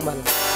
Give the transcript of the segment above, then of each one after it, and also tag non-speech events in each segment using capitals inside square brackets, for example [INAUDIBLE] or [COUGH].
kembali.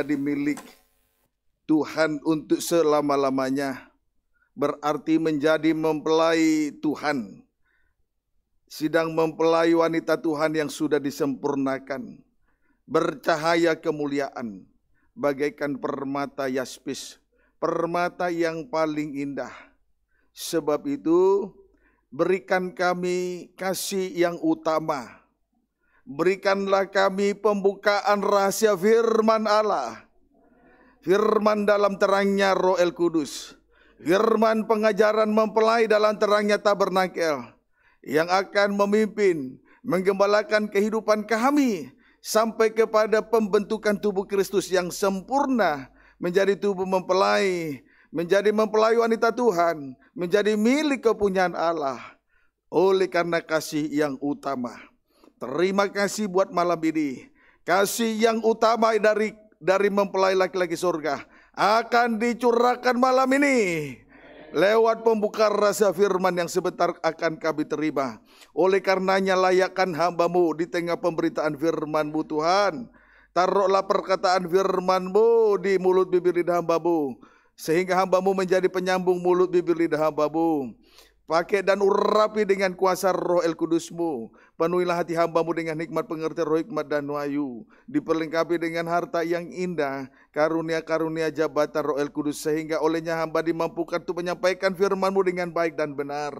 Menjadi milik Tuhan untuk selama-lamanya. Berarti menjadi mempelai Tuhan. Sidang mempelai wanita Tuhan yang sudah disempurnakan. Bercahaya kemuliaan. Bagaikan permata yaspis. Permata yang paling indah. Sebab itu berikan kami kasih yang utama. Berikanlah kami pembukaan rahasia firman Allah. Firman dalam terangnya Roh El Kudus. Firman pengajaran mempelai dalam terangnya tabernakel. Yang akan memimpin, menggembalakan kehidupan kami. Sampai kepada pembentukan tubuh Kristus yang sempurna. Menjadi tubuh mempelai. Menjadi mempelai wanita Tuhan. Menjadi milik kepunyaan Allah. Oleh karena kasih yang utama. Terima kasih buat malam ini. Kasih yang utama dari dari mempelai laki-laki surga akan dicurahkan malam ini lewat pembuka rasa firman yang sebentar akan kami terima. Oleh karenanya layakkan hambamu di tengah pemberitaan firmanmu Tuhan. Taruhlah perkataan firmanmu di mulut bibir lidah hambamu. Sehingga hambamu menjadi penyambung mulut bibir lidah hambamu. Pakai dan urapi dengan kuasa roh El Kudusmu. Penuhilah hati hambamu dengan nikmat pengertian roh hikmat dan wahyu. Diperlengkapi dengan harta yang indah. Karunia-karunia jabatan roh El Kudus. Sehingga olehnya hamba dimampukan untuk menyampaikan firmanmu dengan baik dan benar.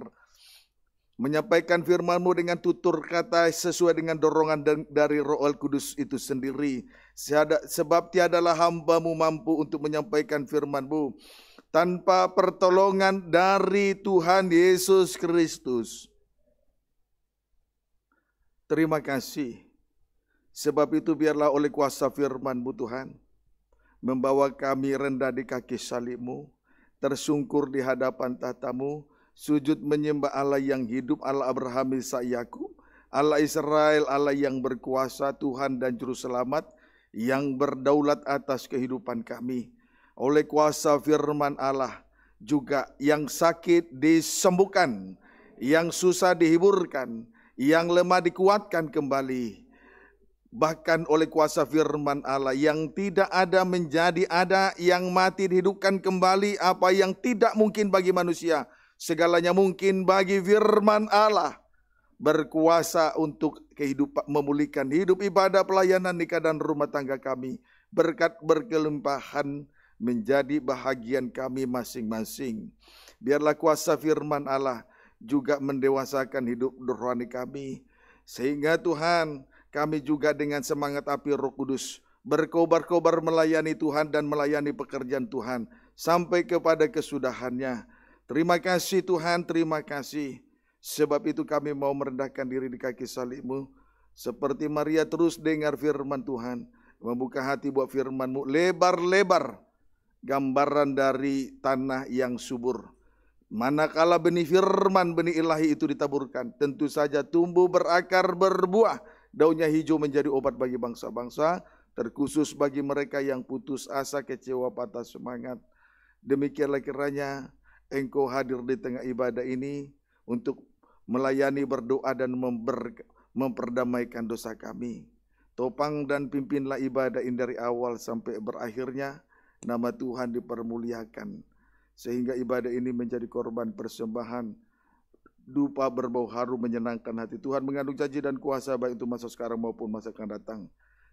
Menyampaikan firmanmu dengan tutur kata sesuai dengan dorongan dari roh El Kudus itu sendiri. Sebab tiadalah hambamu mampu untuk menyampaikan firmanmu tanpa pertolongan dari Tuhan Yesus Kristus. Terima kasih. Sebab itu biarlah oleh kuasa firman-Mu Tuhan, membawa kami rendah di kaki salibmu, tersungkur di hadapan tatamu, sujud menyembah Allah yang hidup, Allah Abraham, Ishak, Yakub, Allah Israel, Allah yang berkuasa, Tuhan dan Juru Selamat, yang berdaulat atas kehidupan kami. Oleh kuasa firman Allah, juga yang sakit disembuhkan, yang susah dihiburkan, yang lemah dikuatkan kembali. Bahkan oleh kuasa firman Allah yang tidak ada menjadi ada, yang mati dihidupkan kembali, apa yang tidak mungkin bagi manusia, segalanya mungkin bagi firman Allah. berkuasa untuk kehidupan memulihkan hidup ibadah pelayanan nikah dan rumah tangga kami berkat berkelimpahan menjadi bahagian kami masing-masing. Biarlah kuasa firman Allah juga mendewasakan hidup rohani kami. Sehingga Tuhan kami juga dengan semangat api roh kudus berkobar-kobar melayani Tuhan dan melayani pekerjaan Tuhan sampai kepada kesudahannya. Terima kasih Tuhan, terima kasih. Sebab itu kami mau merendahkan diri di kaki salibmu. Seperti Maria terus dengar firman Tuhan. Membuka hati buat firmanmu lebar-lebar. Gambaran dari tanah yang subur. Manakala benih firman, benih ilahi itu ditaburkan. Tentu saja tumbuh berakar berbuah. Daunnya hijau menjadi obat bagi bangsa-bangsa. Terkhusus bagi mereka yang putus asa, kecewa, patah semangat. Demikianlah kiranya engkau hadir di tengah ibadah ini untuk melayani berdoa dan member, memperdamaikan dosa kami. Topang dan pimpinlah ibadah ini dari awal sampai berakhirnya. Nama Tuhan dipermuliakan. Sehingga ibadah ini menjadi korban persembahan. Dupa berbau harum menyenangkan hati. Tuhan mengandung janji dan kuasa baik itu masa sekarang maupun masa akan datang.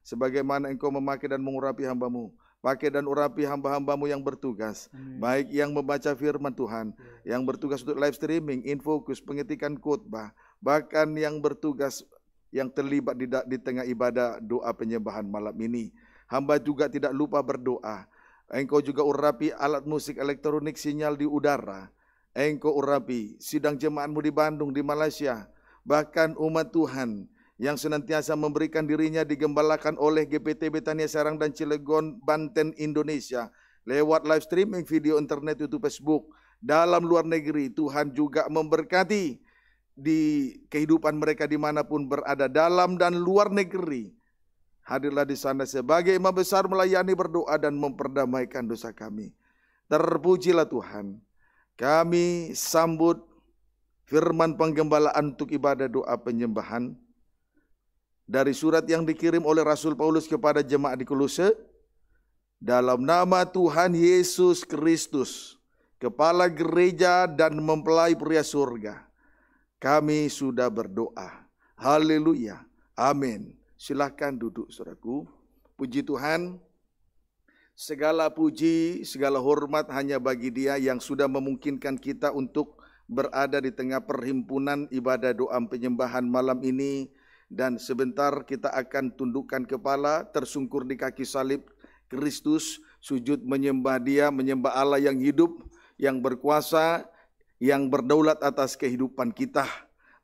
Sebagaimana engkau memakai dan mengurapi hambamu Pakai dan urapi hamba-hambamu yang bertugas. Amin. Baik yang membaca firman Tuhan. Ya. Yang bertugas untuk live streaming, infokus, pengetikan khotbah. Bahkan yang bertugas yang terlibat di, di tengah ibadah doa penyembahan malam ini. Hamba juga tidak lupa berdoa. Engkau juga urapi alat musik elektronik sinyal di udara. Engkau urapi sidang jemaatmu di Bandung, di Malaysia. Bahkan umat Tuhan yang senantiasa memberikan dirinya digembalakan oleh GPT Betania Serang dan Cilegon, Banten, Indonesia. Lewat live streaming video internet YouTube Facebook. Dalam luar negeri Tuhan juga memberkati di kehidupan mereka di mana pun berada dalam dan luar negeri. Hadirlah di sana sebagai imam besar melayani berdoa dan memperdamaikan dosa kami. Terpujilah Tuhan. Kami sambut firman penggembalaan untuk ibadah doa penyembahan dari surat yang dikirim oleh Rasul Paulus kepada jemaat di Kolose dalam nama Tuhan Yesus Kristus kepala gereja dan mempelai pria surga kami sudah berdoa haleluya amin silahkan duduk saudaraku. Puji Tuhan. Segala puji segala hormat hanya bagi dia yang sudah memungkinkan kita untuk berada di tengah perhimpunan ibadah doa penyembahan malam ini. Dan sebentar kita akan tundukkan kepala tersungkur di kaki salib Kristus sujud menyembah dia menyembah Allah yang hidup yang berkuasa yang berdaulat atas kehidupan kita.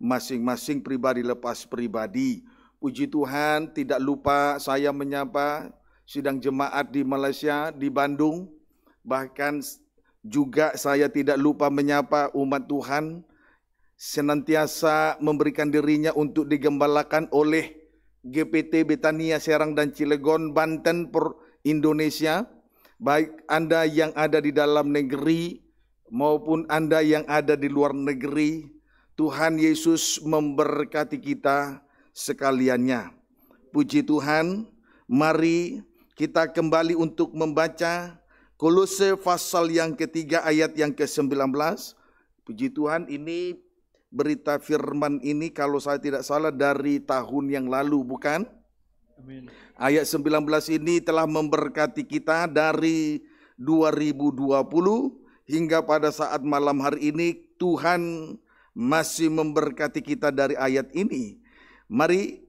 Masing-masing pribadi lepas pribadi puji Tuhan tidak lupa saya menyapa sidang jemaat di Malaysia di Bandung. Bahkan juga saya tidak lupa menyapa umat Tuhan senantiasa memberikan dirinya untuk digembalakan oleh GPT Betania Serang dan Cilegon Banten per Indonesia. Baik Anda yang ada di dalam negeri maupun Anda yang ada di luar negeri Tuhan Yesus memberkati kita sekaliannya puji Tuhan mari kita kembali untuk membaca Kolose pasal yang ketiga ayat yang ke-19 puji Tuhan ini berita firman ini kalau saya tidak salah dari tahun yang lalu bukan? Amin. Ayat 19 ini telah memberkati kita dari 2020 hingga pada saat malam hari ini Tuhan masih memberkati kita dari ayat ini. Mari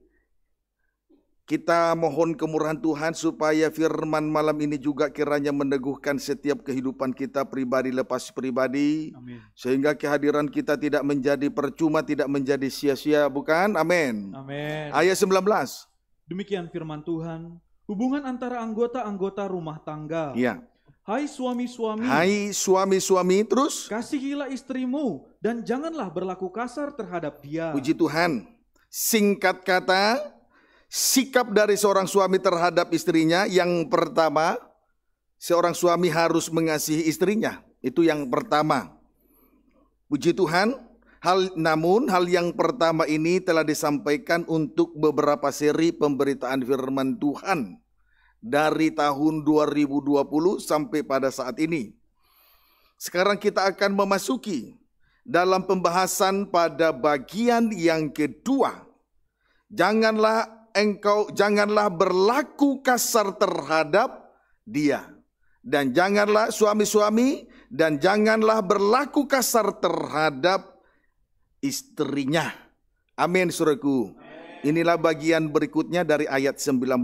kita mohon kemurahan Tuhan supaya firman malam ini juga kiranya meneguhkan setiap kehidupan kita pribadi lepas pribadi. Amin. Sehingga kehadiran kita tidak menjadi percuma, tidak menjadi sia-sia, bukan? Amin. Amin. Ayat 19. Demikian firman Tuhan, hubungan antara anggota-anggota rumah tangga. Ya. Hai suami-suami. Hai suami-suami, terus? Kasihilah istrimu dan janganlah berlaku kasar terhadap dia. Puji Tuhan. Singkat kata, sikap dari seorang suami terhadap istrinya yang pertama seorang suami harus mengasihi istrinya. Itu yang pertama. Puji Tuhan hal namun hal yang pertama ini telah disampaikan untuk beberapa seri pemberitaan firman Tuhan dari tahun 2020 sampai pada saat ini. Sekarang kita akan memasuki dalam pembahasan pada bagian yang kedua. Janganlah engkau janganlah berlaku kasar terhadap dia dan janganlah suami-suami dan janganlah berlaku kasar terhadap istrinya. Amin suraku. Inilah bagian berikutnya dari ayat 19.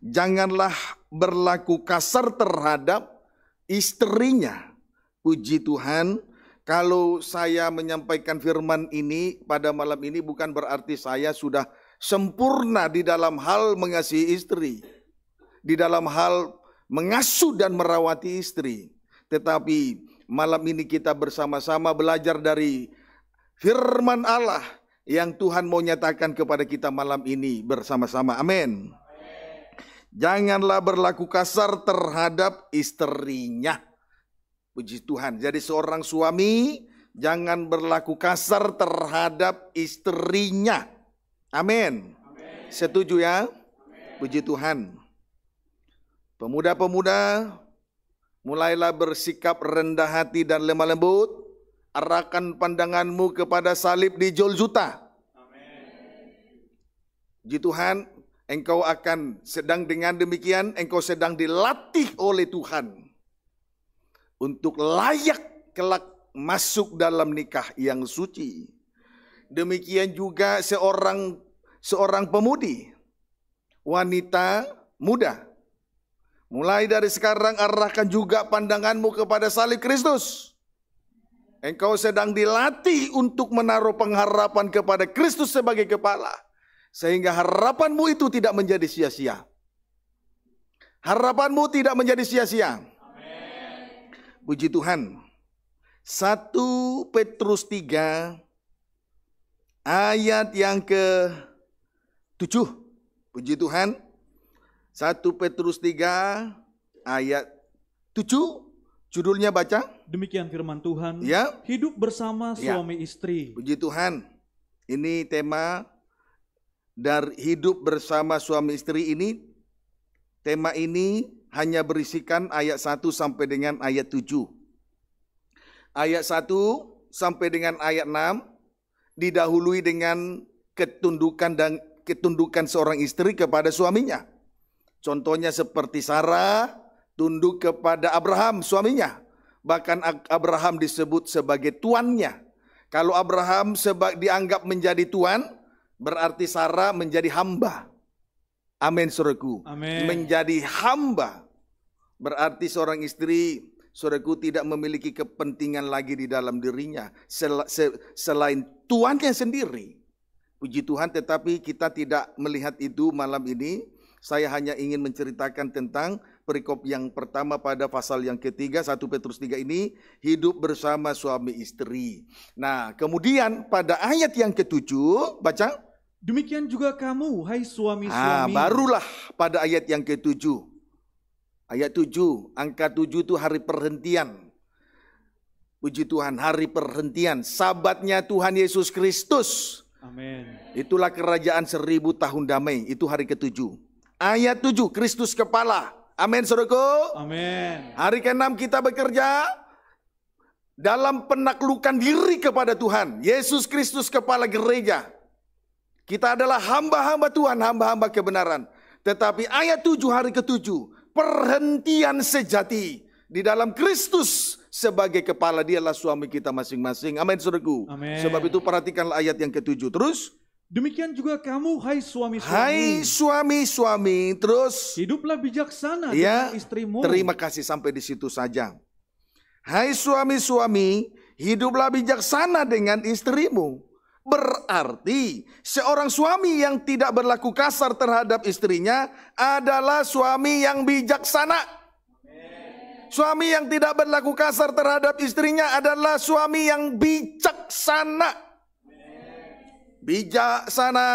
Janganlah berlaku kasar terhadap istrinya. Puji Tuhan, kalau saya menyampaikan firman ini pada malam ini bukan berarti saya sudah sempurna di dalam hal mengasihi istri. Di dalam hal mengasuh dan merawati istri. Tetapi malam ini kita bersama-sama belajar dari firman Allah yang Tuhan mau nyatakan kepada kita malam ini bersama-sama. Amin. Janganlah berlaku kasar terhadap istrinya. Puji Tuhan. Jadi seorang suami jangan berlaku kasar terhadap istrinya. Amin. Setuju ya? Puji Tuhan. Pemuda-pemuda, mulailah bersikap rendah hati dan lemah lembut. Arahkan pandanganmu kepada salib di Jolzuta. Ji Tuhan, engkau akan sedang dengan demikian, engkau sedang dilatih oleh Tuhan. Untuk layak kelak masuk dalam nikah yang suci. Demikian juga seorang seorang pemudi, wanita muda Mulai dari sekarang arahkan juga pandanganmu kepada salib Kristus. Engkau sedang dilatih untuk menaruh pengharapan kepada Kristus sebagai kepala. Sehingga harapanmu itu tidak menjadi sia-sia. Harapanmu tidak menjadi sia-sia. Puji Tuhan. 1 Petrus 3 ayat yang ke 7. Puji Tuhan. 1 Petrus 3 ayat 7 judulnya baca demikian firman Tuhan ya hidup bersama ya. suami ya. istri puji Tuhan ini tema dari hidup bersama suami istri ini tema ini hanya berisikan ayat 1 sampai dengan ayat 7 ayat 1 sampai dengan ayat 6 didahului dengan ketundukan dan ketundukan seorang istri kepada suaminya Contohnya seperti Sarah tunduk kepada Abraham suaminya. Bahkan Abraham disebut sebagai tuannya. Kalau Abraham dianggap menjadi tuan, berarti Sarah menjadi hamba. Amin suraku. Amin. Menjadi hamba. Berarti seorang istri suraku tidak memiliki kepentingan lagi di dalam dirinya sel, sel, selain tuannya sendiri. Puji Tuhan tetapi kita tidak melihat itu malam ini saya hanya ingin menceritakan tentang perikop yang pertama pada pasal yang ketiga, 1 Petrus 3 ini, hidup bersama suami istri. Nah, kemudian pada ayat yang ketujuh, baca. Demikian juga kamu, hai suami-suami. Ah, barulah pada ayat yang ketujuh. Ayat tujuh, angka tujuh itu hari perhentian. Puji Tuhan, hari perhentian. Sabatnya Tuhan Yesus Kristus. Amin. Itulah kerajaan seribu tahun damai. Itu hari ketujuh. Ayat 7, Kristus kepala. Amin, saudaraku. Amin. Hari ke-6 kita bekerja dalam penaklukan diri kepada Tuhan. Yesus Kristus kepala gereja. Kita adalah hamba-hamba Tuhan, hamba-hamba kebenaran. Tetapi ayat 7 hari ke-7, perhentian sejati di dalam Kristus sebagai kepala dialah suami kita masing-masing. Amin, saudaraku. Sebab itu perhatikanlah ayat yang ketujuh. Terus, Demikian juga kamu, hai suami-suami. Hai suami-suami, terus hiduplah bijaksana ya, dengan istrimu. Terima kasih sampai di situ saja. Hai suami-suami, hiduplah bijaksana dengan istrimu. Berarti seorang suami yang tidak berlaku kasar terhadap istrinya adalah suami yang bijaksana. Suami yang tidak berlaku kasar terhadap istrinya adalah suami yang bijaksana bijak sana,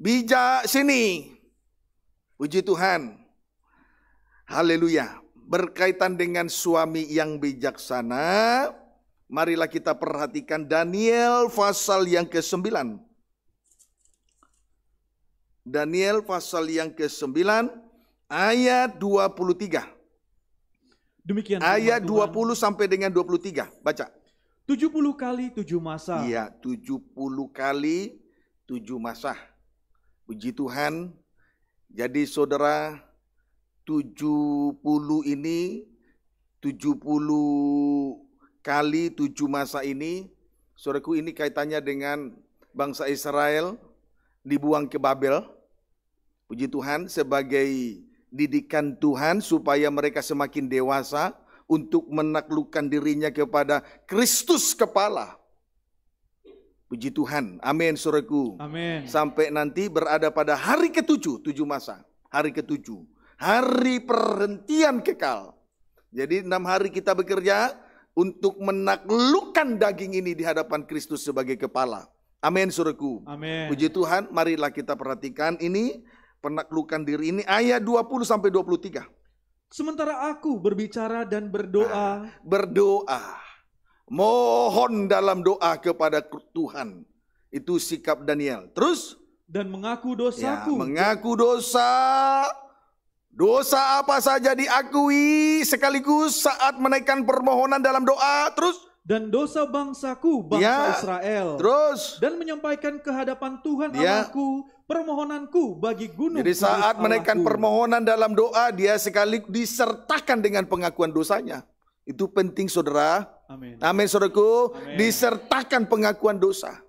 bijak sini. Puji Tuhan. Haleluya. Berkaitan dengan suami yang bijaksana, marilah kita perhatikan Daniel pasal yang ke-9. Daniel pasal yang ke-9 ayat 23. Demikian ayat 20 sampai dengan 23. Baca. 70 kali tujuh masa. Iya, 70 kali tujuh masa. Puji Tuhan. Jadi saudara, 70 ini 70 kali tujuh masa ini, saudaraku ini kaitannya dengan bangsa Israel dibuang ke Babel. Puji Tuhan sebagai didikan Tuhan supaya mereka semakin dewasa untuk menaklukkan dirinya kepada Kristus kepala. Puji Tuhan. Amin, saudaraku. Amin. Sampai nanti berada pada hari ketujuh, tujuh masa. Hari ketujuh. Hari perhentian kekal. Jadi enam hari kita bekerja untuk menaklukkan daging ini di hadapan Kristus sebagai kepala. Amin, saudaraku. Amin. Puji Tuhan, marilah kita perhatikan ini penaklukan diri ini ayat 20 sampai 23. Sementara aku berbicara dan berdoa, ah, berdoa Mohon dalam doa kepada Tuhan. Itu sikap Daniel. Terus? Dan mengaku dosaku. Ya, mengaku dosa. Dosa apa saja diakui sekaligus saat menaikkan permohonan dalam doa. Terus? Dan dosa bangsaku, bangsa ya, Israel. Terus? Dan menyampaikan kehadapan Tuhan ya. Allahku permohonanku bagi gunung. Jadi saat menaikkan permohonan dalam doa, dia sekali disertakan dengan pengakuan dosanya. Itu penting saudara. Amin. Amin saudaraku. Amin. Disertakan pengakuan dosa.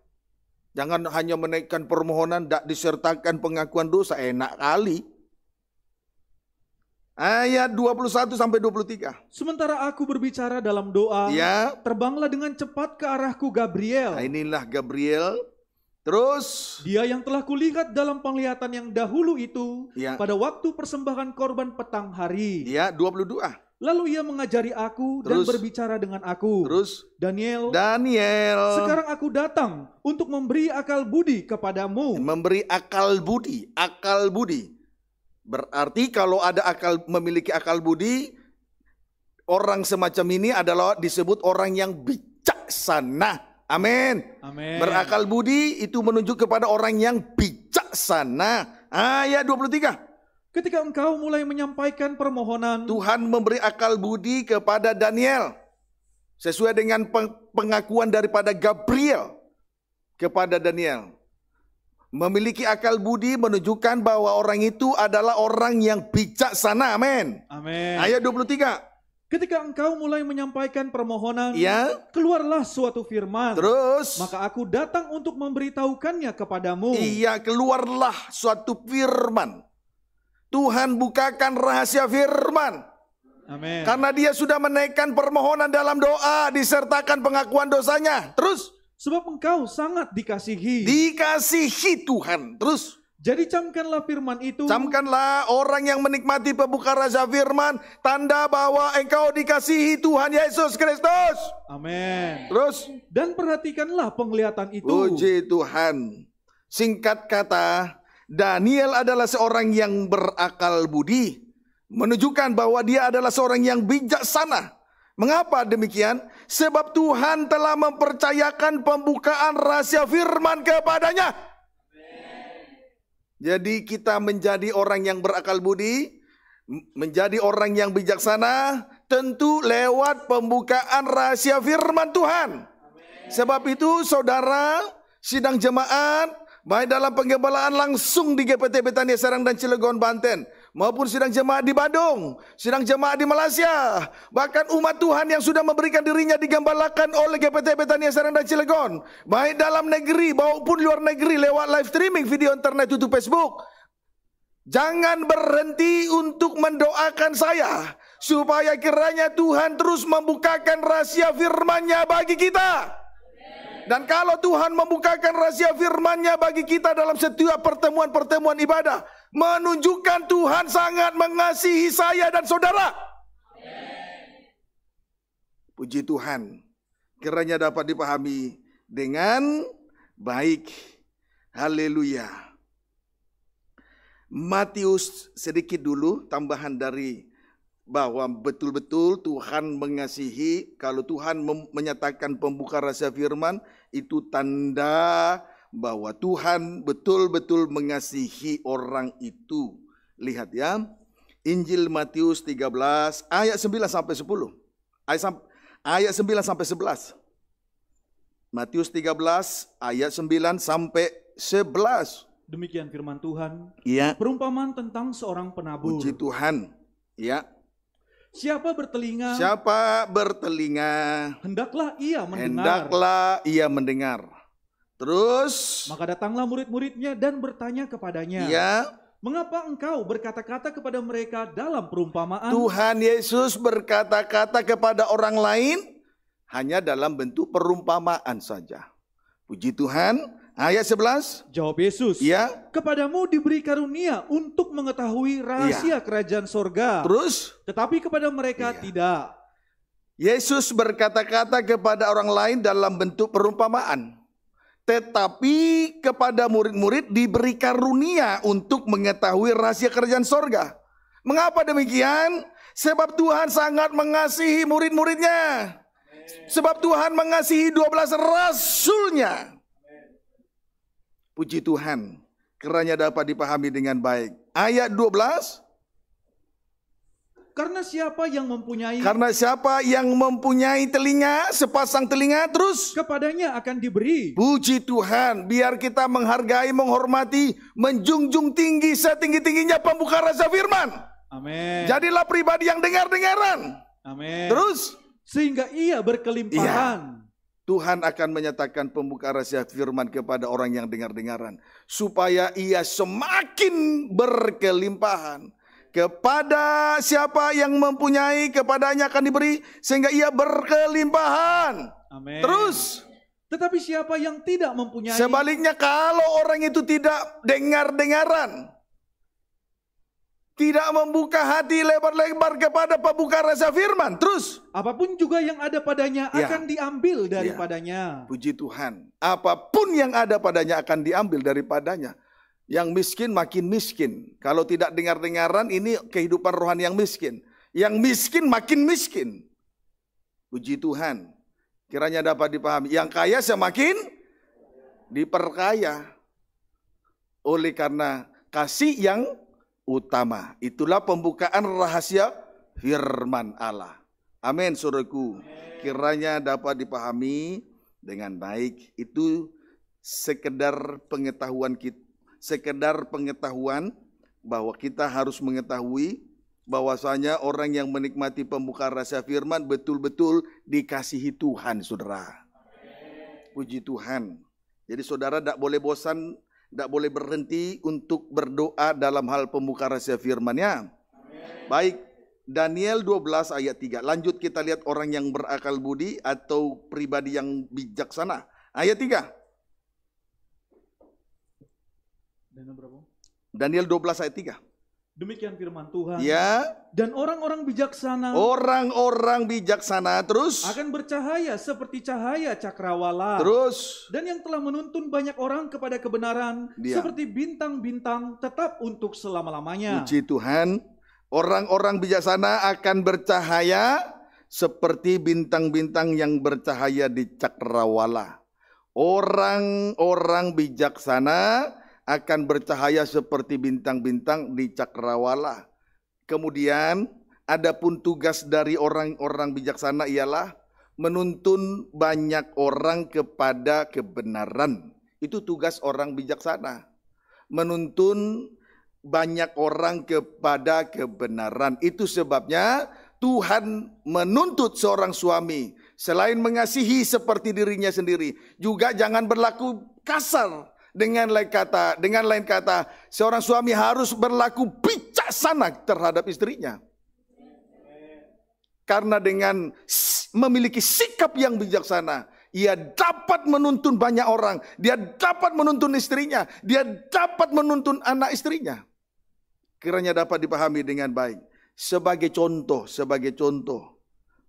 Jangan hanya menaikkan permohonan, tidak disertakan pengakuan dosa. Enak kali. Ayat 21 sampai 23. Sementara aku berbicara dalam doa, ya. terbanglah dengan cepat ke arahku Gabriel. Nah, inilah Gabriel. Terus dia yang telah kulihat dalam penglihatan yang dahulu itu ya. pada waktu persembahan korban petang hari. Ya, 22. Lalu ia mengajari aku terus, dan berbicara dengan aku. Terus Daniel, Daniel, sekarang aku datang untuk memberi akal budi kepadamu. Memberi akal budi, akal budi. Berarti kalau ada akal memiliki akal budi, orang semacam ini adalah disebut orang yang bijaksana. Amin. Amin. Berakal budi itu menunjuk kepada orang yang bijaksana. Ayat 23. Ketika engkau mulai menyampaikan permohonan, Tuhan memberi akal budi kepada Daniel sesuai dengan pengakuan daripada Gabriel kepada Daniel. Memiliki akal budi menunjukkan bahwa orang itu adalah orang yang bijaksana. Amin. Amin. Ayat 23. Ketika engkau mulai menyampaikan permohonan, ya. keluarlah suatu firman. Terus, maka aku datang untuk memberitahukannya kepadamu. Iya, keluarlah suatu firman. Tuhan bukakan rahasia firman. Amin. Karena dia sudah menaikkan permohonan dalam doa disertakan pengakuan dosanya. Terus sebab engkau sangat dikasihi. Dikasihi Tuhan. Terus jadi camkanlah firman itu. Camkanlah orang yang menikmati pembuka rahasia firman. Tanda bahwa engkau dikasihi Tuhan Yesus Kristus. Amin. Terus. Dan perhatikanlah penglihatan itu. Puji Tuhan. Singkat kata, Daniel adalah seorang yang berakal budi, menunjukkan bahwa dia adalah seorang yang bijaksana. Mengapa demikian? Sebab Tuhan telah mempercayakan pembukaan rahasia firman kepadanya. Jadi kita menjadi orang yang berakal budi, menjadi orang yang bijaksana, tentu lewat pembukaan rahasia firman Tuhan. Sebab itu saudara, sidang jemaat, Baik dalam penggembalaan langsung di GPT Betania Serang dan Cilegon Banten. Maupun sidang jemaat di Badung. Sidang jemaat di Malaysia. Bahkan umat Tuhan yang sudah memberikan dirinya digembalakan oleh GPT Betania Serang dan Cilegon. Baik dalam negeri maupun luar negeri lewat live streaming video internet YouTube Facebook. Jangan berhenti untuk mendoakan saya. Supaya kiranya Tuhan terus membukakan rahasia firman-Nya bagi kita. Dan kalau Tuhan membukakan rahasia firman-Nya bagi kita dalam setiap pertemuan-pertemuan ibadah, menunjukkan Tuhan sangat mengasihi saya dan saudara. Puji Tuhan. Kiranya dapat dipahami dengan baik. Haleluya. Matius sedikit dulu tambahan dari bahwa betul-betul Tuhan mengasihi kalau Tuhan menyatakan pembuka rahasia firman itu tanda bahwa Tuhan betul-betul mengasihi orang itu. Lihat ya. Injil Matius 13 ayat 9 sampai 10. Ayat ayat 9 sampai 11. Matius 13 ayat 9 sampai 11. Demikian firman Tuhan. Iya. Perumpamaan tentang seorang penabur. Puji Tuhan. Ya. Siapa bertelinga? Siapa bertelinga? Hendaklah ia mendengar. Hendaklah ia mendengar. Terus. Maka datanglah murid-muridnya dan bertanya kepadanya. Ya. Mengapa engkau berkata-kata kepada mereka dalam perumpamaan? Tuhan Yesus berkata-kata kepada orang lain hanya dalam bentuk perumpamaan saja. Puji Tuhan. Ayat 11. Jawab Yesus. Ya. Kepadamu diberi karunia untuk mengetahui rahasia ya. kerajaan sorga. Terus. Tetapi kepada mereka ya. tidak. Yesus berkata-kata kepada orang lain dalam bentuk perumpamaan. Tetapi kepada murid-murid diberi karunia untuk mengetahui rahasia kerajaan sorga. Mengapa demikian? Sebab Tuhan sangat mengasihi murid-muridnya. Sebab Tuhan mengasihi 12 rasulnya. Puji Tuhan, keranya dapat dipahami dengan baik. Ayat 12. Karena siapa yang mempunyai Karena siapa yang mempunyai telinga, sepasang telinga terus kepadanya akan diberi. Puji Tuhan, biar kita menghargai, menghormati, menjunjung tinggi setinggi-tingginya pembuka rasa firman. Amin. Jadilah pribadi yang dengar-dengaran. Amin. Terus sehingga ia berkelimpahan. Iya. Tuhan akan menyatakan pembuka rahasia firman kepada orang yang dengar-dengaran. Supaya ia semakin berkelimpahan. Kepada siapa yang mempunyai, kepadanya akan diberi. Sehingga ia berkelimpahan. Amin. Terus. Tetapi siapa yang tidak mempunyai. Sebaliknya kalau orang itu tidak dengar-dengaran tidak membuka hati lebar-lebar kepada pembuka rasa firman. Terus apa pun juga yang ada padanya ya. akan diambil ya. daripadanya. Ya. Puji Tuhan. Apa pun yang ada padanya akan diambil daripadanya. Yang miskin makin miskin. Kalau tidak dengar-dengaran ini kehidupan rohani yang miskin. Yang miskin makin miskin. Puji Tuhan. Kiranya dapat dipahami. Yang kaya semakin diperkaya. Oleh karena kasih yang utama. Itulah pembukaan rahasia firman Allah. Amin, saudaraku. Kiranya dapat dipahami dengan baik. Itu sekedar pengetahuan kita, sekedar pengetahuan bahwa kita harus mengetahui bahwasanya orang yang menikmati pembukaan rahasia firman betul-betul dikasihi Tuhan, saudara. Puji Tuhan. Jadi saudara tidak boleh bosan tidak boleh berhenti untuk berdoa dalam hal pembuka rahasia firman-Nya. Baik, Daniel 12 ayat 3. Lanjut kita lihat orang yang berakal budi atau pribadi yang bijaksana. Ayat 3. Daniel 12 ayat 3. Demikian firman Tuhan. Ya. Dan orang-orang bijaksana. Orang-orang bijaksana terus. Akan bercahaya seperti cahaya cakrawala. Terus. Dan yang telah menuntun banyak orang kepada kebenaran. Dia. Seperti bintang-bintang tetap untuk selama-lamanya. Puji Tuhan. Orang-orang bijaksana akan bercahaya seperti bintang-bintang yang bercahaya di cakrawala. Orang-orang bijaksana akan bercahaya seperti bintang-bintang di cakrawala. Kemudian adapun tugas dari orang-orang bijaksana ialah menuntun banyak orang kepada kebenaran. Itu tugas orang bijaksana. Menuntun banyak orang kepada kebenaran. Itu sebabnya Tuhan menuntut seorang suami selain mengasihi seperti dirinya sendiri, juga jangan berlaku kasar dengan lain kata, dengan lain kata, seorang suami harus berlaku bijaksana terhadap istrinya. Karena dengan memiliki sikap yang bijaksana, ia dapat menuntun banyak orang, dia dapat menuntun istrinya, dia dapat menuntun anak istrinya. Kiranya dapat dipahami dengan baik. Sebagai contoh, sebagai contoh.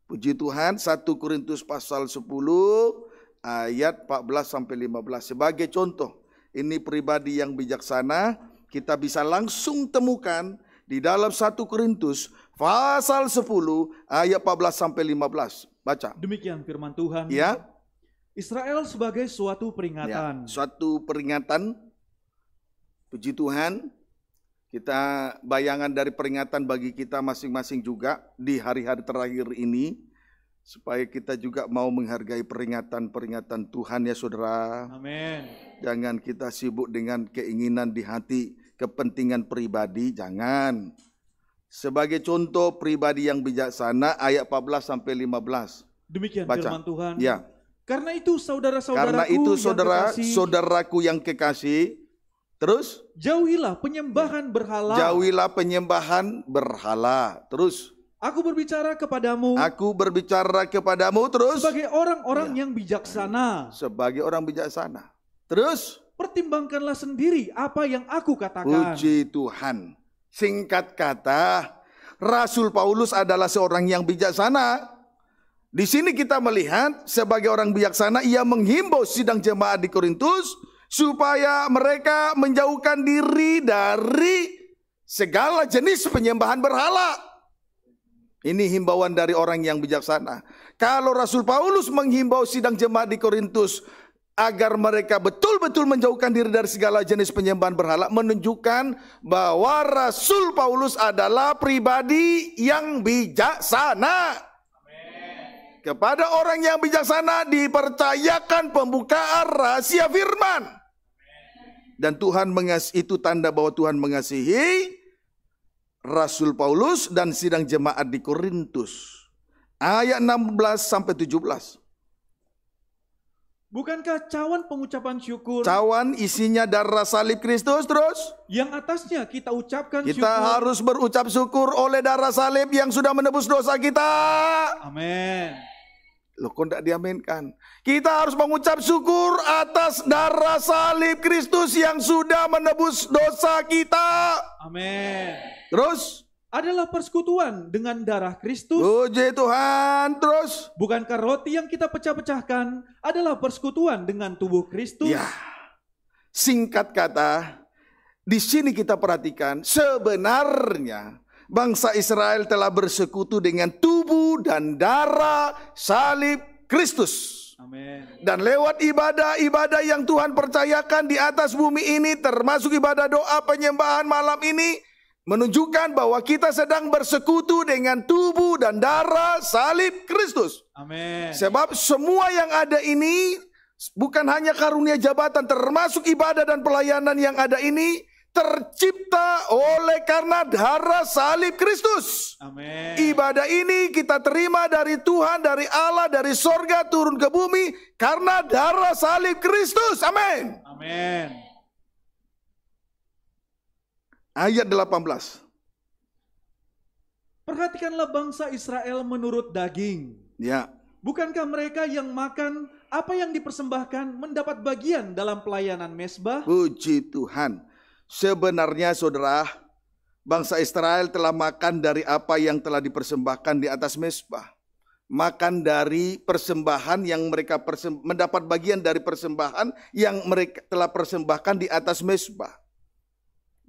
Puji Tuhan, 1 Korintus pasal 10 ayat 14 sampai 15 sebagai contoh ini pribadi yang bijaksana, kita bisa langsung temukan di dalam 1 Korintus pasal 10 ayat 14 sampai 15. Baca. Demikian firman Tuhan. Ya. Israel sebagai suatu peringatan. Ya, suatu peringatan. Puji Tuhan. Kita bayangan dari peringatan bagi kita masing-masing juga di hari-hari terakhir ini. supaya kita juga mau menghargai peringatan-peringatan Tuhan ya saudara. Amin. Jangan kita sibuk dengan keinginan di hati, kepentingan pribadi, jangan. Sebagai contoh pribadi yang bijaksana ayat 14 sampai 15. Demikian Baca. firman Tuhan. Ya. Karena itu saudara-saudaraku Karena itu yang saudara kekasih, saudaraku yang kekasih, terus jauhilah penyembahan berhala. jauhilah penyembahan berhala. Terus Aku berbicara kepadamu aku berbicara kepadamu terus sebagai orang-orang Ya. yang bijaksana. sebagai orang bijaksana. Terus Pertimbangkanlah sendiri apa yang aku katakan. puji Tuhan. Singkat kata, Rasul Paulus adalah seorang yang bijaksana. Di sini kita melihat sebagai orang bijaksana ia menghimbau sidang jemaat di Korintus supaya mereka menjauhkan diri dari segala jenis penyembahan berhala. Ini himbauan dari orang yang bijaksana. Kalau Rasul Paulus menghimbau sidang jemaat di Korintus agar mereka betul-betul menjauhkan diri dari segala jenis penyembahan berhala menunjukkan bahwa Rasul Paulus adalah pribadi yang bijaksana. Kepada orang yang bijaksana dipercayakan pembukaan rahasia firman. Dan Tuhan mengas itu tanda bahwa Tuhan mengasihi Rasul Paulus dan sidang jemaat di Korintus. Ayat 16 sampai 17. Bukankah cawan pengucapan syukur Cawan isinya darah salib Kristus terus. yang atasnya kita ucapkan Kita syukur? harus berucap syukur oleh darah salib yang sudah menebus dosa kita. Amin. Loh kok tidak diaminkan? Kita harus mengucap syukur atas darah salib Kristus yang sudah menebus dosa kita. Amin. Terus, Adalah persekutuan dengan darah Kristus. puji Tuhan. Terus, Bukankah roti yang kita pecah-pecahkan adalah persekutuan dengan tubuh Kristus? ya singkat kata, di sini kita perhatikan sebenarnya bangsa Israel telah bersekutu dengan tubuh dan darah salib Kristus. Amin. Dan lewat ibadah-ibadah yang Tuhan percayakan di atas bumi ini termasuk ibadah doa penyembahan malam ini menunjukkan bahwa kita sedang bersekutu dengan tubuh dan darah salib Kristus. Amin. Sebab semua yang ada ini bukan hanya karunia jabatan termasuk ibadah dan pelayanan yang ada ini tercipta oleh karena darah salib Kristus. Amin. Ibadah ini kita terima dari Tuhan, dari Allah, dari sorga turun ke bumi karena darah salib Kristus. Amin. Amin. Ayat 18. Perhatikanlah bangsa Israel menurut daging. Ya, Bukankah mereka yang makan apa yang dipersembahkan mendapat bagian dalam pelayanan mesbah? puji Tuhan. Sebenarnya saudara, bangsa Israel telah makan dari apa yang telah dipersembahkan di atas mesbah. Makan dari persembahan yang mereka persem- mendapat bagian dari persembahan yang mereka telah persembahkan di atas mesbah.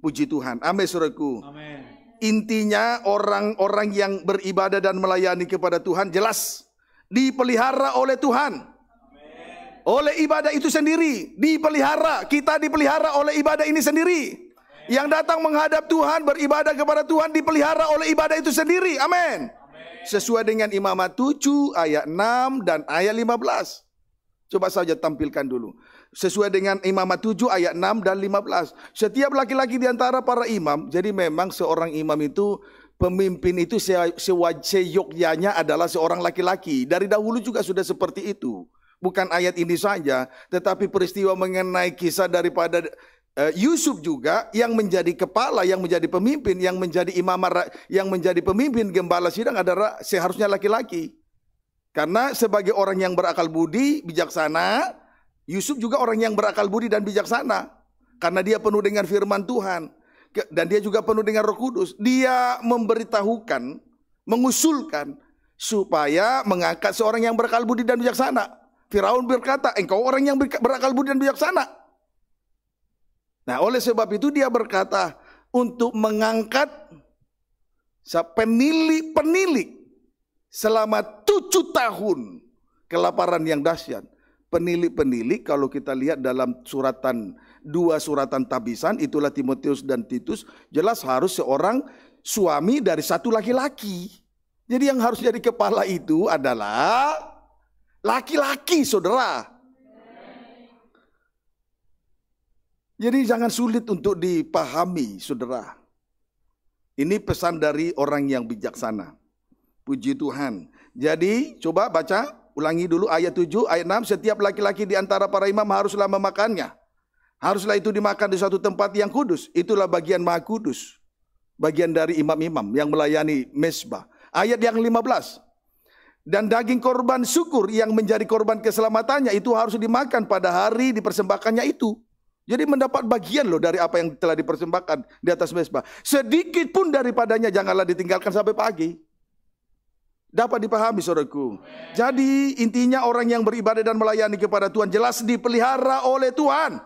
Puji Tuhan. Amin. Amin. Intinya orang-orang yang beribadah dan melayani kepada Tuhan jelas dipelihara oleh Tuhan. Oleh ibadah itu sendiri dipelihara, kita dipelihara oleh ibadah ini sendiri. Yang datang menghadap Tuhan beribadah kepada Tuhan dipelihara oleh ibadah itu sendiri. Amin. Sesuai dengan Imamat 7 ayat 6 dan ayat 15. Coba saja tampilkan dulu. Sesuai dengan Imamat 7 ayat 6 dan 15. Setiap laki-laki di antara para imam, jadi memang seorang imam itu pemimpin itu seyogyanya adalah seorang laki-laki. Dari dahulu juga sudah seperti itu. Bukan ayat ini saja, tetapi peristiwa mengenai kisah daripada eh, Yusuf juga yang menjadi kepala, yang menjadi pemimpin, yang menjadi imam, yang menjadi pemimpin gembala sidang adalah seharusnya laki-laki. Karena sebagai orang yang berakal budi, bijaksana, Yusuf juga orang yang berakal budi dan bijaksana. Karena dia penuh dengan firman Tuhan. Dan dia juga penuh dengan roh kudus. Dia memberitahukan, mengusulkan, supaya mengangkat seorang yang berakal budi dan bijaksana. Firaun berkata, engkau orang yang ber- berakal budi dan bijaksana. Nah oleh sebab itu dia berkata, untuk mengangkat penilik-penilik selama tujuh tahun kelaparan yang dahsyat. Penilik-penilik kalau kita lihat dalam suratan dua suratan tabisan itulah Timotius dan Titus jelas harus seorang suami dari satu laki-laki. Jadi yang harus jadi kepala itu adalah laki-laki, saudara. Jadi jangan sulit untuk dipahami, saudara. Ini pesan dari orang yang bijaksana. Puji Tuhan. Jadi coba baca, ulangi dulu ayat 7, ayat 6. Setiap laki-laki di antara para imam haruslah memakannya. Haruslah itu dimakan di suatu tempat yang kudus. Itulah bagian maha kudus. Bagian dari imam-imam yang melayani mesbah. Ayat yang 15. Dan daging korban syukur yang menjadi korban keselamatannya itu harus dimakan pada hari dipersembahkannya itu. Jadi mendapat bagian loh dari apa yang telah dipersembahkan di atas mesbah. Sedikit pun daripadanya janganlah ditinggalkan sampai pagi. Dapat dipahami saudaraku. Jadi intinya orang yang beribadah dan melayani kepada Tuhan jelas dipelihara oleh Tuhan.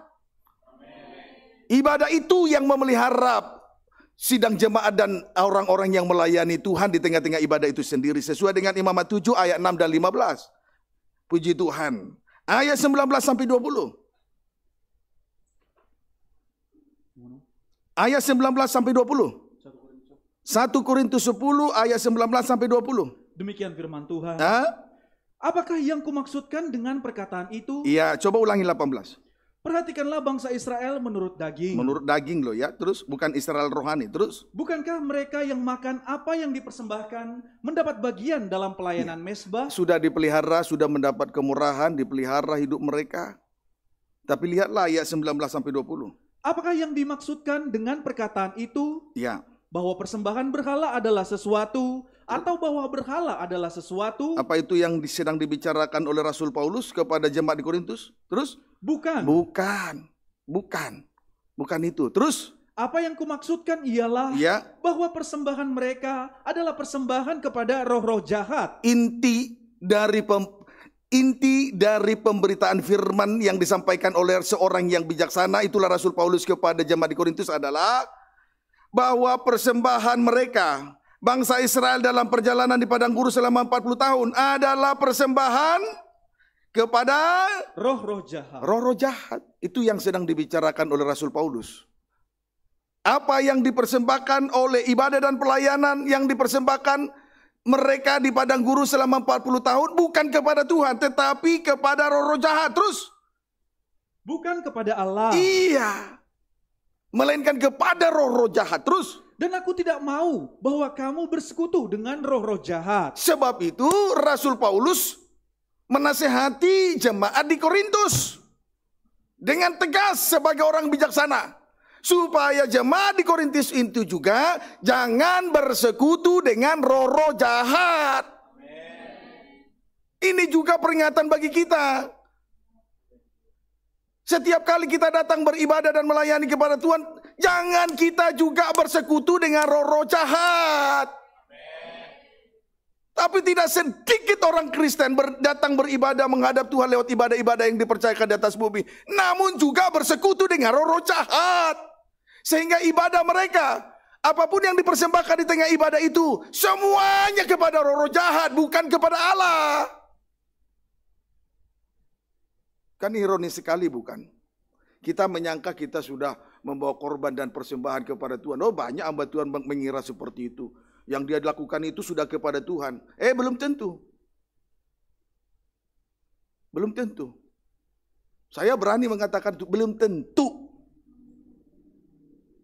Ibadah itu yang memelihara sidang jemaat dan orang-orang yang melayani Tuhan di tengah-tengah ibadah itu sendiri sesuai dengan Imamat 7 ayat 6 dan 15. Puji Tuhan. Ayat 19 sampai 20. Ayat 19 sampai 20. 1 Korintus 10 ayat 19 sampai 20. Demikian firman Tuhan. Ha? Apakah yang kumaksudkan dengan perkataan itu? Iya, coba ulangi 18. Perhatikanlah bangsa Israel menurut daging. Menurut daging loh ya, terus bukan Israel rohani, terus. Bukankah mereka yang makan apa yang dipersembahkan mendapat bagian dalam pelayanan ya. mesbah? Sudah dipelihara, sudah mendapat kemurahan, dipelihara hidup mereka. Tapi lihatlah ayat 19 sampai 20. Apakah yang dimaksudkan dengan perkataan itu? Ya. Bahwa persembahan berhala adalah sesuatu atau bahwa berhala adalah sesuatu? Apa itu yang sedang dibicarakan oleh Rasul Paulus kepada jemaat di Korintus? Terus? Bukan. Bukan. Bukan. Bukan itu. Terus? Apa yang kumaksudkan ialah ya. bahwa persembahan mereka adalah persembahan kepada roh-roh jahat. Inti dari pem, inti dari pemberitaan firman yang disampaikan oleh seorang yang bijaksana itulah Rasul Paulus kepada jemaat di Korintus adalah bahwa persembahan mereka bangsa Israel dalam perjalanan di padang gurun selama 40 tahun adalah persembahan kepada roh-roh jahat. Roh-roh jahat itu yang sedang dibicarakan oleh Rasul Paulus. Apa yang dipersembahkan oleh ibadah dan pelayanan yang dipersembahkan mereka di padang guru selama 40 tahun bukan kepada Tuhan tetapi kepada roh-roh jahat terus. Bukan kepada Allah. Iya. Melainkan kepada roh-roh jahat terus. Dan aku tidak mau bahwa kamu bersekutu dengan roh-roh jahat. Sebab itu Rasul Paulus menasehati jemaat di Korintus dengan tegas sebagai orang bijaksana supaya jemaat di Korintus itu juga jangan bersekutu dengan roh-roh jahat. Ini juga peringatan bagi kita. Setiap kali kita datang beribadah dan melayani kepada Tuhan, jangan kita juga bersekutu dengan roh-roh jahat. Tapi tidak sedikit orang Kristen ber, datang beribadah menghadap Tuhan lewat ibadah-ibadah yang dipercayakan di atas bumi. Namun juga bersekutu dengan roh-roh jahat. Sehingga ibadah mereka, apa pun yang dipersembahkan di tengah ibadah itu, semuanya kepada roh-roh jahat, bukan kepada Allah. Kan ironis sekali bukan? Kita menyangka kita sudah membawa korban dan persembahan kepada Tuhan. Oh banyak hamba Tuhan mengira seperti itu yang dia lakukan itu sudah kepada Tuhan. Eh belum tentu. Belum tentu. Saya berani mengatakan itu belum tentu.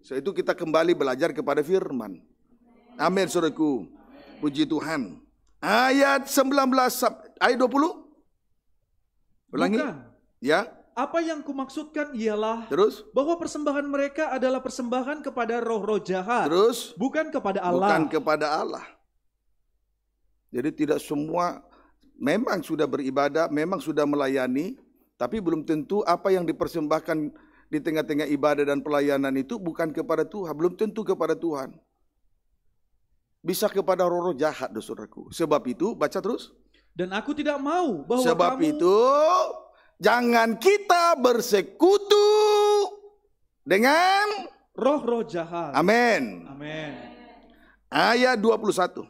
Setelah itu kita kembali belajar kepada firman. Amin saudaraku. Puji Tuhan. Ayat 19 ayat 20. Ulangi. Bukan. Ya. Apa yang kumaksudkan ialah Terus? bahwa persembahan mereka adalah persembahan kepada roh-roh jahat. Terus? Bukan kepada Allah. Bukan kepada Allah. Jadi tidak semua memang sudah beribadah, memang sudah melayani, tapi belum tentu apa yang dipersembahkan di tengah-tengah ibadah dan pelayanan itu bukan kepada Tuhan, belum tentu kepada Tuhan. Bisa kepada roh-roh jahat, saudaraku. Sebab itu, baca terus. Dan aku tidak mau bahwa Sebab kamu... itu, Jangan kita bersekutu dengan roh-roh jahat. Amin. Amin. Ayat 21.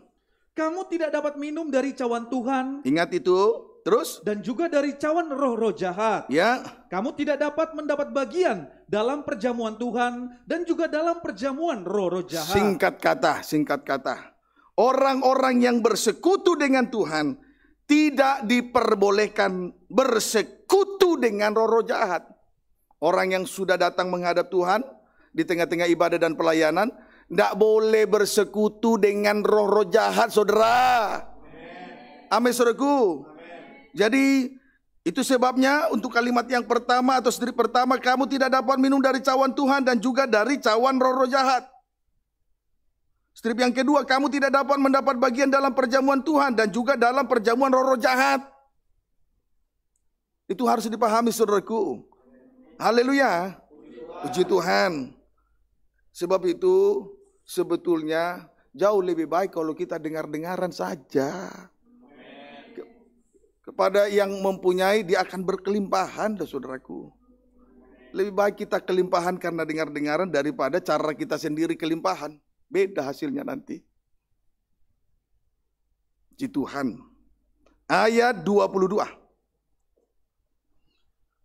Kamu tidak dapat minum dari cawan Tuhan. Ingat itu. Terus? Dan juga dari cawan roh-roh jahat. Ya. Kamu tidak dapat mendapat bagian dalam perjamuan Tuhan dan juga dalam perjamuan roh-roh jahat. Singkat kata, singkat kata. orang-orang yang bersekutu dengan Tuhan tidak diperbolehkan bersekutu dengan roh-roh jahat. Orang yang sudah datang menghadap Tuhan di tengah-tengah ibadah dan pelayanan tidak boleh bersekutu dengan roh-roh jahat, saudara. Amin, saudaraku. Jadi itu sebabnya untuk kalimat yang pertama atau strip pertama kamu tidak dapat minum dari cawan Tuhan dan juga dari cawan roh-roh jahat. Strip yang kedua, kamu tidak dapat mendapat bagian dalam perjamuan Tuhan dan juga dalam perjamuan roh-roh jahat. Itu harus dipahami saudaraku. Haleluya. Puji Tuhan. Sebab itu sebetulnya jauh lebih baik kalau kita dengar-dengaran saja. Kepada yang mempunyai dia akan berkelimpahan, saudaraku. Lebih baik kita kelimpahan karena dengar-dengaran daripada cara kita sendiri kelimpahan. Beda hasilnya nanti. Puji Tuhan. Ayat 22.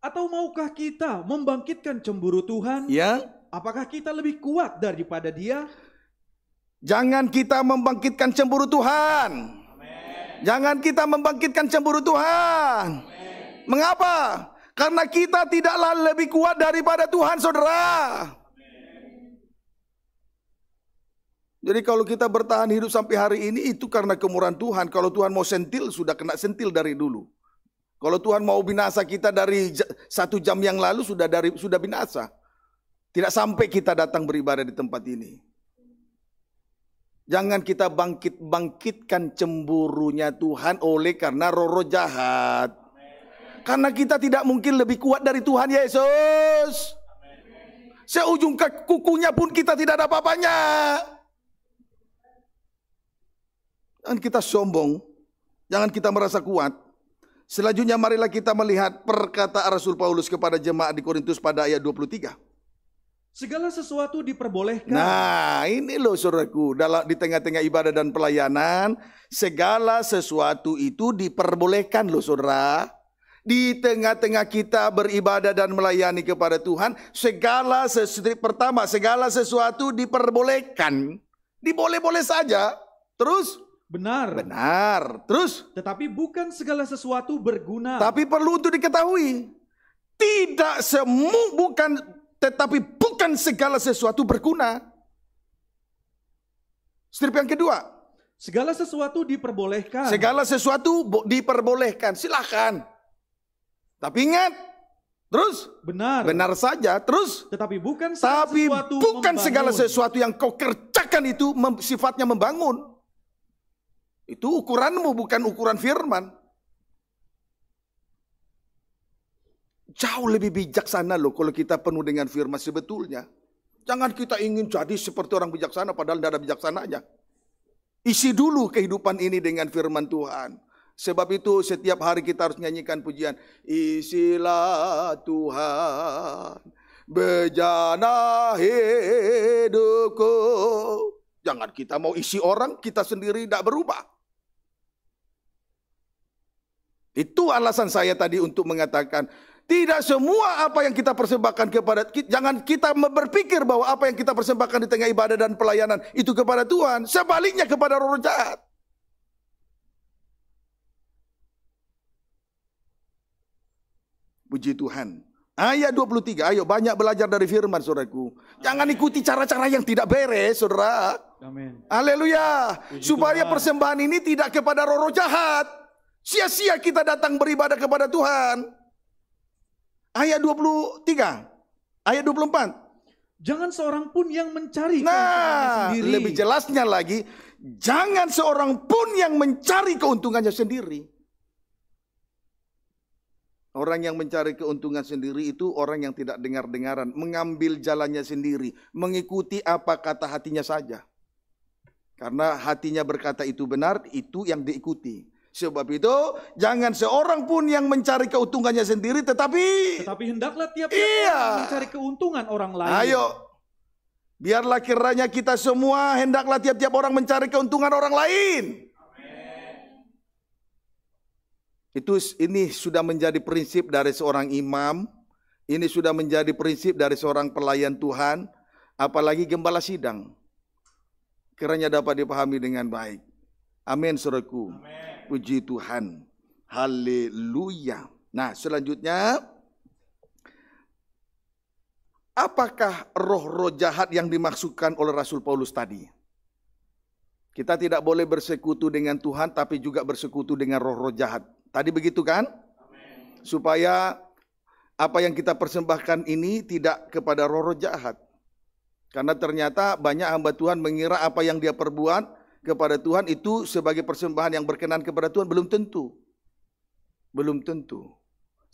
Atau maukah kita membangkitkan cemburu Tuhan? Ya. Apakah kita lebih kuat daripada dia? Jangan kita membangkitkan cemburu Tuhan. Amen. Jangan kita membangkitkan cemburu Tuhan. Amen. Mengapa? Karena kita tidaklah lebih kuat daripada Tuhan, saudara. Jadi kalau kita bertahan hidup sampai hari ini itu karena kemurahan Tuhan. Kalau Tuhan mau sentil sudah kena sentil dari dulu. Kalau Tuhan mau binasa kita dari satu jam yang lalu sudah dari sudah binasa. Tidak sampai kita datang beribadah di tempat ini. Jangan kita bangkit-bangkitkan cemburunya Tuhan oleh karena roro jahat. Karena kita tidak mungkin lebih kuat dari Tuhan Yesus. Seujung kukunya pun kita tidak ada apa-apanya. Jangan kita sombong. Jangan kita merasa kuat. Selanjutnya marilah kita melihat perkataan Rasul Paulus kepada jemaat di Korintus pada ayat 23. Segala sesuatu diperbolehkan. Nah, ini loh saudaraku, dalam di tengah-tengah ibadah dan pelayanan, segala sesuatu itu diperbolehkan loh saudara. Di tengah-tengah kita beribadah dan melayani kepada Tuhan, segala sesuatu pertama, segala sesuatu diperbolehkan. Diboleh-boleh saja. Terus Benar. Benar. Terus? Tetapi bukan segala sesuatu berguna. Tapi perlu untuk diketahui. Tidak semua bukan tetapi bukan segala sesuatu berguna. Strip yang kedua. Segala sesuatu diperbolehkan. Segala sesuatu diperbolehkan. Silahkan. Tapi ingat. Terus? Benar. Benar saja. Terus? Tetapi bukan segala tapi sesuatu bukan membangun. segala sesuatu yang kau kerjakan itu sifatnya membangun. Itu ukuranmu bukan ukuran firman. Jauh lebih bijaksana loh kalau kita penuh dengan firman sebetulnya. Jangan kita ingin jadi seperti orang bijaksana padahal tidak ada bijaksananya. Isi dulu kehidupan ini dengan firman Tuhan. Sebab itu setiap hari kita harus nyanyikan pujian. Isilah Tuhan bejana hidupku. Jangan kita mau isi orang, kita sendiri tidak berubah. Itu alasan saya tadi untuk mengatakan tidak semua apa yang kita persembahkan kepada jangan kita berpikir bahwa apa yang kita persembahkan di tengah ibadah dan pelayanan itu kepada Tuhan, sebaliknya kepada roh jahat. Puji Tuhan. Ayat 23, ayo banyak belajar dari firman saudaraku. Jangan ikuti cara-cara yang tidak beres saudara. Amin. Haleluya. Supaya persembahan ini tidak kepada roh jahat. Sia-sia kita datang beribadah kepada Tuhan. Ayat 23, ayat 24. Jangan seorang pun yang mencari nah, sendiri. lebih jelasnya lagi, jangan seorang pun yang mencari keuntungannya sendiri. Orang yang mencari keuntungan sendiri itu orang yang tidak dengar-dengaran, mengambil jalannya sendiri, mengikuti apa kata hatinya saja. Karena hatinya berkata itu benar, itu yang diikuti. Sebab itu jangan seorang pun yang mencari keuntungannya sendiri tetapi tetapi hendaklah tiap iya. mencari keuntungan orang lain. Ayo. Biarlah kiranya kita semua hendaklah tiap-tiap orang mencari keuntungan orang lain. Amen. Itu ini sudah menjadi prinsip dari seorang imam, ini sudah menjadi prinsip dari seorang pelayan Tuhan, apalagi gembala sidang. kiranya dapat dipahami dengan baik. Amin, saudaraku. Puji Tuhan. Haleluya. Nah, selanjutnya apakah roh-roh jahat yang dimaksudkan oleh Rasul Paulus tadi? Kita tidak boleh bersekutu dengan Tuhan tapi juga bersekutu dengan roh-roh jahat. Tadi begitu kan? Supaya apa yang kita persembahkan ini tidak kepada roh-roh jahat. Karena ternyata banyak hamba Tuhan mengira apa yang dia perbuat kepada Tuhan itu sebagai persembahan yang berkenan kepada Tuhan belum tentu. Belum tentu.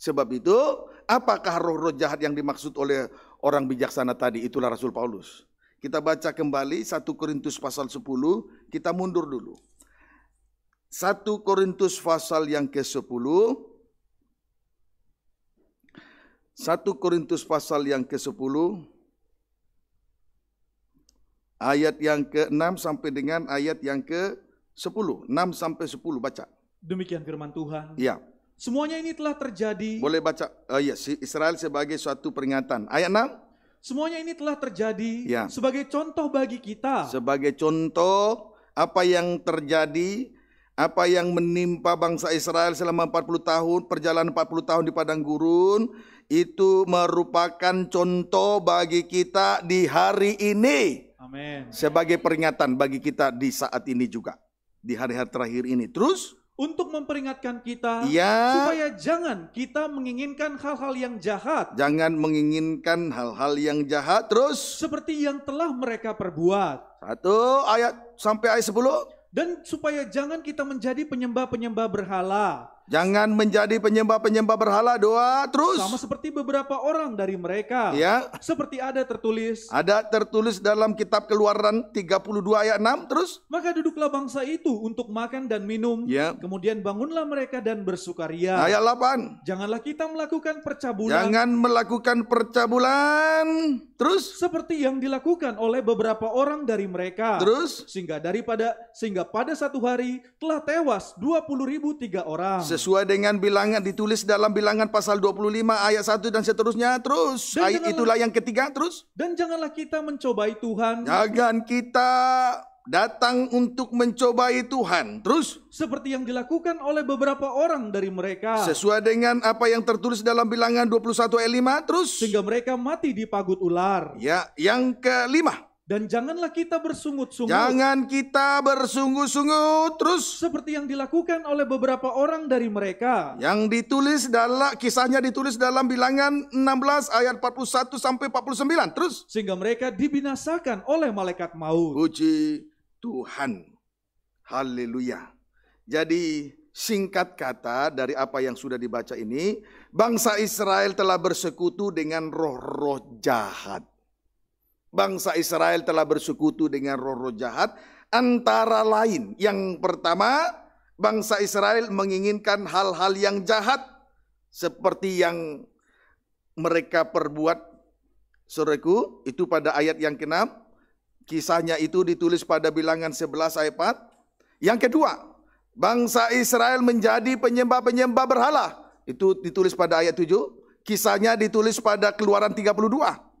Sebab itu, apakah roh-roh jahat yang dimaksud oleh orang bijaksana tadi? Itulah Rasul Paulus. Kita baca kembali 1 Korintus pasal 10, kita mundur dulu. 1 Korintus pasal yang ke-10. 1 Korintus pasal yang ke-10 ayat yang ke-6 sampai dengan ayat yang ke-10. 6 sampai 10 baca. Demikian firman Tuhan. Iya. Semuanya ini telah terjadi. Boleh baca. Oh iya, Israel sebagai suatu peringatan. Ayat 6. Semuanya ini telah terjadi ya. sebagai contoh bagi kita. Sebagai contoh apa yang terjadi, apa yang menimpa bangsa Israel selama 40 tahun, perjalanan 40 tahun di padang gurun, itu merupakan contoh bagi kita di hari ini. Amin. Sebagai peringatan bagi kita di saat ini juga. Di hari-hari terakhir ini. Terus? Untuk memperingatkan kita ya, supaya jangan kita menginginkan hal-hal yang jahat. Jangan menginginkan hal-hal yang jahat terus. Seperti yang telah mereka perbuat. Satu ayat sampai ayat 10. Dan supaya jangan kita menjadi penyembah-penyembah berhala. Jangan menjadi penyembah-penyembah berhala doa terus. Sama seperti beberapa orang dari mereka. Ya. Seperti ada tertulis. Ada tertulis dalam kitab Keluaran 32 ayat 6 terus. Maka duduklah bangsa itu untuk makan dan minum. Ya. Kemudian bangunlah mereka dan bersukaria. Ayat 8. Janganlah kita melakukan percabulan. Jangan melakukan percabulan. Terus seperti yang dilakukan oleh beberapa orang dari mereka. Terus sehingga daripada sehingga pada satu hari telah tewas 20 ribu tiga orang. Sesuai dengan bilangan ditulis dalam bilangan pasal 25 ayat 1 dan seterusnya. Terus dan ayat itulah yang ketiga terus. Dan janganlah kita mencobai Tuhan. Jangan kita datang untuk mencobai Tuhan. Terus seperti yang dilakukan oleh beberapa orang dari mereka. Sesuai dengan apa yang tertulis dalam bilangan 21 ayat 5 terus sehingga mereka mati di pagut ular. Ya, yang kelima. Dan janganlah kita bersungut-sungut. Jangan kita bersungut-sungut terus. Seperti yang dilakukan oleh beberapa orang dari mereka. Yang ditulis dalam kisahnya ditulis dalam bilangan 16 ayat 41 sampai 49 terus. Sehingga mereka dibinasakan oleh malaikat maut. Puji Tuhan. Haleluya. Jadi singkat kata dari apa yang sudah dibaca ini, bangsa Israel telah bersekutu dengan roh-roh jahat. Bangsa Israel telah bersekutu dengan roh-roh jahat antara lain. Yang pertama, bangsa Israel menginginkan hal-hal yang jahat seperti yang mereka perbuat. Saudaraku, itu pada ayat yang ke-6 Kisahnya itu ditulis pada bilangan 11 ayat 4. Yang kedua, bangsa Israel menjadi penyembah-penyembah berhala. Itu ditulis pada ayat 7. Kisahnya ditulis pada keluaran 32.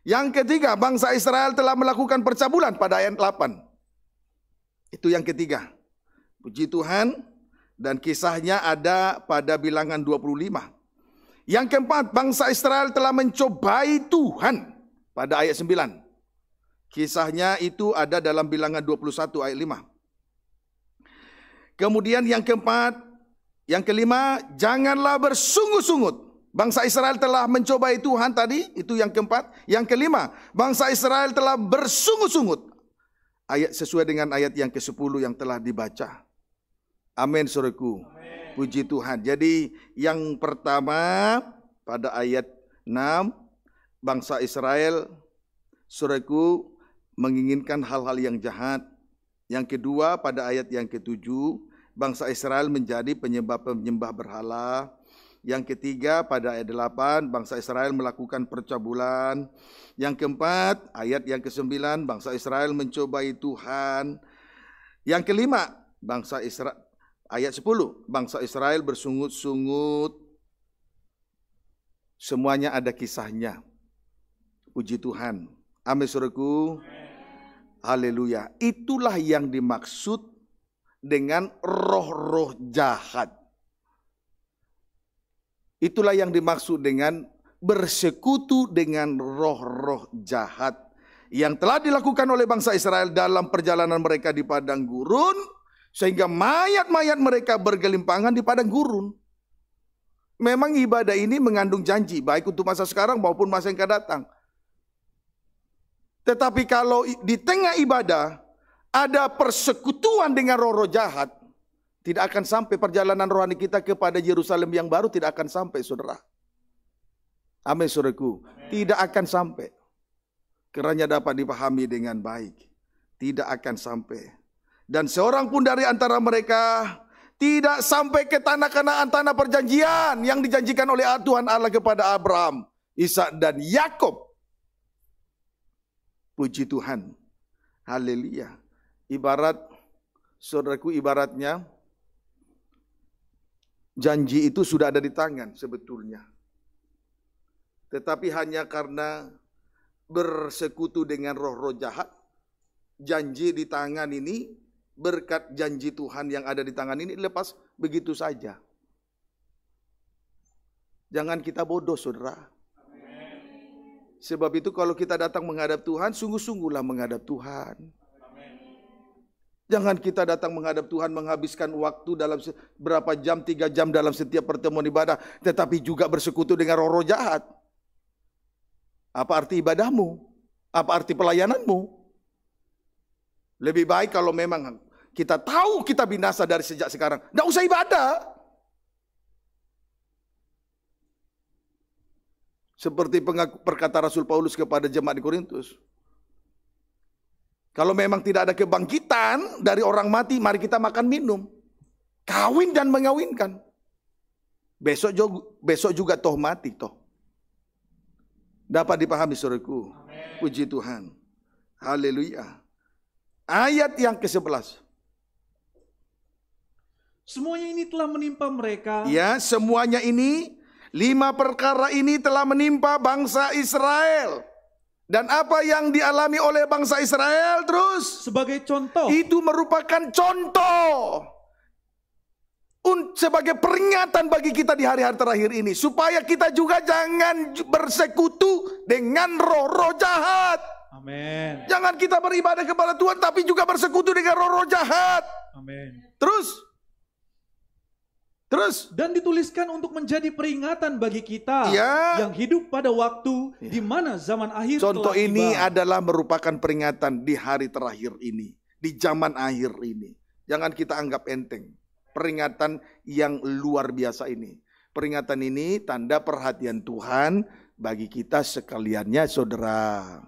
Yang ketiga, bangsa Israel telah melakukan percabulan pada ayat 8. Itu yang ketiga. Puji Tuhan dan kisahnya ada pada bilangan 25. Yang keempat, bangsa Israel telah mencobai Tuhan pada ayat 9. Kisahnya itu ada dalam bilangan 21 ayat 5. Kemudian yang keempat, yang kelima, janganlah bersungut-sungut. Bangsa Israel telah mencobai Tuhan tadi, itu yang keempat. Yang kelima, bangsa Israel telah bersungut-sungut. Ayat sesuai dengan ayat yang ke-10 yang telah dibaca. Amin, suruhku. Puji Tuhan. Jadi yang pertama pada ayat 6, bangsa Israel, suruhku, menginginkan hal-hal yang jahat. Yang kedua pada ayat yang ketujuh, bangsa Israel menjadi penyembah-penyembah berhala. Yang ketiga pada ayat 8, bangsa Israel melakukan percabulan. Yang keempat, ayat yang kesembilan, bangsa Israel mencobai Tuhan. Yang kelima, bangsa Israel ayat 10, bangsa Israel bersungut-sungut. Semuanya ada kisahnya. Puji Tuhan. Amin suruhku. Haleluya. Itulah yang dimaksud dengan roh-roh jahat. Itulah yang dimaksud dengan bersekutu dengan roh-roh jahat yang telah dilakukan oleh bangsa Israel dalam perjalanan mereka di padang gurun sehingga mayat-mayat mereka bergelimpangan di padang gurun. Memang ibadah ini mengandung janji baik untuk masa sekarang maupun masa yang akan datang. Tetapi kalau di tengah ibadah ada persekutuan dengan roh-roh jahat, tidak akan sampai perjalanan rohani kita kepada Yerusalem yang baru tidak akan sampai, saudara. Amin, saudaraku. Tidak akan sampai. Keranya dapat dipahami dengan baik. Tidak akan sampai. Dan seorang pun dari antara mereka tidak sampai ke tanah kanaan tanah perjanjian yang dijanjikan oleh Tuhan Allah kepada Abraham, Ishak dan Yakub. Puji Tuhan. Haleluya. Ibarat, saudaraku ibaratnya, janji itu sudah ada di tangan sebetulnya. Tetapi hanya karena bersekutu dengan roh-roh jahat, janji di tangan ini, berkat janji Tuhan yang ada di tangan ini lepas begitu saja. Jangan kita bodoh saudara. Sebab itu kalau kita datang menghadap Tuhan, sungguh-sungguhlah menghadap Tuhan. Jangan kita datang menghadap Tuhan menghabiskan waktu dalam berapa jam, tiga jam dalam setiap pertemuan ibadah. Tetapi juga bersekutu dengan roh-roh jahat. Apa arti ibadahmu? Apa arti pelayananmu? Lebih baik kalau memang kita tahu kita binasa dari sejak sekarang. Tidak usah ibadah. Seperti perkata Rasul Paulus kepada jemaat di Korintus. Kalau memang tidak ada kebangkitan dari orang mati, mari kita makan minum. Kawin dan mengawinkan. Besok juga, besok juga toh mati toh. Dapat dipahami saudaraku. Puji Tuhan. Haleluya. Ayat yang ke-11. Semuanya ini telah menimpa mereka. Ya, semuanya ini Lima perkara ini telah menimpa bangsa Israel. Dan apa yang dialami oleh bangsa Israel terus? Sebagai contoh. Itu merupakan contoh. Sebagai peringatan bagi kita di hari-hari terakhir ini. Supaya kita juga jangan bersekutu dengan roh-roh jahat. Amin. Jangan kita beribadah kepada Tuhan tapi juga bersekutu dengan roh-roh jahat. Amin. Terus Terus dan dituliskan untuk menjadi peringatan bagi kita ya. yang hidup pada waktu ya. di mana zaman akhir Contoh ini tiba. adalah merupakan peringatan di hari terakhir ini, di zaman akhir ini. Jangan kita anggap enteng. Peringatan yang luar biasa ini. Peringatan ini tanda perhatian Tuhan bagi kita sekaliannya saudara.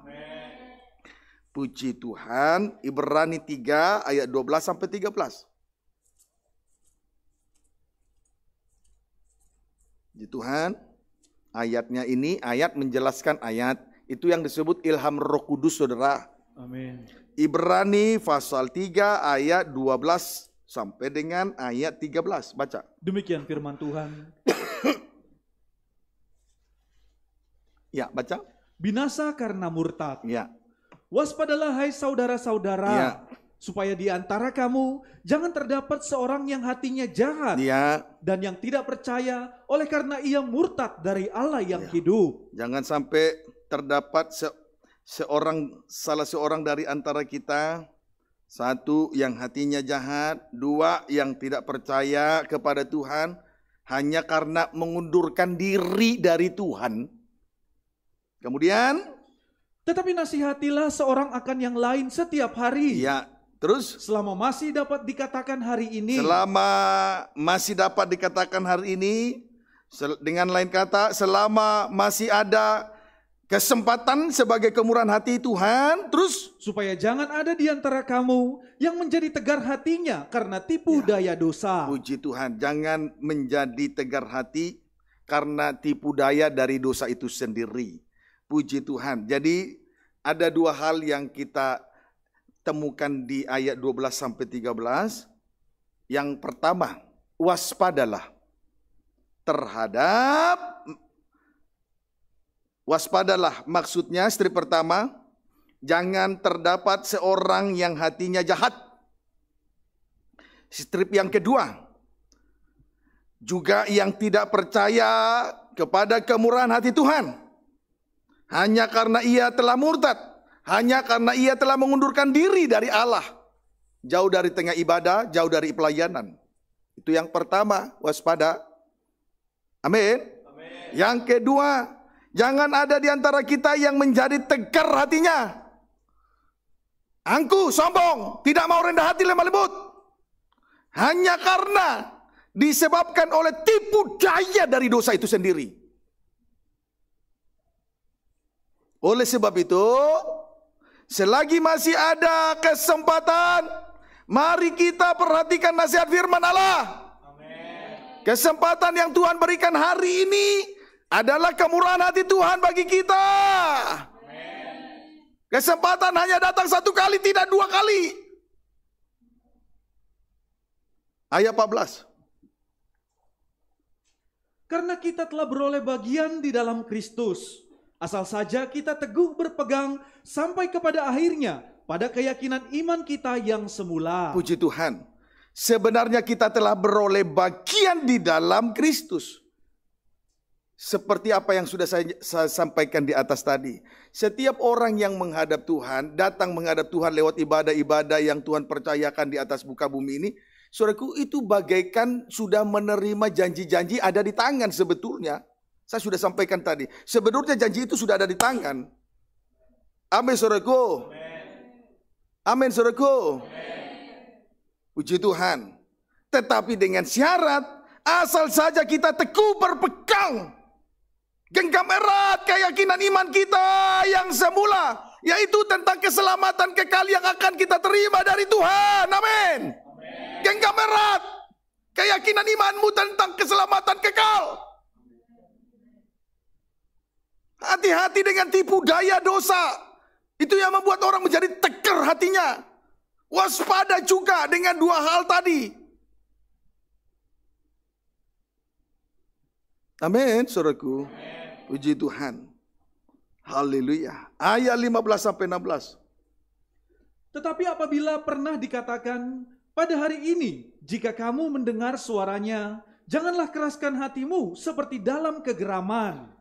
Puji Tuhan, Ibrani 3 ayat 12 sampai 13. Di Tuhan, ayatnya ini ayat menjelaskan ayat itu yang disebut ilham Roh Kudus Saudara. Amin. Ibrani pasal 3 ayat 12 sampai dengan ayat 13. Baca. Demikian firman Tuhan. [COUGHS] ya, baca. Binasa karena murtad. Ya. Waspadalah hai saudara-saudara. Ya supaya di antara kamu jangan terdapat seorang yang hatinya jahat ya. dan yang tidak percaya oleh karena ia murtad dari Allah yang ya. hidup. Jangan sampai terdapat se seorang salah seorang dari antara kita satu yang hatinya jahat, dua yang tidak percaya kepada Tuhan hanya karena mengundurkan diri dari Tuhan. Kemudian tetapi nasihatilah seorang akan yang lain setiap hari. Ya, Terus selama masih dapat dikatakan hari ini. Selama masih dapat dikatakan hari ini dengan lain kata selama masih ada kesempatan sebagai kemurahan hati Tuhan terus supaya jangan ada di antara kamu yang menjadi tegar hatinya karena tipu ya, daya dosa. Puji Tuhan, jangan menjadi tegar hati karena tipu daya dari dosa itu sendiri. Puji Tuhan. Jadi ada dua hal yang kita temukan di ayat 12 sampai 13. Yang pertama, waspadalah terhadap waspadalah maksudnya istri pertama Jangan terdapat seorang yang hatinya jahat. Strip yang kedua. Juga yang tidak percaya kepada kemurahan hati Tuhan. Hanya karena ia telah murtad. Hanya karena ia telah mengundurkan diri dari Allah. Jauh dari tengah ibadah, jauh dari pelayanan. Itu yang pertama, waspada. Amin. Yang kedua, jangan ada di antara kita yang menjadi tegar hatinya. Angku, sombong, tidak mau rendah hati lemah lembut. Hanya karena disebabkan oleh tipu daya dari dosa itu sendiri. Oleh sebab itu, selagi masih ada kesempatan, mari kita perhatikan nasihat firman Allah. Kesempatan yang Tuhan berikan hari ini adalah kemurahan hati Tuhan bagi kita. Kesempatan hanya datang satu kali, tidak dua kali. Ayat 14. Karena kita telah beroleh bagian di dalam Kristus. Asal saja kita teguh berpegang sampai kepada akhirnya pada keyakinan iman kita yang semula. Puji Tuhan. Sebenarnya kita telah beroleh bagian di dalam Kristus. Seperti apa yang sudah saya, saya, sampaikan di atas tadi. Setiap orang yang menghadap Tuhan, datang menghadap Tuhan lewat ibadah-ibadah yang Tuhan percayakan di atas muka bumi ini. Saudaraku itu bagaikan sudah menerima janji-janji ada di tangan sebetulnya. Saya sudah sampaikan tadi. Sebetulnya janji itu sudah ada di tangan. Amin saudaraku. Amin saudaraku. Puji Tuhan. Tetapi dengan syarat asal saja kita teguh berpegang. Genggam erat keyakinan iman kita yang semula. Yaitu tentang keselamatan kekal yang akan kita terima dari Tuhan. Amin. Genggam erat keyakinan imanmu tentang keselamatan kekal. Hati-hati dengan tipu daya dosa. Itu yang membuat orang menjadi teker hatinya. Waspada juga dengan dua hal tadi. Amin, saudaraku. Puji Tuhan. Haleluya. Ayat 15 sampai 16. Tetapi apabila pernah dikatakan, pada hari ini, jika kamu mendengar suaranya, janganlah keraskan hatimu seperti dalam kegeraman.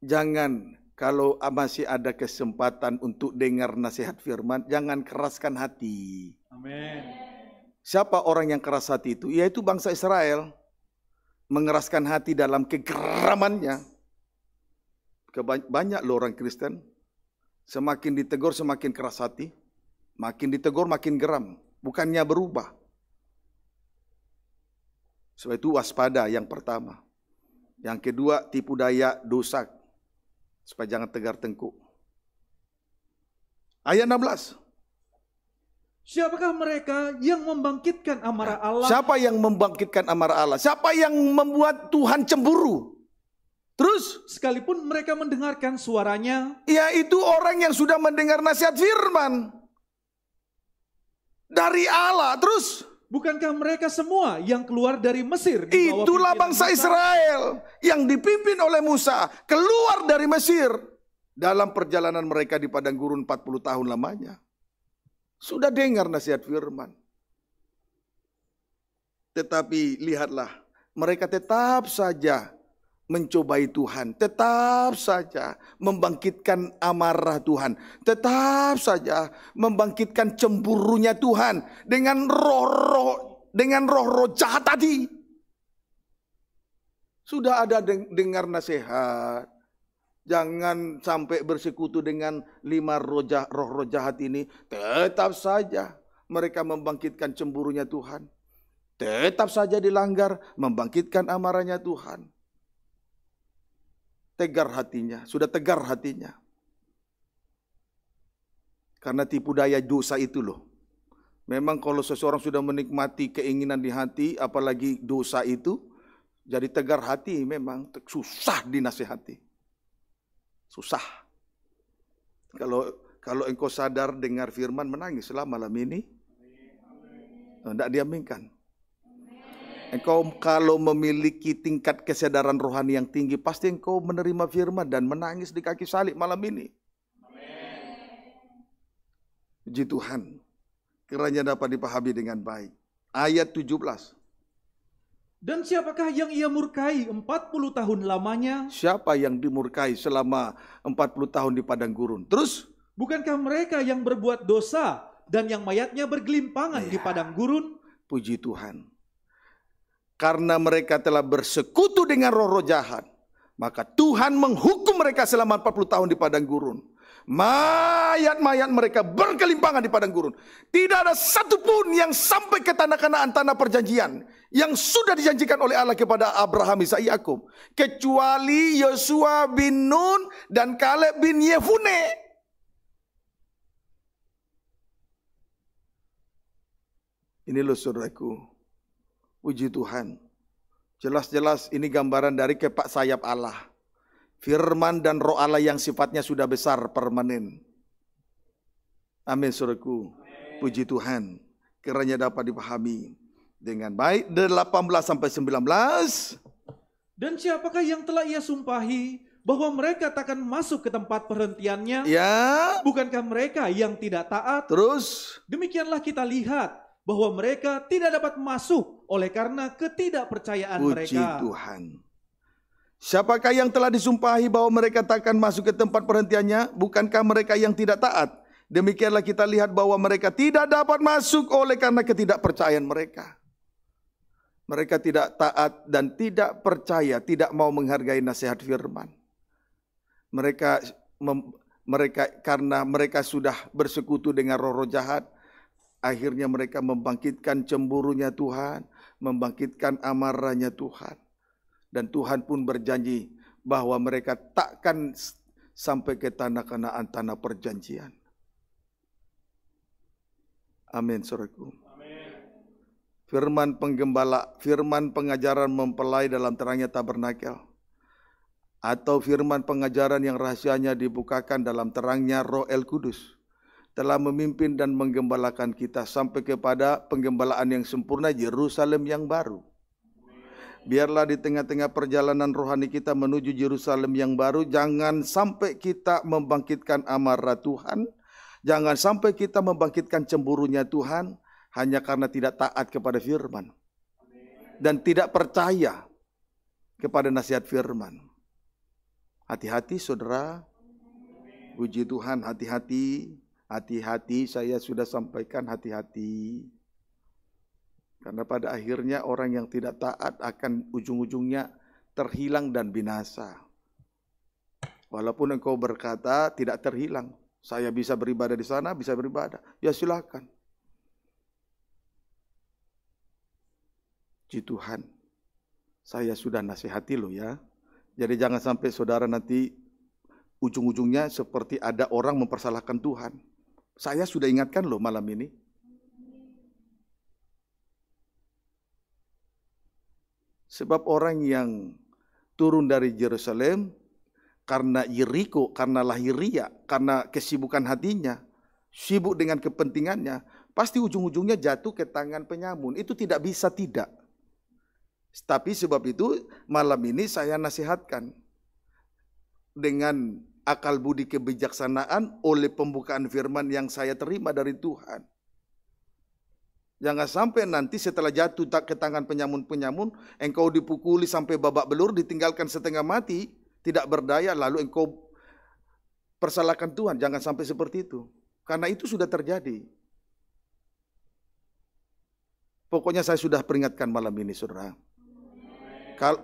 Jangan kalau masih ada kesempatan untuk dengar nasihat firman, jangan keraskan hati. Amin. Siapa orang yang keras hati itu? Yaitu bangsa Israel. Mengeraskan hati dalam kegeramannya. Banyak loh orang Kristen. Semakin ditegur semakin keras hati. Makin ditegur makin geram. Bukannya berubah. Sebab itu waspada yang pertama. Yang kedua tipu daya dosa. Supaya jangan tegar tengkuk. Ayat 16. Siapakah mereka yang membangkitkan amarah Allah? Siapa yang membangkitkan amarah Allah? Siapa yang membuat Tuhan cemburu? Terus sekalipun mereka mendengarkan suaranya, yaitu orang yang sudah mendengar nasihat firman dari Allah. Terus Bukankah mereka semua yang keluar dari Mesir? Itulah bangsa Musa? Israel yang dipimpin oleh Musa keluar dari Mesir dalam perjalanan mereka di padang gurun 40 tahun lamanya. Sudah dengar nasihat firman. Tetapi lihatlah, mereka tetap saja mencobai Tuhan, tetap saja membangkitkan amarah Tuhan, tetap saja membangkitkan cemburunya Tuhan dengan roh-roh dengan roh-roh jahat tadi. Sudah ada deng- dengar nasihat, jangan sampai bersekutu dengan lima roh-roh jahat ini, tetap saja mereka membangkitkan cemburunya Tuhan. Tetap saja dilanggar, membangkitkan amarahnya Tuhan tegar hatinya, sudah tegar hatinya. Karena tipu daya dosa itu loh. Memang kalau seseorang sudah menikmati keinginan di hati, apalagi dosa itu, jadi tegar hati memang susah dinasehati. Susah. Kalau kalau engkau sadar dengar firman menangislah malam ini. Tidak diaminkan. Engkau kalau memiliki tingkat kesadaran rohani yang tinggi, pasti engkau menerima firman dan menangis di kaki salib malam ini. Puji Tuhan. Kiranya dapat dipahami dengan baik. Ayat 17. Dan siapakah yang ia murkai 40 tahun lamanya? Siapa yang dimurkai selama 40 tahun di padang gurun? Terus Bukankah mereka yang berbuat dosa dan yang mayatnya bergelimpangan di Iya. padang gurun? puji Tuhan. Karena mereka telah bersekutu dengan roh-roh jahat, maka Tuhan menghukum mereka selama 40 tahun di padang gurun. Mayat-mayat mereka berkelimpangan di padang gurun. Tidak ada satupun yang sampai ke tanah kanaan tanah perjanjian yang sudah dijanjikan oleh Allah kepada Abraham, Isa, Yakub, kecuali Yosua bin Nun dan Kaleb bin Yefune. Ini loh saudaraku. Puji Tuhan. Jelas-jelas ini gambaran dari kepak sayap Allah. Firman dan roh Allah yang sifatnya sudah besar permanen. Amin saudaraku. Puji Tuhan. Kiranya dapat dipahami dengan baik. 18 sampai 19. Dan siapakah yang telah ia sumpahi bahwa mereka takkan masuk ke tempat perhentiannya? Ya. Bukankah mereka yang tidak taat? Terus. Demikianlah kita lihat bahwa mereka tidak dapat masuk oleh karena ketidakpercayaan Puji mereka. Tuhan. Siapakah yang telah disumpahi bahwa mereka takkan masuk ke tempat perhentiannya? Bukankah mereka yang tidak taat? Demikianlah kita lihat bahwa mereka tidak dapat masuk oleh karena ketidakpercayaan mereka. Mereka tidak taat dan tidak percaya, tidak mau menghargai nasihat firman. Mereka mem- mereka karena mereka sudah bersekutu dengan roh-roh jahat, akhirnya mereka membangkitkan cemburunya Tuhan, membangkitkan amarahnya Tuhan. Dan Tuhan pun berjanji bahwa mereka takkan sampai ke tanah kanaan tanah perjanjian. Amin, saudaraku. Firman penggembala, firman pengajaran mempelai dalam terangnya tabernakel. Atau firman pengajaran yang rahasianya dibukakan dalam terangnya roh El Kudus. Telah memimpin dan menggembalakan kita sampai kepada penggembalaan yang sempurna Yerusalem yang baru. Biarlah di tengah-tengah perjalanan rohani kita menuju Yerusalem yang baru, jangan sampai kita membangkitkan amarah Tuhan, jangan sampai kita membangkitkan cemburunya Tuhan hanya karena tidak taat kepada firman dan tidak percaya kepada nasihat firman. Hati-hati saudara, puji Tuhan hati-hati, hati-hati saya sudah sampaikan hati-hati. Karena pada akhirnya orang yang tidak taat akan ujung-ujungnya terhilang dan binasa. Walaupun engkau berkata tidak terhilang. Saya bisa beribadah di sana, bisa beribadah. Ya silakan. Puji Tuhan. Saya sudah nasihati lo ya. Jadi jangan sampai saudara nanti ujung-ujungnya seperti ada orang mempersalahkan Tuhan. Saya sudah ingatkan loh malam ini. Sebab orang yang turun dari Yerusalem karena Yeriko, karena lahiria, karena kesibukan hatinya, sibuk dengan kepentingannya, pasti ujung-ujungnya jatuh ke tangan penyamun. Itu tidak bisa tidak. Tapi sebab itu malam ini saya nasihatkan dengan akal budi kebijaksanaan oleh pembukaan firman yang saya terima dari Tuhan. Jangan sampai nanti setelah jatuh tak ke tangan penyamun-penyamun, engkau dipukuli sampai babak belur, ditinggalkan setengah mati, tidak berdaya, lalu engkau persalahkan Tuhan. Jangan sampai seperti itu. Karena itu sudah terjadi. Pokoknya saya sudah peringatkan malam ini, saudara.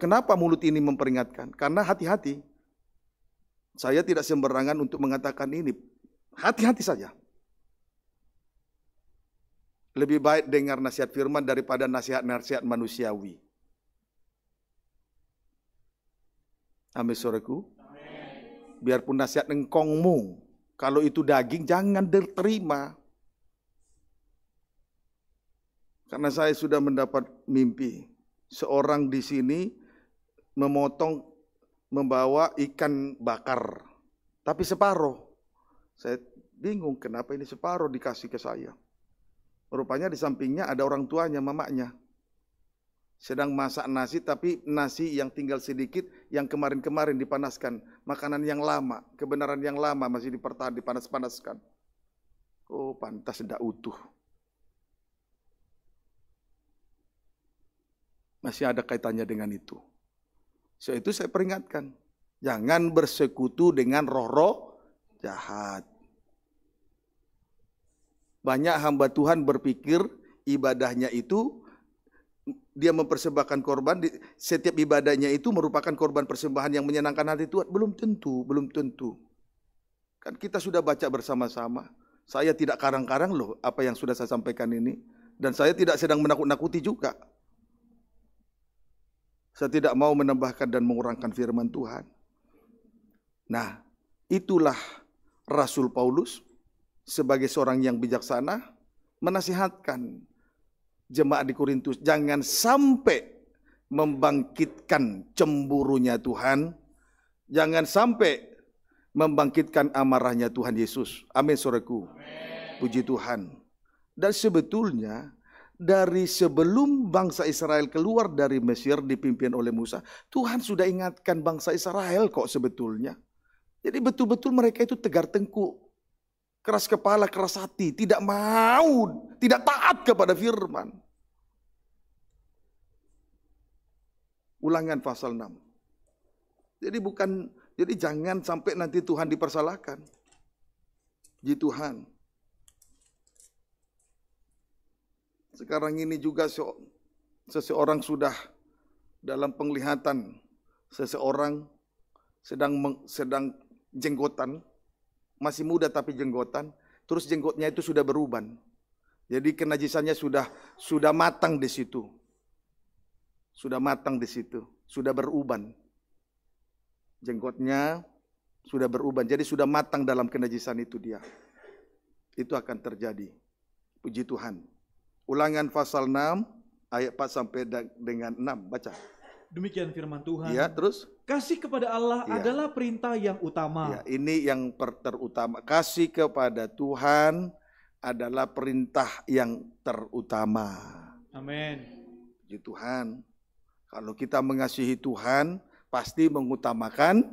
Kenapa mulut ini memperingatkan? Karena hati-hati. Saya tidak sembarangan untuk mengatakan ini. Hati-hati saja. Lebih baik dengar nasihat firman daripada nasihat-nasihat manusiawi. Amin soreku. Biarpun nasihat engkongmu, kalau itu daging jangan diterima. Karena saya sudah mendapat mimpi. Seorang di sini memotong, membawa ikan bakar. Tapi separuh. Saya bingung kenapa ini separuh dikasih ke saya. Rupanya di sampingnya ada orang tuanya, mamanya. Sedang masak nasi tapi nasi yang tinggal sedikit yang kemarin-kemarin dipanaskan. Makanan yang lama, kebenaran yang lama masih dipertahan, dipanas-panaskan. Oh, pantas tidak utuh. Masih ada kaitannya dengan itu. So itu saya peringatkan. Jangan bersekutu dengan roh-roh jahat. Banyak hamba Tuhan berpikir ibadahnya itu dia mempersembahkan korban setiap ibadahnya itu merupakan korban persembahan yang menyenangkan hati Tuhan. Belum tentu belum tentu. Kan kita sudah baca bersama-sama. Saya tidak karang-karang loh apa yang sudah saya sampaikan ini. Dan saya tidak sedang menakut-nakuti juga saya tidak mau menambahkan dan mengurangkan firman Tuhan. Nah, itulah Rasul Paulus sebagai seorang yang bijaksana menasihatkan jemaat di Korintus jangan sampai membangkitkan cemburunya Tuhan, jangan sampai membangkitkan amarahnya Tuhan Yesus. Amin saudaraku. Puji Tuhan. Dan sebetulnya dari sebelum bangsa Israel keluar dari Mesir dipimpin oleh Musa, Tuhan sudah ingatkan bangsa Israel kok sebetulnya. Jadi betul-betul mereka itu tegar tengkuk, keras kepala, keras hati, tidak mau, tidak taat kepada firman. Ulangan pasal 6. Jadi bukan jadi jangan sampai nanti Tuhan dipersalahkan. Ji Tuhan, Sekarang ini juga seseorang sudah dalam penglihatan seseorang sedang sedang jenggotan masih muda tapi jenggotan terus jenggotnya itu sudah beruban. Jadi kenajisannya sudah sudah matang di situ. Sudah matang di situ sudah beruban. Jenggotnya sudah beruban. Jadi sudah matang dalam kenajisan itu dia. Itu akan terjadi. Puji Tuhan Ulangan pasal 6 ayat 4 sampai dengan 6 baca. Demikian firman Tuhan. Ya, terus kasih kepada Allah ya. adalah perintah yang utama. Ya, ini yang terutama. Kasih kepada Tuhan adalah perintah yang terutama. Amin. Puji Tuhan. Kalau kita mengasihi Tuhan, pasti mengutamakan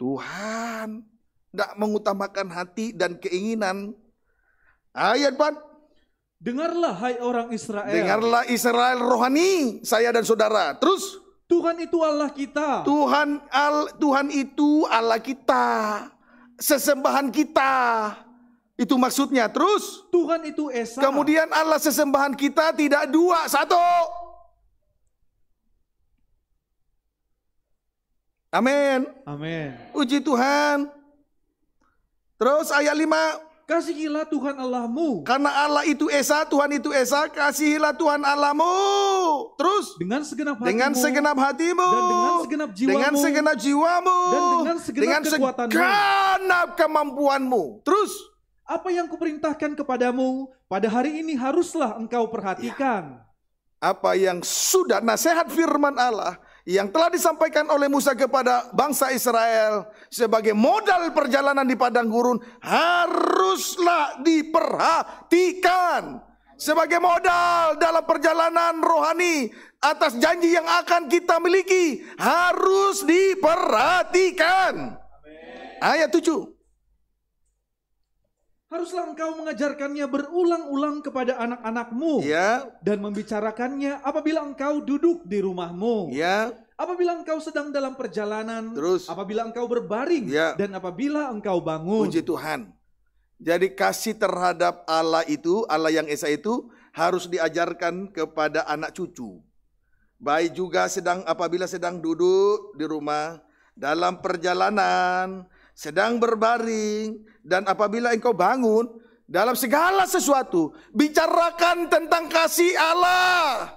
Tuhan. Tidak mengutamakan hati dan keinginan. Ayat 4. Dengarlah hai orang Israel. Dengarlah Israel rohani, saya dan saudara. Terus Tuhan itu Allah kita. Tuhan al, Tuhan itu Allah kita. Sesembahan kita. Itu maksudnya. Terus Tuhan itu Esa. Kemudian Allah sesembahan kita tidak dua, satu. Amin. Amin. Puji Tuhan. Terus ayat 5 Kasihilah Tuhan Allahmu. Karena Allah itu Esa, Tuhan itu Esa, kasihilah Tuhan Allahmu. Terus dengan segenap hatimu, dengan segenap hatimu, dan dengan segenap jiwamu, dengan segenap jiwamu, dan dengan segenap dengan kekuatanmu, segenap kemampuanmu. Terus apa yang kuperintahkan kepadamu pada hari ini haruslah engkau perhatikan. Ya. Apa yang sudah nasihat firman Allah yang telah disampaikan oleh Musa kepada bangsa Israel sebagai modal perjalanan di padang gurun haruslah diperhatikan sebagai modal dalam perjalanan rohani atas janji yang akan kita miliki harus diperhatikan. Ayat 7. Haruslah engkau mengajarkannya berulang-ulang kepada anak-anakmu ya. dan membicarakannya apabila engkau duduk di rumahmu. Ya. Apabila engkau sedang dalam perjalanan, terus apabila engkau berbaring ya. dan apabila engkau bangun. Puji Tuhan. Jadi kasih terhadap Allah itu, Allah yang Esa itu harus diajarkan kepada anak cucu. Baik juga sedang apabila sedang duduk di rumah dalam perjalanan, sedang berbaring, dan apabila engkau bangun, dalam segala sesuatu, bicarakan tentang kasih Allah.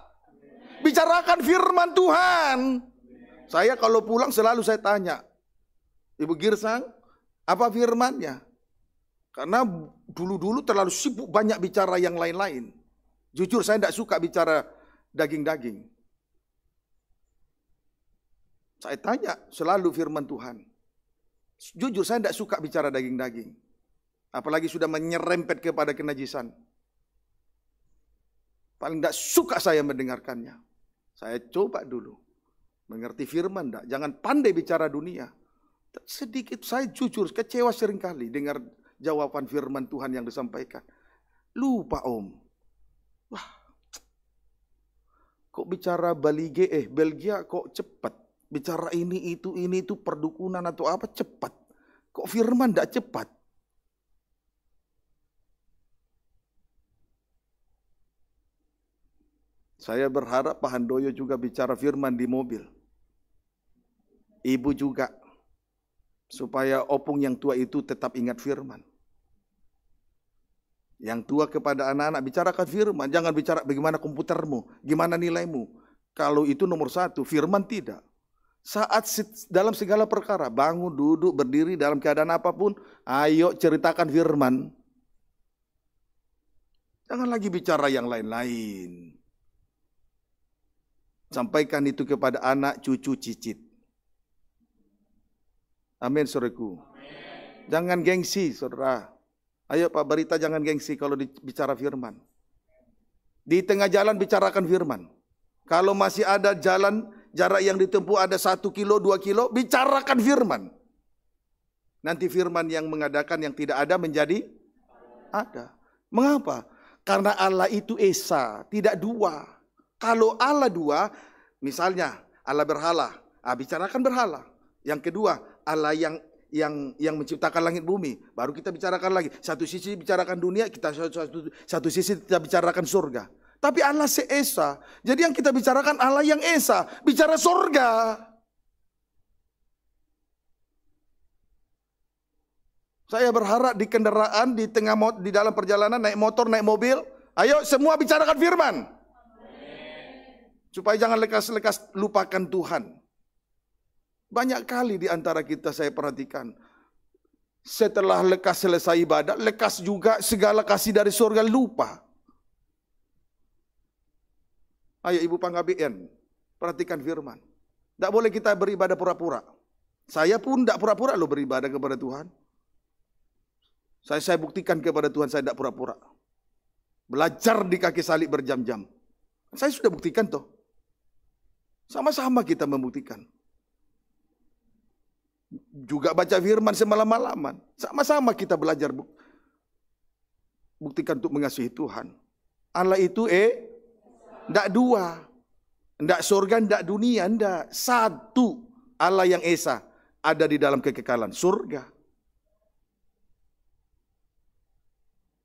Bicarakan firman Tuhan. Saya kalau pulang selalu saya tanya, Ibu Girsang, apa firmannya? Karena dulu-dulu terlalu sibuk banyak bicara yang lain-lain. Jujur saya tidak suka bicara daging-daging. Saya tanya selalu firman Tuhan. Jujur saya tidak suka bicara daging-daging. Apalagi sudah menyerempet kepada kenajisan. Paling tidak suka saya mendengarkannya. Saya coba dulu. Mengerti firman tidak. Jangan pandai bicara dunia. Sedikit saya jujur kecewa sering kali dengar jawaban firman Tuhan yang disampaikan. Lupa om. Wah, kok bicara Balige eh Belgia kok cepat. Bicara ini itu ini itu perdukunan atau apa cepat. Kok firman tidak cepat? Saya berharap Pak Handoyo juga bicara firman di mobil. Ibu juga. Supaya opung yang tua itu tetap ingat firman. Yang tua kepada anak-anak bicarakan firman. Jangan bicara bagaimana komputermu, gimana nilaimu. Kalau itu nomor satu, firman tidak. Saat dalam segala perkara, bangun, duduk, berdiri dalam keadaan apa pun, ayo ceritakan firman. Jangan lagi bicara yang lain-lain. Sampaikan itu kepada anak, cucu, cicit. Amin, saudaraku. Jangan gengsi, saudara. Ayo Pak Berita jangan gengsi kalau bicara firman. Di tengah jalan bicarakan firman. Kalau masih ada jalan jarak yang ditempuh ada satu kilo, dua kilo, bicarakan firman. Nanti firman yang mengadakan yang tidak ada menjadi ada. Mengapa? Karena Allah itu Esa, tidak dua. Kalau Allah dua, misalnya Allah berhala, ah, bicarakan berhala. Yang kedua, Allah yang yang yang menciptakan langit bumi. Baru kita bicarakan lagi. Satu sisi bicarakan dunia, kita satu, satu sisi kita bicarakan surga. Tapi Allah seesa. Jadi yang kita bicarakan Allah yang esa, bicara surga. Saya berharap di kendaraan, di tengah di dalam perjalanan naik motor, naik mobil, ayo semua bicarakan firman. Supaya jangan lekas-lekas lupakan Tuhan. Banyak kali di antara kita saya perhatikan. Setelah lekas selesai ibadat, lekas juga segala kasih dari surga lupa. Ayo Ibu Panggabian, perhatikan firman. Tidak boleh kita beribadah pura-pura. Saya pun tidak pura-pura loh beribadah kepada Tuhan. Saya saya buktikan kepada Tuhan saya tidak pura-pura. Belajar di kaki salib berjam-jam. Saya sudah buktikan toh. Sama-sama kita membuktikan juga baca firman semalam-malaman. Sama-sama kita belajar buktikan untuk mengasihi Tuhan. Allah itu eh ndak dua. Ndak surga, ndak dunia, ndak. Satu Allah yang Esa ada di dalam kekekalan surga.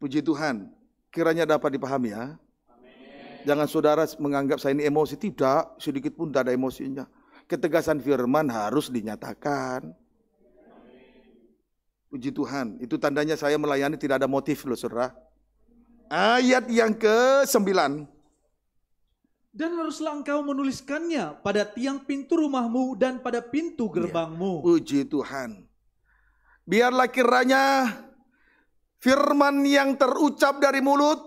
Puji Tuhan, kiranya dapat dipahami ya. Jangan saudara menganggap saya ini emosi. Tidak, sedikit pun tidak ada emosinya ketegasan firman harus dinyatakan. Puji Tuhan, itu tandanya saya melayani tidak ada motif loh saudara. Ayat yang ke-9. Dan haruslah engkau menuliskannya pada tiang pintu rumahmu dan pada pintu gerbangmu. Ya, puji Tuhan. Biarlah kiranya firman yang terucap dari mulut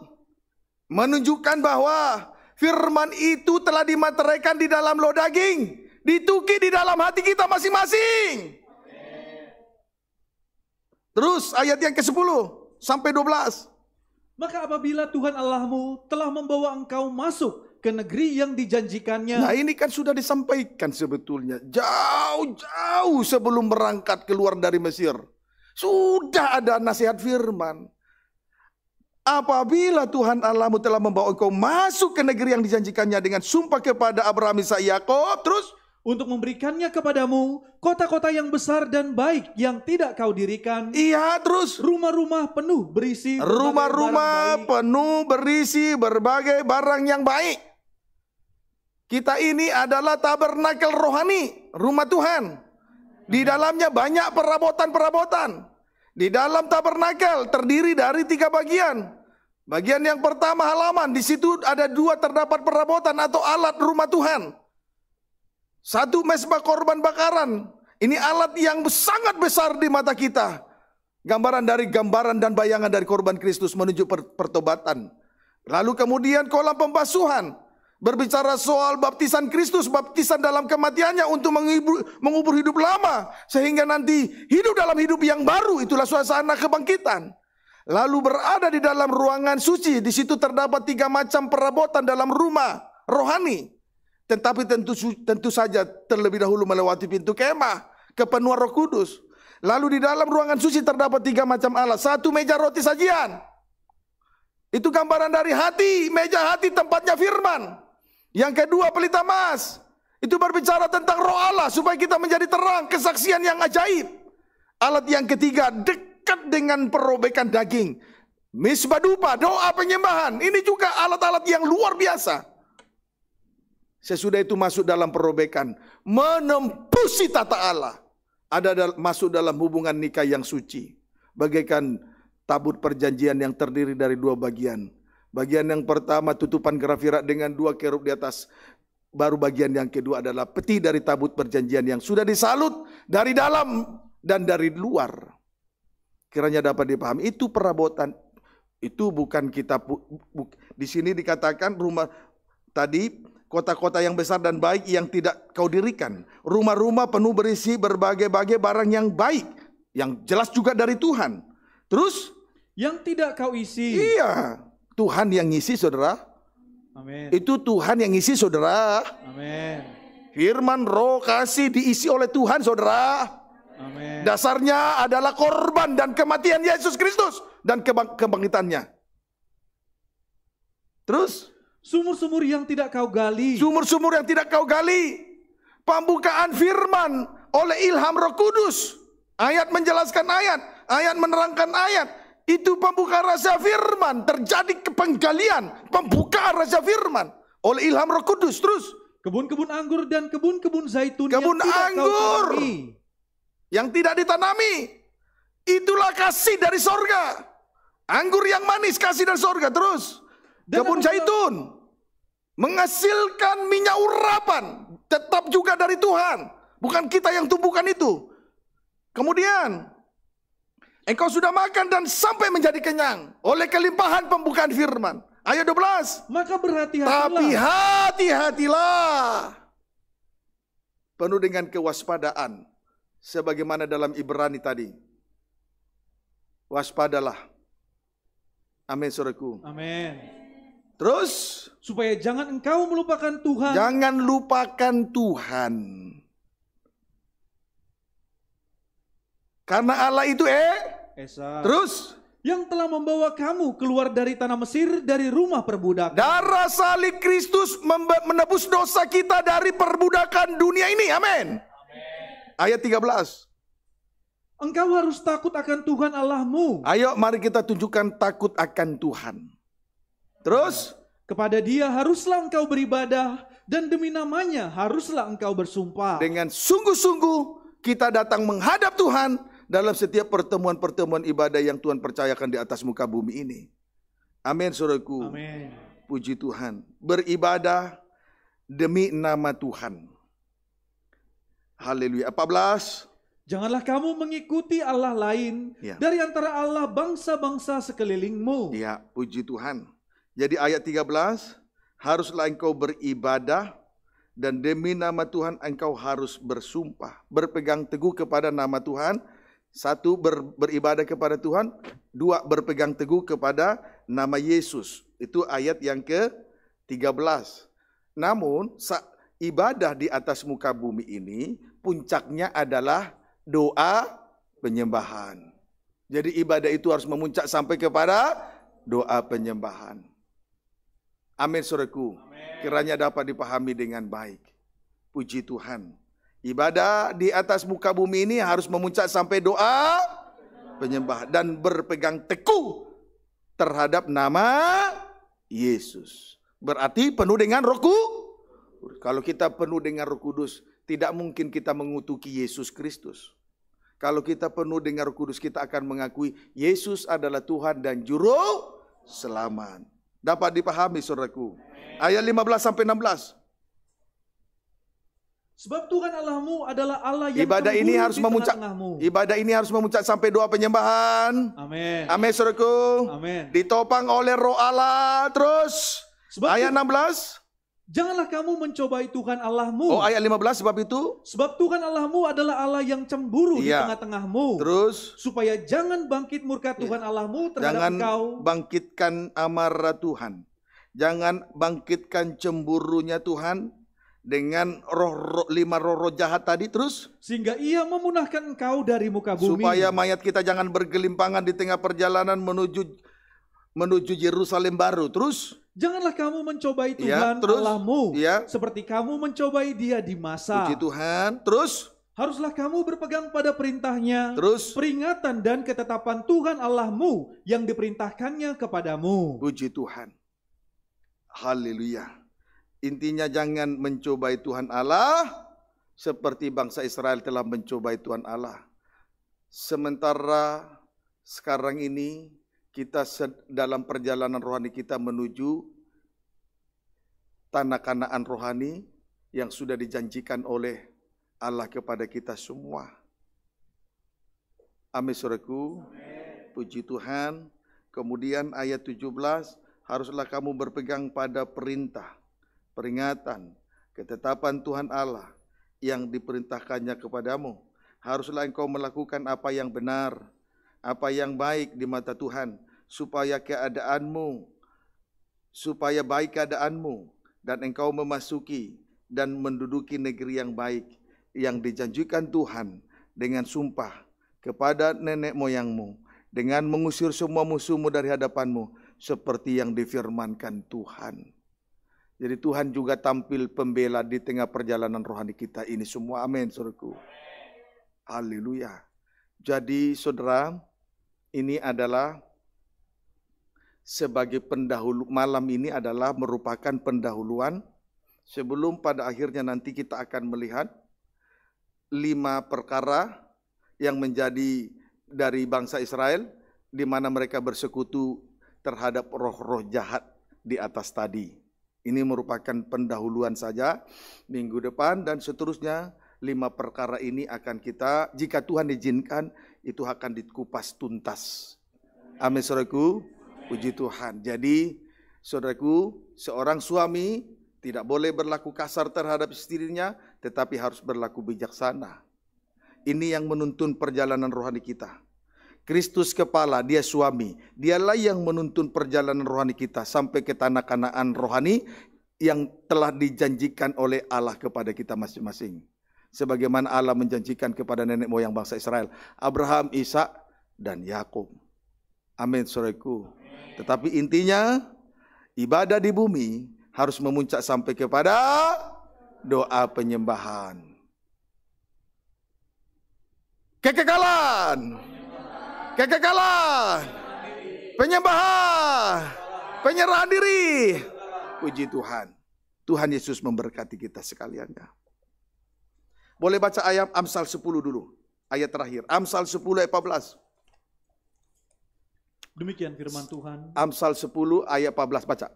menunjukkan bahwa firman itu telah dimateraikan di dalam loh daging dituki di dalam hati kita masing-masing. Terus ayat yang ke-10 sampai 12. Maka apabila Tuhan Allahmu telah membawa engkau masuk ke negeri yang dijanjikannya. Nah ini kan sudah disampaikan sebetulnya. Jauh-jauh sebelum berangkat keluar dari Mesir. Sudah ada nasihat firman. Apabila Tuhan Allahmu telah membawa engkau masuk ke negeri yang dijanjikannya dengan sumpah kepada Abraham, Isa, Yakob, terus untuk memberikannya kepadamu kota-kota yang besar dan baik yang tidak kau dirikan. Iya, terus rumah-rumah penuh berisi rumah-rumah penuh berisi berbagai barang yang baik. Kita ini adalah tabernakel rohani, rumah Tuhan. Di dalamnya banyak perabotan-perabotan. Di dalam tabernakel terdiri dari tiga bagian. Bagian yang pertama halaman, di situ ada dua terdapat perabotan atau alat rumah Tuhan. Satu mesbah korban bakaran. Ini alat yang sangat besar di mata kita. Gambaran dari gambaran dan bayangan dari korban Kristus menuju pertobatan. Lalu kemudian kolam pembasuhan. Berbicara soal baptisan Kristus, baptisan dalam kematiannya untuk mengubur, mengubur hidup lama. Sehingga nanti hidup dalam hidup yang baru, itulah suasana kebangkitan. Lalu berada di dalam ruangan suci, di situ terdapat tiga macam perabotan dalam rumah rohani. Tetapi tentu tentu saja terlebih dahulu melewati pintu kemah kepenuhan Roh Kudus. Lalu di dalam ruangan suci terdapat tiga macam alat. Satu meja roti sajian. Itu gambaran dari hati, meja hati tempatnya firman. Yang kedua pelita emas. Itu berbicara tentang roh Allah supaya kita menjadi terang, kesaksian yang ajaib. Alat yang ketiga dekat dengan perobekan daging. Misbah dupa, doa penyembahan. Ini juga alat-alat yang luar biasa. Sesudah itu masuk dalam perobekan. Menempusi tata Allah. Ada masuk dalam hubungan nikah yang suci. Bagaikan tabut perjanjian yang terdiri dari dua bagian. Bagian yang pertama tutupan grafirat dengan dua kerub di atas. Baru bagian yang kedua adalah peti dari tabut perjanjian yang sudah disalut dari dalam dan dari luar. Kiranya dapat dipahami. Itu perabotan. Itu bukan kita pu- bu- di sini dikatakan rumah tadi kota-kota yang besar dan baik yang tidak kau dirikan. Rumah-rumah penuh berisi berbagai-bagai barang yang baik yang jelas juga dari Tuhan. Terus yang tidak kau isi. iya, Tuhan yang ngisi Saudara. Amin. Itu Tuhan yang ngisi Saudara. Amin. Firman roh kasih diisi oleh Tuhan Saudara. Amin. Dasarnya adalah korban dan kematian Yesus Kristus dan kebang- kebangkitannya. Terus Sumur-sumur yang tidak kau gali. sumur-sumur yang tidak kau gali, pembukaan firman oleh ilham Roh Kudus. Ayat menjelaskan ayat, ayat menerangkan ayat. Itu pembukaan rahasia firman, terjadi kepenggalian, pembukaan rahasia firman oleh ilham Roh Kudus. Terus Kebun-kebun anggur dan kebun-kebun zaitun Kebun yang tidak kau anggur. tanami. yang tidak ditanami, itulah kasih dari sorga. Anggur yang manis kasih dari sorga. Terus Dan kebun zaitun menghasilkan minyak urapan tetap juga dari Tuhan bukan kita yang tumbuhkan itu kemudian engkau sudah makan dan sampai menjadi kenyang oleh kelimpahan pembukaan firman ayat 12 Maka berhati-hatilah. tapi hati-hatilah penuh dengan kewaspadaan sebagaimana dalam Ibrani tadi waspadalah amin saudaraku Amin. terus Supaya jangan engkau melupakan Tuhan. Jangan lupakan Tuhan. Karena Allah itu eh Esa. terus yang telah membawa kamu keluar dari tanah Mesir dari rumah perbudakan. darah salib Kristus menebus dosa kita dari perbudakan dunia ini. Amin. Ayat 13. Engkau harus takut akan Tuhan Allahmu. Ayo mari kita tunjukkan takut akan Tuhan. Terus Kepada dia haruslah engkau beribadah dan demi namanya haruslah engkau bersumpah. dengan sungguh-sungguh kita datang menghadap Tuhan dalam setiap pertemuan-pertemuan ibadah yang Tuhan percayakan di atas muka bumi ini. Amin, saudaraku. Amin. Puji Tuhan. Beribadah demi nama Tuhan. Haleluya. 14. Janganlah kamu mengikuti Allah lain Ya. dari antara Allah bangsa-bangsa sekelilingmu. Ya, puji Tuhan. Jadi ayat 13, haruslah engkau beribadah dan demi nama Tuhan engkau harus bersumpah, berpegang teguh kepada nama Tuhan. Satu ber- beribadah kepada Tuhan, dua berpegang teguh kepada nama Yesus. Itu ayat yang ke-13. Namun ibadah di atas muka bumi ini puncaknya adalah doa penyembahan. Jadi ibadah itu harus memuncak sampai kepada doa penyembahan. Amin saudaraku. Kiranya dapat dipahami dengan baik. Puji Tuhan. Ibadah di atas muka bumi ini harus memuncak sampai doa penyembahan dan berpegang teguh terhadap nama Yesus. Berarti penuh dengan roh Kudus. Kalau kita penuh dengan roh kudus, tidak mungkin kita mengutuki Yesus Kristus. Kalau kita penuh dengan roh kudus, kita akan mengakui Yesus adalah Tuhan dan Juru Selamat. Dapat dipahami saudaraku. Ayat 15 sampai 16. Sebab Tuhan Allahmu adalah Allah yang Ibadah ini harus di memuncak. Ibadah ini harus memuncak sampai doa penyembahan. Amin. Amin saudaraku. Amin. Ditopang oleh roh Allah. Terus. Sebab Ayat tu- 16. janganlah kamu mencobai Tuhan Allahmu. Oh ayat 15 sebab itu. Sebab Tuhan Allahmu adalah Allah yang cemburu di Iya. tengah-tengahmu. Terus. Supaya jangan bangkit murka Tuhan Allahmu terhadap Jangan engkau. bangkitkan amarah Tuhan. Jangan bangkitkan cemburunya Tuhan dengan roh, roh lima roh, roh jahat tadi terus sehingga ia memunahkan engkau dari muka bumi. supaya mayat kita jangan bergelimpangan di tengah perjalanan menuju menuju Yerusalem baru. Terus Janganlah kamu mencobai Ya, Tuhan terus? Allahmu Ya. seperti kamu mencobai dia di masa. puji Tuhan. Terus Haruslah kamu berpegang pada perintahnya, terus peringatan dan ketetapan Tuhan Allahmu yang diperintahkannya kepadamu. puji Tuhan. Haleluya. Intinya jangan mencobai Tuhan Allah seperti bangsa Israel telah mencobai Tuhan Allah. Sementara sekarang ini kita dalam perjalanan rohani kita menuju tanah kanaan rohani yang sudah dijanjikan oleh Allah kepada kita semua. Amin saudaraku. Puji Tuhan. Kemudian ayat 17, haruslah kamu berpegang pada perintah, peringatan, ketetapan Tuhan Allah yang diperintahkannya kepadamu. Haruslah engkau melakukan apa yang benar, apa yang baik di mata Tuhan, supaya keadaanmu, supaya baik keadaanmu, dan engkau memasuki dan menduduki negeri yang baik, yang dijanjikan Tuhan dengan sumpah kepada nenek moyangmu, dengan mengusir semua musuhmu dari hadapanmu, seperti yang difirmankan Tuhan. Jadi Tuhan juga tampil pembela di tengah perjalanan rohani kita ini semua. Amin, saudaraku. Haleluya. Jadi saudara, ini adalah sebagai pendahulu malam ini adalah merupakan pendahuluan sebelum pada akhirnya nanti kita akan melihat lima perkara yang menjadi dari bangsa Israel di mana mereka bersekutu terhadap roh-roh jahat di atas tadi. Ini merupakan pendahuluan saja minggu depan dan seterusnya lima perkara ini akan kita jika Tuhan izinkan itu akan dikupas tuntas. Amin saudaraku. Puji Tuhan. Jadi saudaraku, seorang suami tidak boleh berlaku kasar terhadap istrinya tetapi harus berlaku bijaksana. Ini yang menuntun perjalanan rohani kita. Kristus kepala, dia suami. Dialah yang menuntun perjalanan rohani kita sampai ke tanah kanaan rohani yang telah dijanjikan oleh Allah kepada kita masing-masing. Sebagaimana Allah menjanjikan kepada nenek moyang bangsa Israel. Abraham, Ishak, dan Yakub. Amin, saudaraku. Tetapi intinya ibadah di bumi harus memuncak sampai kepada doa penyembahan. Kekekalan. Kekekalan. Penyembahan. Penyerahan diri. Puji Tuhan. Tuhan Yesus memberkati kita sekalian ya. Boleh baca ayat Amsal 10 dulu. Ayat terakhir. Amsal 10 ayat 14. Demikian firman Tuhan. Amsal 10 ayat 14 baca.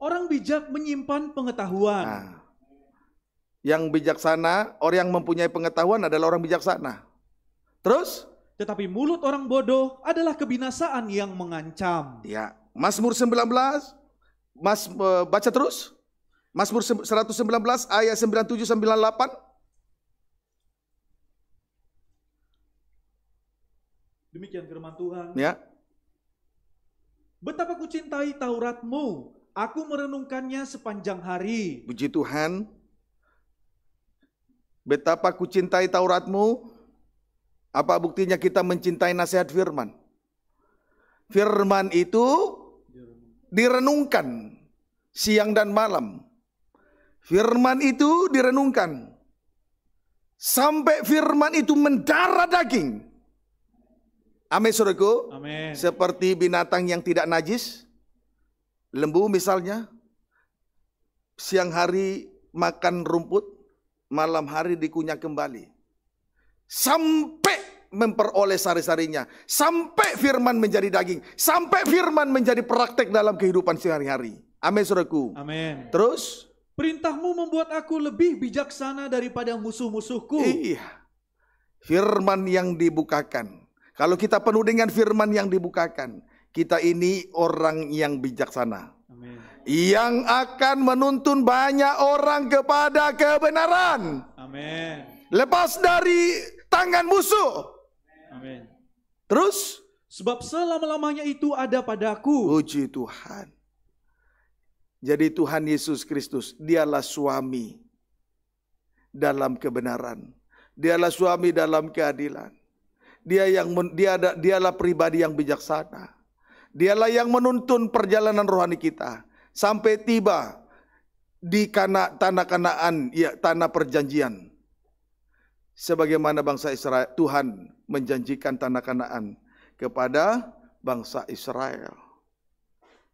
Orang bijak menyimpan pengetahuan, Nah, yang bijaksana, orang yang mempunyai pengetahuan adalah orang bijaksana. Terus? Tetapi mulut orang bodoh adalah kebinasaan yang mengancam. Ya, Mazmur 19 Mas eh, baca terus. Mazmur 119 ayat 97 98. Demikian firman Tuhan. Ya. Betapa kucintai Tauratmu, aku merenungkannya sepanjang hari. Puji Tuhan. Betapa ku cintai Tauratmu. Apa buktinya kita mencintai nasihat firman? Firman itu direnungkan siang dan malam. Firman itu direnungkan. Sampai firman itu mendarah daging. Amin saudaraku. Amin. Seperti binatang yang tidak najis. Lembu misalnya. Siang hari makan rumput. Malam hari dikunyah kembali. Sampai memperoleh sari-sarinya. Sampai firman menjadi daging. Sampai firman menjadi praktek dalam kehidupan sehari-hari. Amin saudaraku. Amin. Terus. Perintahmu membuat aku lebih bijaksana daripada musuh-musuhku. Iya. Firman yang dibukakan. Kalau kita penuh dengan firman yang dibukakan. Kita ini orang yang bijaksana. Amin. yang akan menuntun banyak orang kepada kebenaran. Amin. Lepas dari tangan musuh. Amin. Terus, Sebab selama-lamanya itu ada padaku. puji Tuhan. Jadi Tuhan Yesus Kristus, dialah suami dalam kebenaran. Dialah suami dalam keadilan. Dia yang dia ada- dialah pribadi yang bijaksana. Dialah yang menuntun perjalanan rohani kita sampai tiba di kana, tanah Kanaan, ya tanah perjanjian. Sebagaimana bangsa Israel, Tuhan menjanjikan tanah Kanaan kepada bangsa Israel.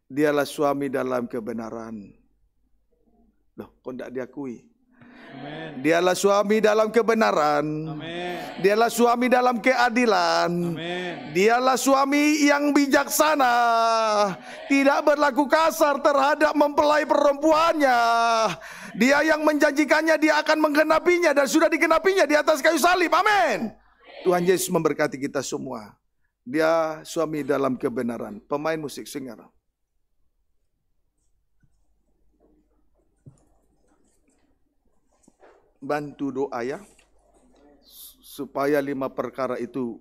Dialah suami dalam kebenaran. Loh, kok tidak diakui? Amin. Dialah suami dalam kebenaran. Amin. Dialah suami dalam keadilan. Amin. Dialah suami yang bijaksana, tidak berlaku kasar terhadap mempelai perempuannya. Dia yang menjanjikannya dia akan menggenapinya dan sudah digenapinya di atas kayu salib. Amin. Tuhan Yesus memberkati kita semua. Dia suami dalam kebenaran. Pemain musik singer. Bantu doa ya supaya lima perkara itu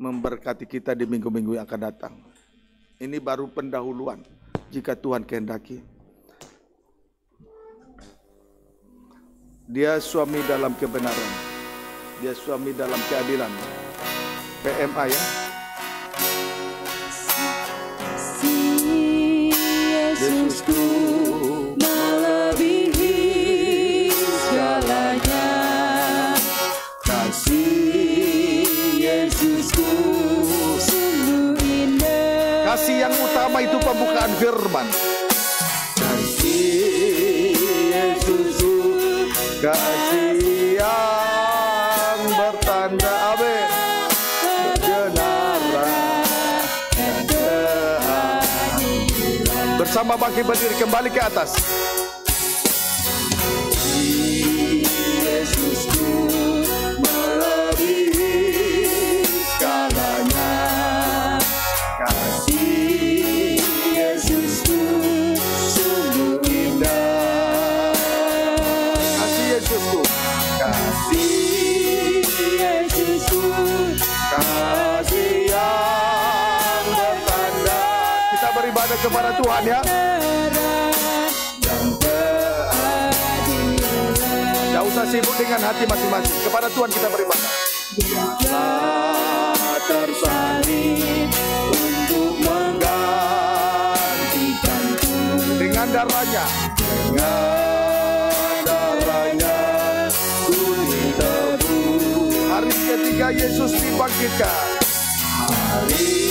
memberkati kita di minggu-minggu yang akan datang. Ini baru pendahuluan jika Tuhan kehendaki. Dia suami dalam kebenaran. Dia suami dalam keadilan. PMA ya. Yesusku Yesusku melebihi segalanya kasih Yesusku. Sungguh indah Kasih yang utama itu pembukaan firman. Kasih yang bertanda amin. Kebenaran. Bersama bangkit berdiri kembali ke atas. Kepada Tuhan ya. Tidak usah sibuk dengan hati masing-masing. Kepada Tuhan kita beribadah. Tersalib untuk menggantikanku dengan darahnya dengan darahnya ku ditebus hari ketiga Yesus dibangkitkan hari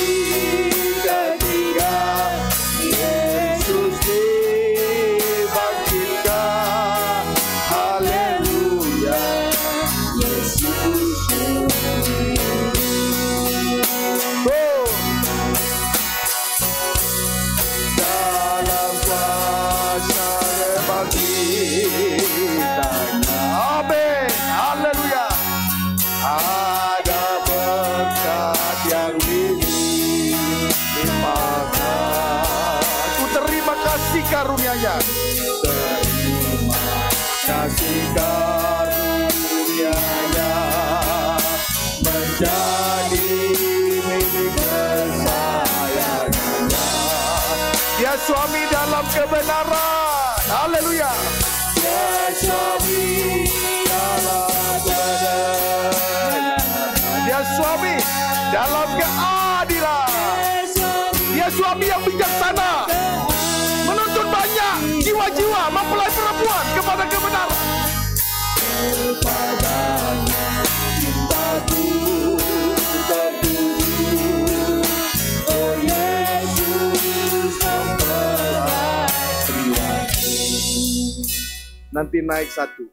Nanti naik satu.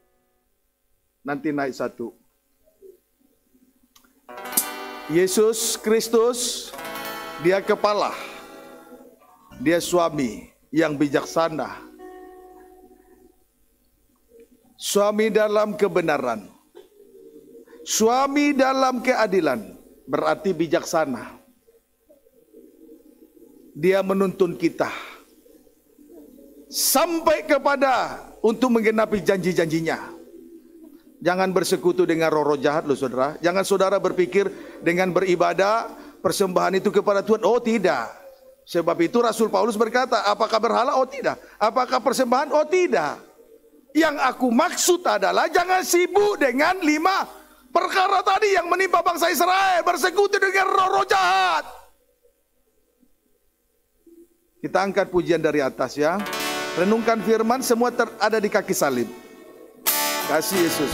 Nanti naik satu. Yesus Kristus, dia kepala. Dia suami yang bijaksana. Suami dalam kebenaran. Suami dalam keadilan. Berarti bijaksana. Dia menuntun kita. Sampai kepada untuk menggenapi janji-janjinya. Jangan bersekutu dengan roh-roh jahat loh saudara. Jangan saudara berpikir dengan beribadah persembahan itu kepada Tuhan. Oh tidak. Sebab itu Rasul Paulus berkata, apakah berhala? Oh tidak. Apakah persembahan? Oh tidak. Yang aku maksud adalah jangan sibuk dengan lima perkara tadi yang menimpa bangsa Israel. Bersekutu dengan roh-roh jahat. Kita angkat pujian dari atas ya. Renungkan firman semua terada di kaki salib. Kasih Yesus.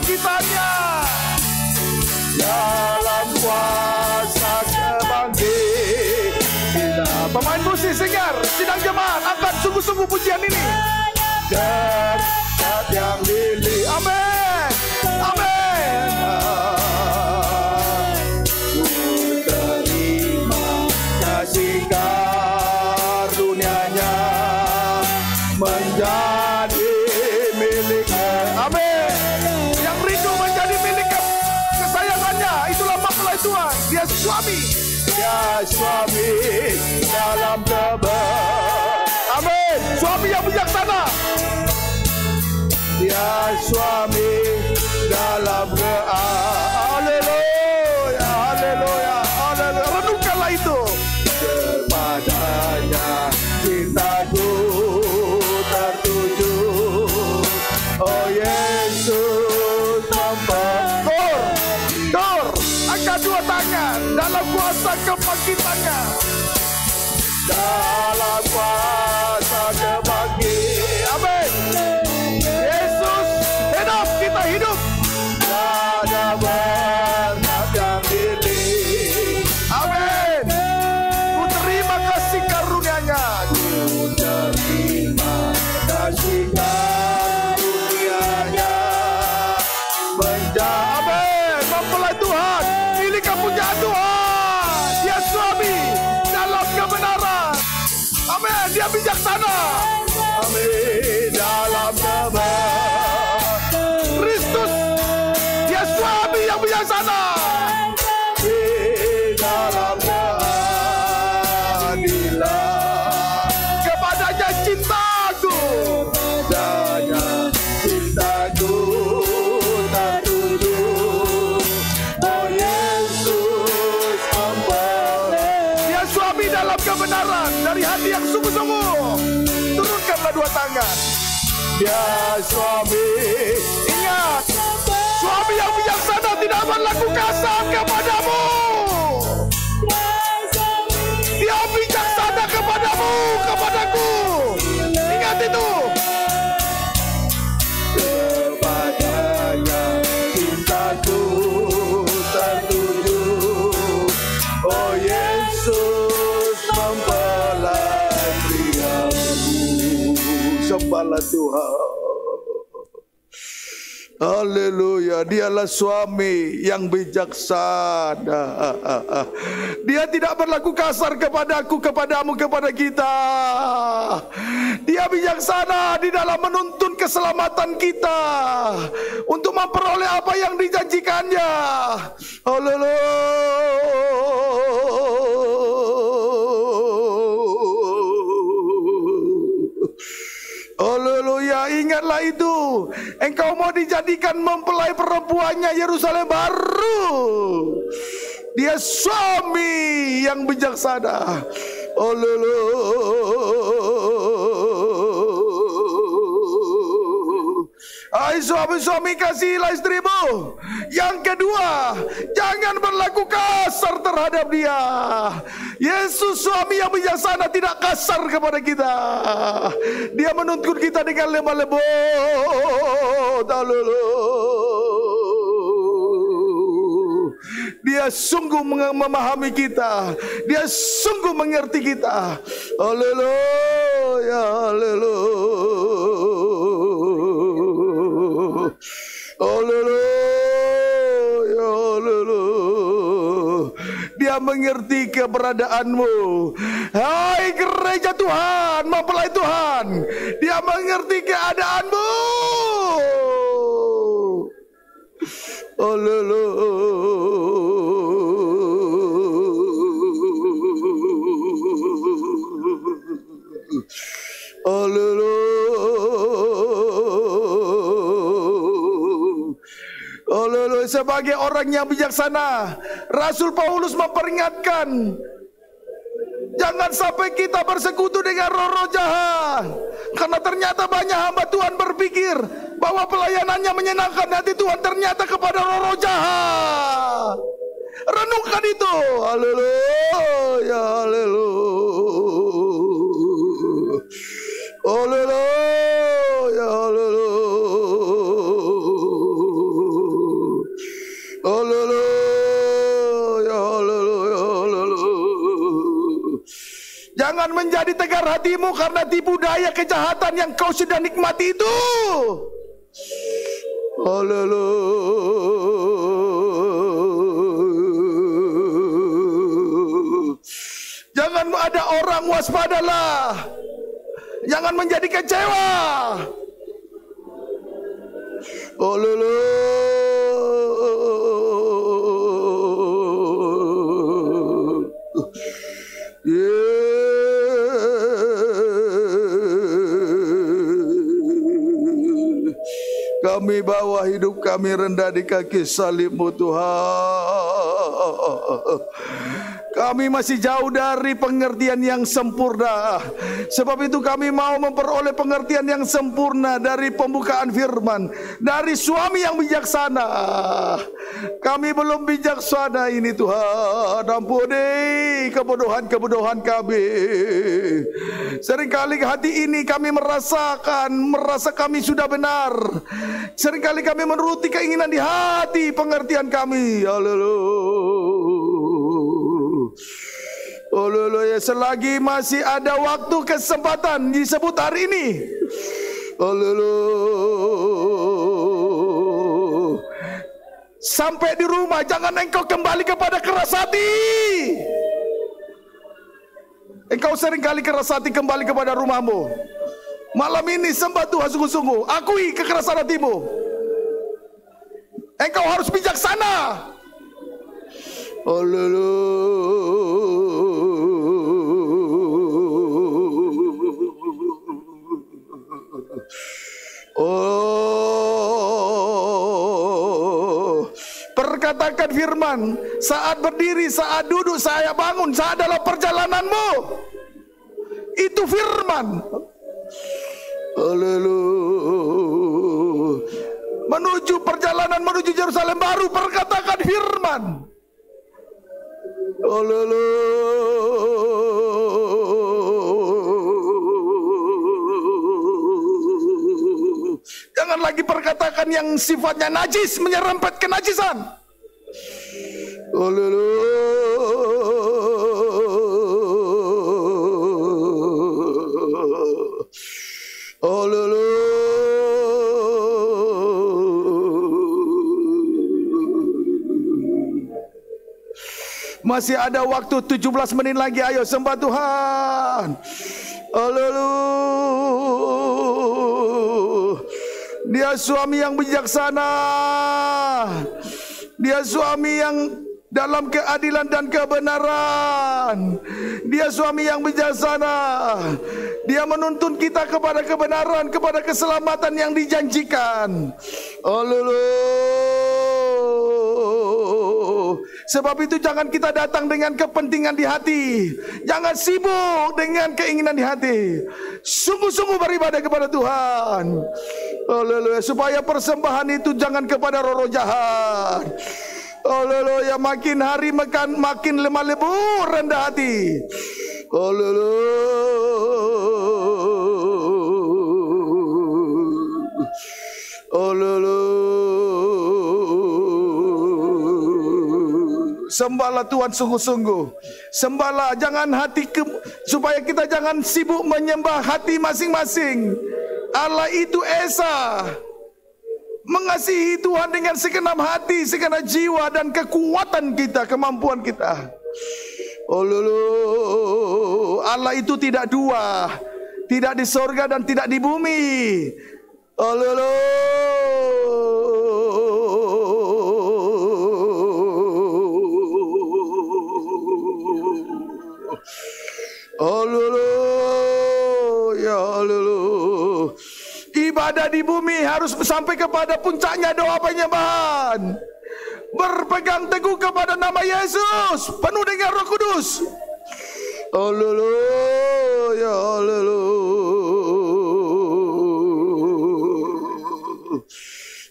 kebangkitannya dalam kuasa kebangkitan pemain musik singar sidang jemaat angkat sungguh-sungguh pujian ini. Dan saat yang milih amin. kami dalam tebal. Amin. Suami yang bijaksana. Ya suami Ya suami. Ingat suami yang bijaksana tidak akan kasar kepada Haleluya, dialah suami yang bijaksana. Dia tidak berlaku kasar kepadaku, kepadamu, kepada kita. Dia bijaksana di dalam menuntun keselamatan kita untuk memperoleh apa yang dijanjikannya. Haleluya. Haleluya, ingatlah itu. Engkau mau dijadikan mempelai perempuannya Yerusalem baru. Dia suami yang bijaksana. Haleluya. Suami suami kasihilah istrimu. Yang kedua, jangan berlaku kasar terhadap dia. Yesus suami yang bijaksana tidak kasar kepada kita. Dia menuntut kita dengan lemah lembut. Dia sungguh memahami kita. Dia sungguh mengerti kita. Haleluya, haleluya. Haleluya, haleluya. Dia mengerti keberadaanmu. Hai gereja Tuhan, mempelai Tuhan. Dia mengerti keadaanmu. Haleluya. Sebagai orang yang bijaksana, Rasul Paulus memperingatkan Jangan sampai kita bersekutu dengan roh-roh jahat. Karena ternyata banyak hamba Tuhan berpikir bahwa pelayanannya menyenangkan hati Tuhan ternyata kepada roh-roh jahat. Renungkan itu. Haleluya, haleluya. Haleluya, haleluya. Haleluya, haleluya, haleluya. Jangan menjadi tegar hatimu karena tipu daya kejahatan yang kau sudah nikmati itu. Haleluya. Jangan ada orang waspadalah. Jangan menjadi kecewa. Haleluya. Kami bawa hidup kami rendah di kaki salibmu Tuhan. Kami masih jauh dari pengertian yang sempurna. Sebab itu kami mau memperoleh pengertian yang sempurna dari pembukaan firman. Dari suami yang bijaksana. Kami belum bijaksana ini Tuhan. Ampuni kebodohan-kebodohan kami. Seringkali hati ini kami merasakan, merasa kami sudah benar. Seringkali kami menuruti keinginan di hati pengertian kami. Haleluya. Haleluya. Selagi masih ada waktu kesempatan disebut hari ini. Haleluya. Sampai di rumah jangan engkau kembali kepada keras hati. Engkau sering kali keras hati kembali kepada rumahmu. Malam ini sembah Tuhan sungguh-sungguh. Akui kekerasan hatimu. Engkau harus bijaksana. Haleluya. Oh, perkatakan firman saat berdiri, saat duduk, saya bangun, saat dalam perjalananmu. Itu firman. Haleluya. Menuju perjalanan menuju Yerusalem baru perkatakan firman. Haleluya. Jangan lagi perkatakan yang sifatnya najis menyerempet kenajisan. Masih ada waktu 17 menit lagi ayo sembah Tuhan. Haleluya. Dia suami yang bijaksana. Dia suami yang dalam keadilan dan kebenaran. Dia suami yang bijaksana. Dia menuntun kita kepada kebenaran, kepada keselamatan yang dijanjikan. Sebab itu jangan kita datang dengan kepentingan di hati. Jangan sibuk dengan keinginan di hati. Sungguh-sungguh beribadah kepada Tuhan. Haleluya. Supaya persembahan itu jangan kepada roh-roh jahat. Haleluya. Makin hari makan makin lemah lembut rendah hati. Haleluya. Haleluya. Sembahlah Tuhan sungguh-sungguh. Sembahlah jangan hati ke, supaya kita jangan sibuk menyembah hati masing-masing. Allah itu Esa. Mengasihi Tuhan dengan segenap hati, segenap jiwa dan kekuatan kita, kemampuan kita. Oh. Allah itu tidak dua, tidak di sorga dan tidak di bumi. Oh. Haleluya, haleluya. Ibadah di bumi harus sampai kepada puncaknya doa penyembahan. Berpegang teguh kepada nama Yesus, penuh dengan Roh Kudus. Haleluya, haleluya.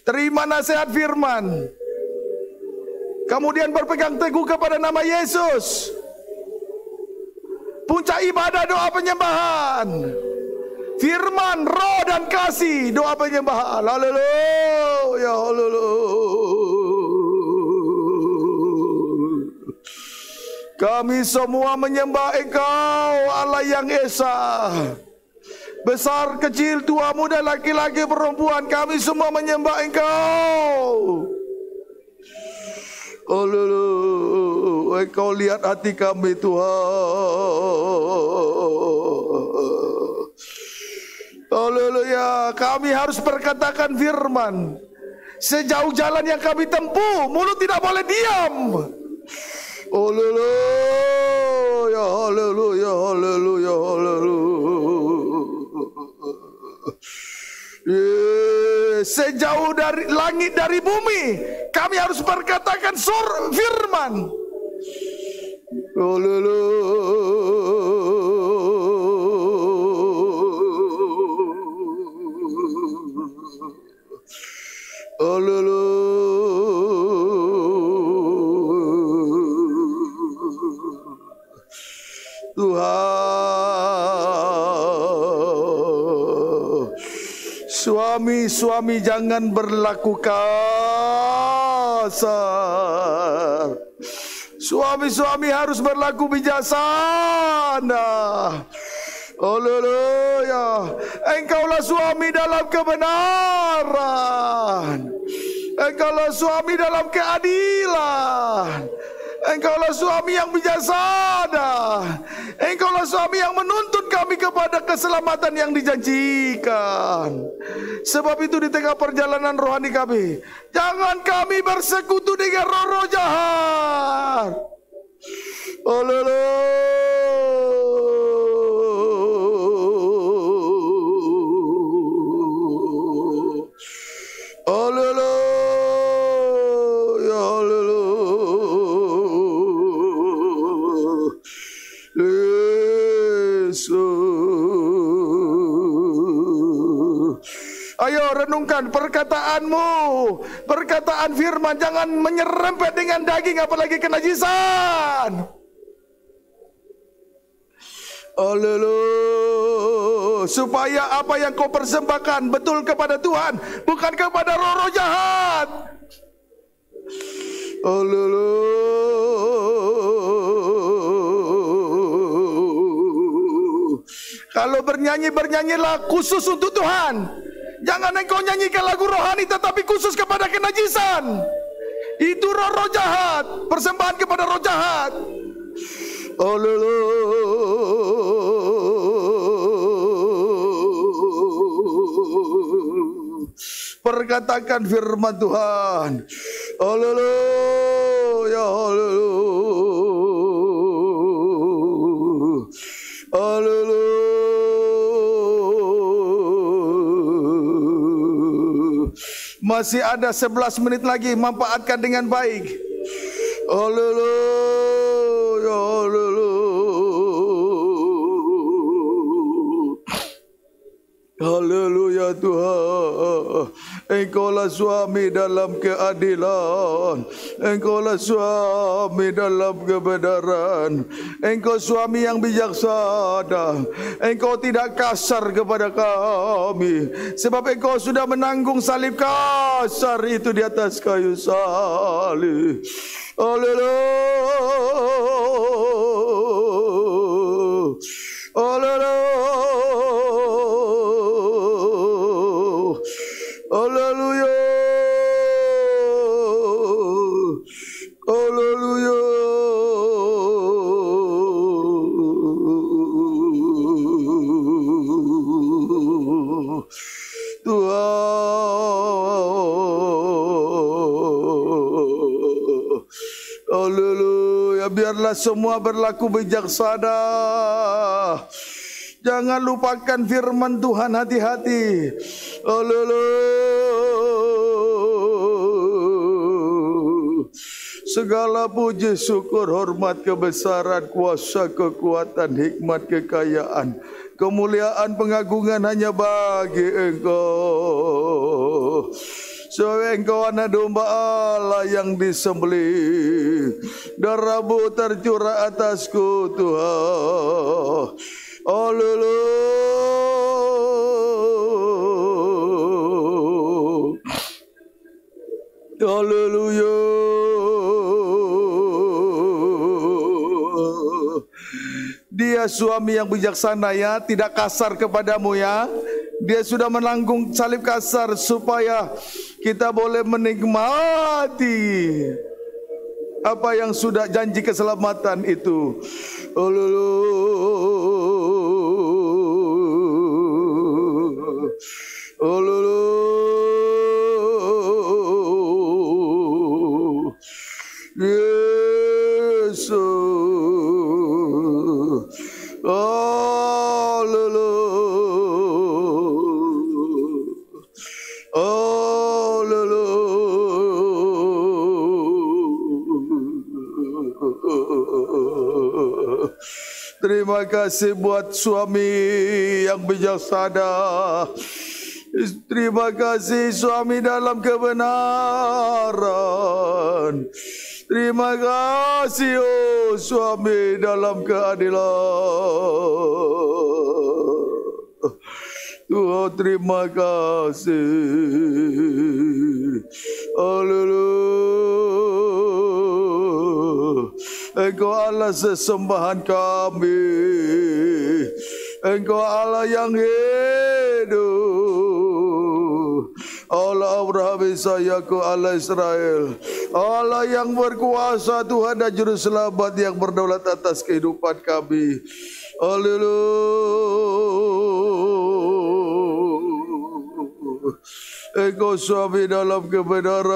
Terima nasihat firman. Kemudian berpegang teguh kepada nama Yesus. Puncak ibadah doa penyembahan. Firman, roh dan kasih doa penyembahan. Haleluya, haleluya. Kami semua menyembah Engkau Allah yang Esa. Besar kecil tua muda laki-laki perempuan kami semua menyembah Engkau. Haleluya. Engkau lihat hati kami Tuhan. Haleluya. Kami harus berkatakan firman. Sejauh jalan yang kami tempuh, mulut tidak boleh diam. Haleluya, haleluya, haleluya, haleluya. Sejauh dari langit dari bumi, kami harus berkatakan sur firman. Suami-suami jangan berlaku kasar Suami-suami harus berlaku bijaksana. Haleluya. Engkaulah suami dalam kebenaran. Engkaulah suami dalam keadilan Engkaulah suami yang bijaksana. Engkaulah suami yang menuntut kami kepada keselamatan yang dijanjikan. Sebab itu di tengah perjalanan rohani kami Jangan kami bersekutu dengan roh-roh jahat. Haleluya. Haleluya renungkan perkataanmu. Perkataan firman Jangan menyerempet dengan daging Apalagi kenajisan Haleluya. Supaya apa yang kau persembahkan Betul kepada Tuhan Bukan kepada roh-roh jahat. Haleluya. Kalau bernyanyi bernyanyilah khusus untuk Tuhan Jangan engkau nyanyikan lagu rohani tetapi khusus kepada kenajisan. Itu roh-roh jahat. Persembahan kepada roh jahat. Haleluya. Perkatakan firman Tuhan. Haleluya Haleluya. Haleluya Masih ada 11 menit lagi. Manfaatkan dengan baik. Haleluya Haleluya Haleluya ya Tuhan. Engkaulah suami dalam keadilan. Engkaulah suami dalam kebenaran. Engkau suami yang bijaksana. Engkau tidak kasar kepada kami. Sebab engkau sudah menanggung salib kasar itu di atas kayu salib. Haleluya. Haleluya. Haleluya. Haleluya. Biarlah semua berlaku bijaksana. Jangan lupakan firman Tuhan hati-hati. Segala puji, syukur, hormat, kebesaran, kuasa, kekuatan, hikmat, kekayaan, kemuliaan, pengagungan hanya bagi Engkau. Anak domba Allah yang disembelih Darahmu tercurah atasku Tuhan. Haleluya Haleluya. Dia suami yang bijaksana ya. Tidak kasar kepadamu ya. Dia sudah menanggung salib kasar Supaya kita boleh menikmati Apa yang sudah janji keselamatan itu. Haleluya Haleluya Terima kasih buat suami yang bijaksana. Terima kasih suami dalam kebenaran. Terima kasih oh suami dalam keadilan. Tuhan terima kasih. Haleluya Engkau Allah sesembahan kami. Engkau Allah yang hidup. Allah Abraham Isyaku Allah Israel. Allah yang berkuasa Tuhan dan Juru Selamat yang berdaulat atas kehidupan kami. Haleluya Engkau suami dalam kebenaran.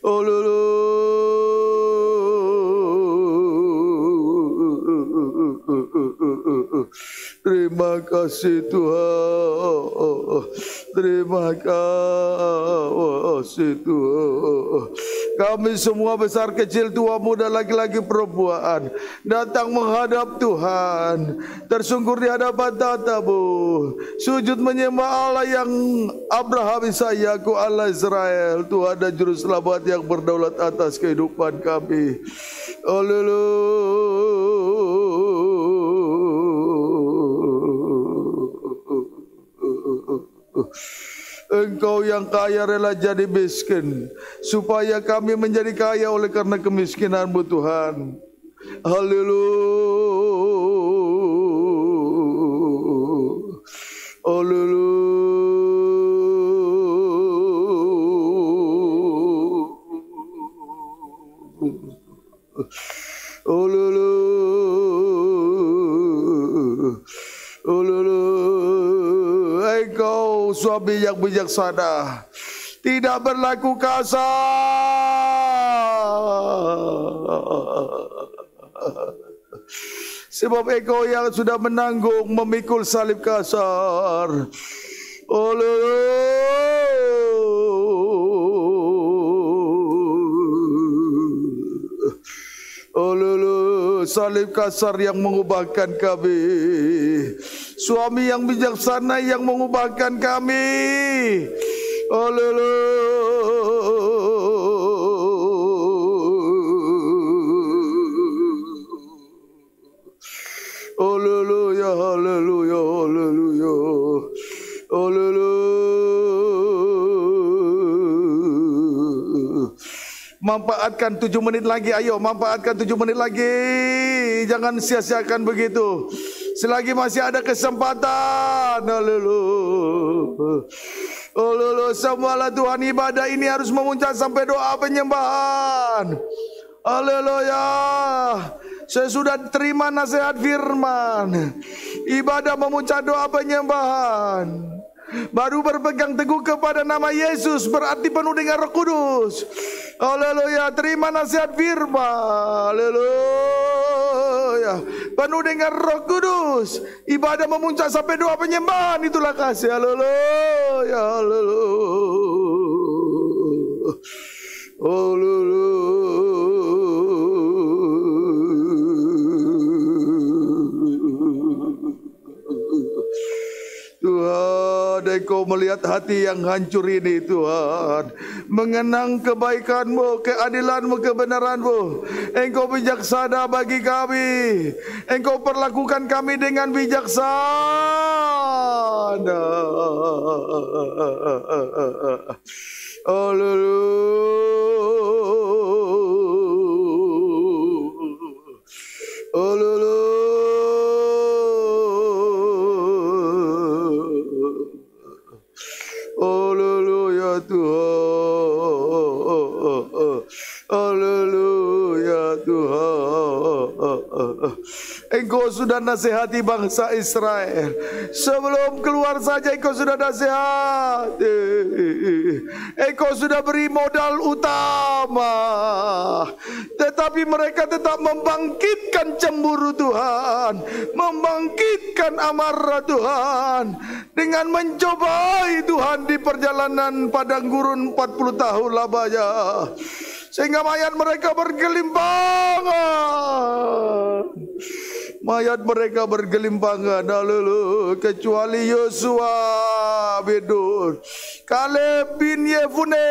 Haleluya Terima kasih Tuhan. Terima kasih Tuhan. Kami semua besar kecil tua muda laki-laki perempuan Datang menghadap Tuhan. Tersungkur di hadapan tatamu. Sujud menyembah Allah yang Abraham Isyaku Allah Israel. Tuhan dan Juru Selamat yang berdaulat atas kehidupan kami. Haleluya Engkau yang kaya rela jadi miskin supaya kami menjadi kaya oleh karena kemiskinanmu Tuhan. Haleluya. Haleluya. Haleluya. Suami yang bijaksana. Tidak berlaku kasar. Sebab engkau yang sudah menanggung Memikul salib kasar. Haleluya Haleluya salib kasar yang mengubahkan kami Suami yang bijaksana yang mengubahkan kami. Haleluya. Haleluya, haleluya, haleluya. Haleluya. Manfaatkan tujuh menit lagi, ayo manfaatkan tujuh menit lagi. Jangan sia-siakan begitu. Selagi masih ada kesempatan. Haleluya. Haleluya. Semualah Tuhan ibadah ini harus memuncak sampai doa penyembahan. Haleluya. Saya sudah terima nasihat firman. Ibadah memuncak doa penyembahan. Baru berpegang teguh kepada nama Yesus berarti penuh dengan Roh Kudus. Haleluya, terima nasihat firman. Haleluya. Penuh dengan Roh Kudus. Ibadah memuncak sampai doa penyembahan itulah kasih. Haleluya. Haleluya. Haleluya. Tuhan, Engkau melihat hati yang hancur ini Tuhan. Mengenang kebaikanmu, keadilanmu, kebenaranmu. Engkau bijaksana bagi kami. Engkau perlakukan kami dengan bijaksana. Haleluya. Haleluya. Haleluya Tuhan. Haleluya Tuhan. Engkau sudah nasihati bangsa Israel. Sebelum keluar saja engkau sudah nasihati. Engkau sudah beri modal utama. Tetapi mereka tetap membangkitkan cemburu Tuhan. Membangkitkan amarah Tuhan. Dengan mencobai Tuhan di perjalanan padang gurun 40 tahun lamanya. Sehingga mayat mereka bergelimpangan. Mayat mereka bergelimpangan. Haleluya Kecuali Yosua bin Kaleb bin Yefune.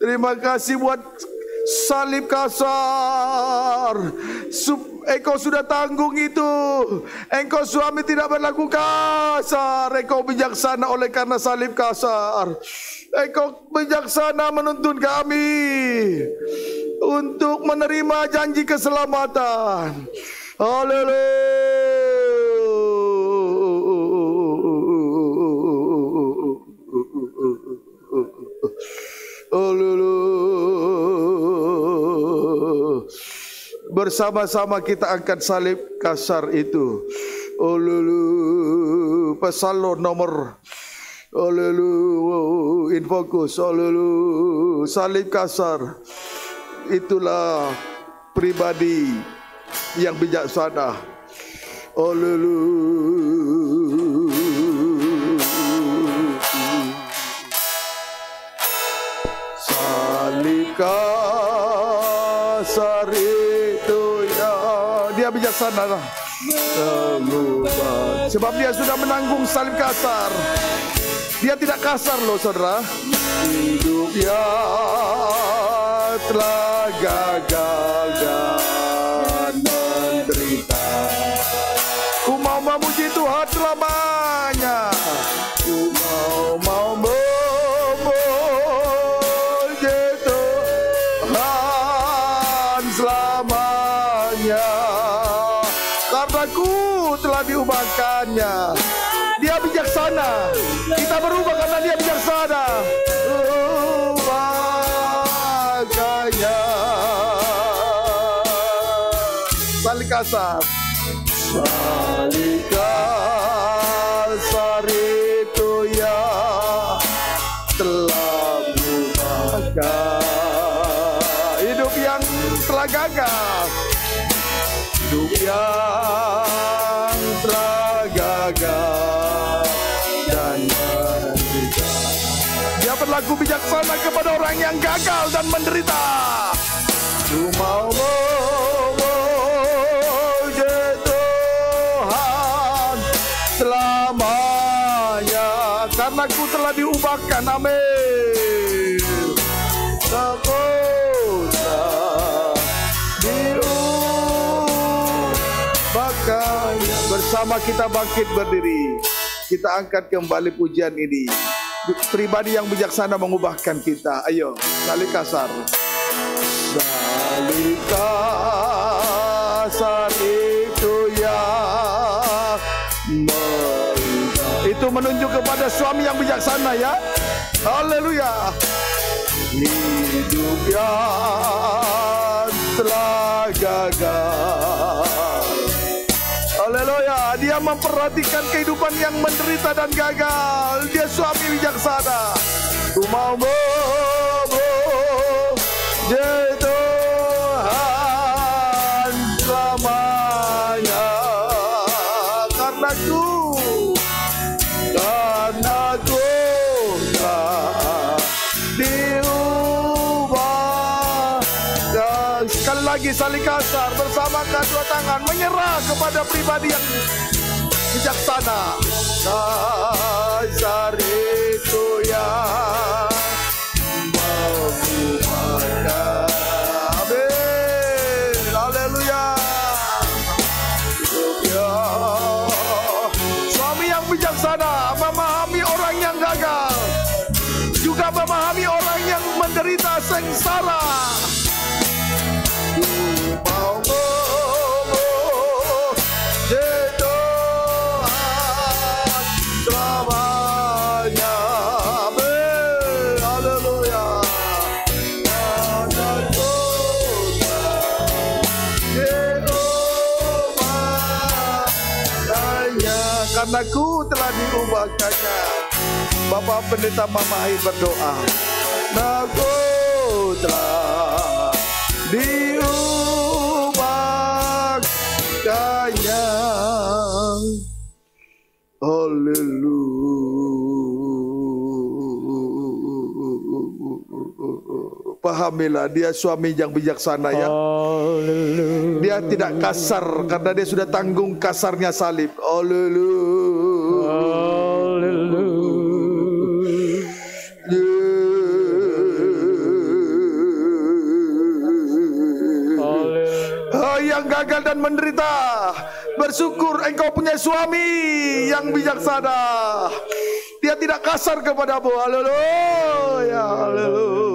Terima kasih buat salib kasar. Engkau sudah tanggung itu. Engkau suami tidak berlaku kasar. Engkau bijaksana oleh karena salib kasar. Engkau bijaksana menuntun kami untuk menerima janji keselamatan. Haleluya. Haleluya. Bersama-sama kita angkat salib kasar itu. Haleluya. Pesalo nomor Haleluya. Infokus. Haleluya. Salib kasar. Itulah pribadi yang bijaksana. Haleluya. Salib Terlupa. Sebab dia sudah menanggung salib kasar. Dia tidak kasar loh saudara. Hidup yang telah gagal orang yang gagal dan menderita. Mau memuji Tuhan selamanya karena ku telah diubahkan. Amin. Aku telah diubahkan. Bersama kita bangkit berdiri. Kita angkat kembali pujian ini. Pribadi yang bijaksana mengubahkan kita. Ayo, kali kasar. Salib kasar itu mengubah. Itu menunjuk kepada suami yang bijaksana ya. Haleluya. Hidup yang telah gagal. Dia memperhatikan kehidupan yang menderita dan gagal. Dia suami bijaksana. Memuji Tuhan selamanya. Karena ku, karena ku diubah. Sekali lagi saling kasar bersama kedua tangan menyerah kepada pribadi yang bijaksana. Kasar itu Bapak Pendeta Mamai berdoa. Aku telah diubahkannya. Haleluya. Pahamilah dia suami yang bijaksana ya. Dia tidak kasar karena dia sudah tanggung kasarnya salib. Haleluya. Oh, yang gagal dan menderita Bersyukur engkau punya suami yang bijaksana. Dia tidak kasar kepadamu. Haleluya Haleluya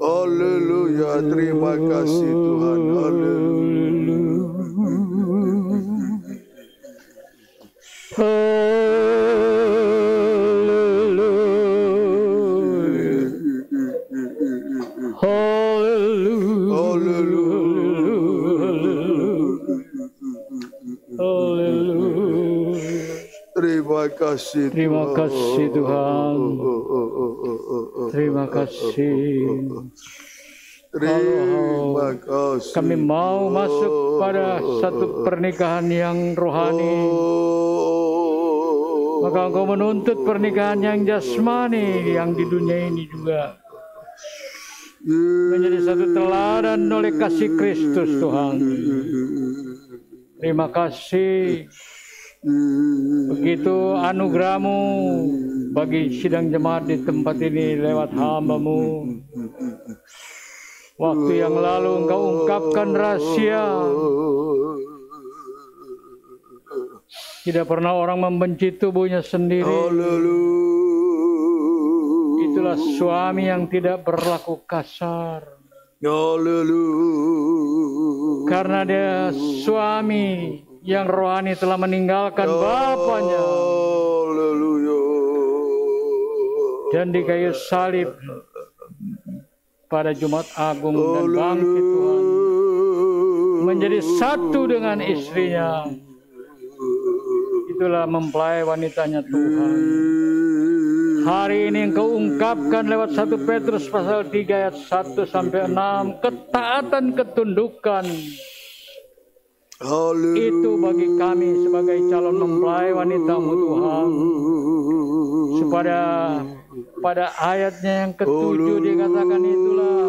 Haleluya, terima kasih Tuhan. Haleluya. Terima kasih Terima Tuhan. kasih, Tuhan. Terima kasih. Terima kasih. Kami mau masuk pada satu pernikahan yang rohani. Oh. Maka engkau menuntut pernikahan yang jasmani yang di dunia ini juga. Menjadi satu teladan oleh kasih Kristus Tuhan. Terima kasih. Begitu anugerahmu bagi sidang jemaat di tempat ini lewat hambamu. Waktu yang lalu engkau ungkapkan rahasia. Tidak pernah orang membenci tubuhnya sendiri. Itulah suami yang tidak berlaku kasar. Karena dia suami yang rohani telah meninggalkan bapaknya dan di kayu salib pada Jumat Agung dan bangkit Tuhan. menjadi satu dengan istrinya. Itulah mempelai wanitanya Tuhan. Hari ini engkau ungkapkan lewat 1 Petrus pasal 3 ayat 1 sampai 6 ketaatan ketundukan Haleluya. itu bagi kami sebagai calon mempelai wanitamu Tuhan supaya pada ayatnya yang ketujuh dikatakan itulah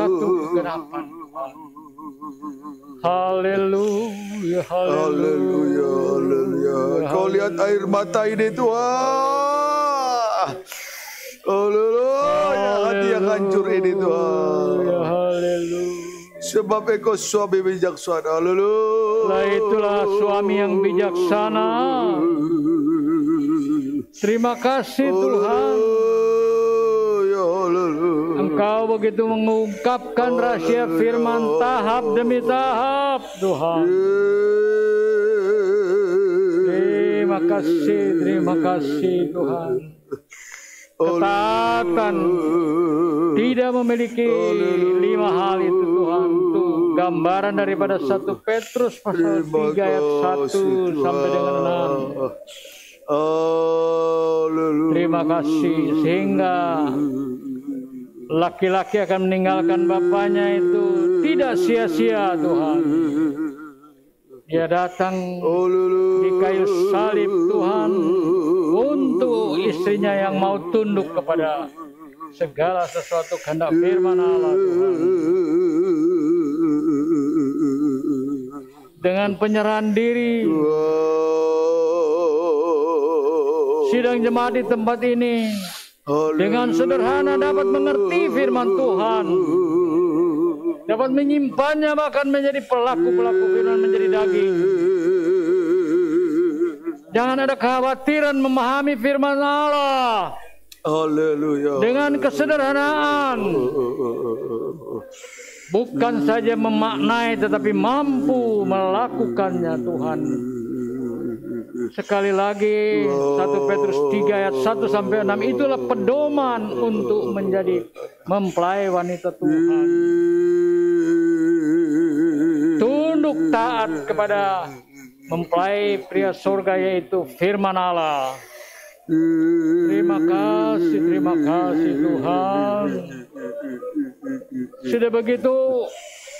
satu kegerapan Tuhan. Haleluya, Haleluya, haleluya. Kau lihat air mata ini Tuhan. Haleluya, hati yang hancur ini Tuhan. Haleluya. Sebab engkau suami bijaksana. Haleluya. Lah itulah suami yang bijaksana. Terima kasih Tuhan. Engkau begitu mengungkapkan rahasia firman tahap demi tahap Tuhan. Terima kasih, terima kasih Tuhan. Ketaatan tidak memiliki lima hal itu Tuhan. Itu gambaran daripada satu Petrus pasal 3 ayat 1 sampai dengan 6. Haleluya. Terima kasih sehingga laki-laki akan meninggalkan bapaknya itu tidak sia-sia Tuhan. Dia datang di kayu salib Tuhan untuk istrinya yang mau tunduk kepada segala sesuatu kehendak firman Allah Tuhan. Dengan penyerahan diri sidang jemaat di tempat ini dengan sederhana dapat mengerti firman Tuhan dapat menyimpannya bahkan menjadi pelaku-pelaku firman menjadi daging. Jangan ada kekhawatiran memahami firman Allah. Haleluya. dengan kesederhanaan. Bukan saja memaknai tetapi mampu melakukannya Tuhan Sekali lagi 1 Petrus 3 ayat 1 sampai 6 itulah pedoman untuk menjadi mempelai wanita Tuhan. Tunduk taat kepada mempelai pria surga yaitu firman Allah. Terima kasih, terima kasih Tuhan. Sudah begitu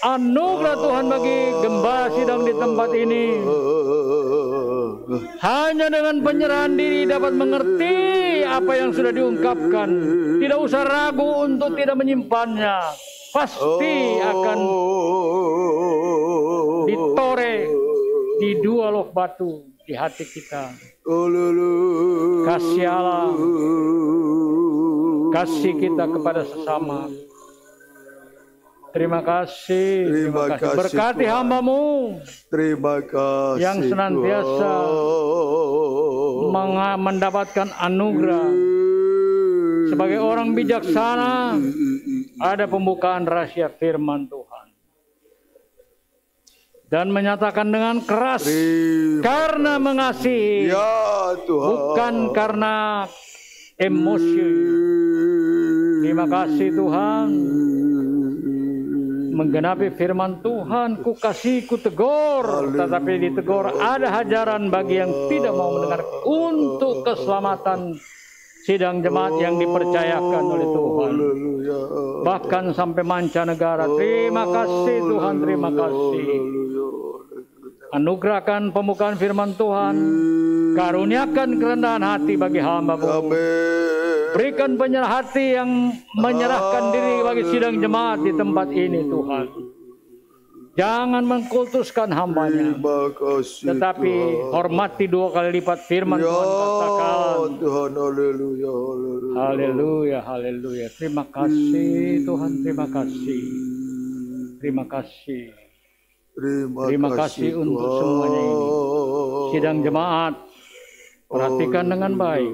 anugerah Tuhan bagi gembala sidang di tempat ini. Hanya dengan penyerahan diri dapat mengerti apa yang sudah diungkapkan. Tidak usah ragu untuk tidak menyimpannya. Pasti akan ditore di dua loh batu di hati kita. Kasih Allah, kasih kita kepada sesama. Terima kasih, terima, Terima kasih. kasih, Berkati Tuhan. hambamu Terima kasih Yang senantiasa Tuhan. mendapatkan anugerah sebagai orang bijaksana. Ada pembukaan rahasia firman Tuhan dan menyatakan dengan keras Terima- karena mengasihi, Ya Tuhan. bukan karena emosi. Terima kasih Tuhan. Menggenapi firman Tuhan, ku kasih, ku tegur. Tetapi ditegur ada hajaran bagi yang tidak mau mendengar. Untuk keselamatan sidang jemaat yang dipercayakan oleh Tuhan. Haleluya. Bahkan sampai mancanegara. Terima kasih Tuhan, terima kasih. Anugerahkan pembukaan firman Tuhan. Karuniakan kerendahan hati bagi hamba Amin. Berikan penyerah hati yang menyerahkan diri bagi sidang jemaat di tempat ini Tuhan. Jangan mengkultuskan hambanya. Tetapi hormati dua kali lipat firman Ya Tuhan katakan. Tuhan, haleluya, haleluya. Haleluya, haleluya. Terima kasih Tuhan, terima kasih. Terima kasih. Terima, Terima kasih untuk Tuhan. semuanya ini. Sidang jemaat, perhatikan dengan baik.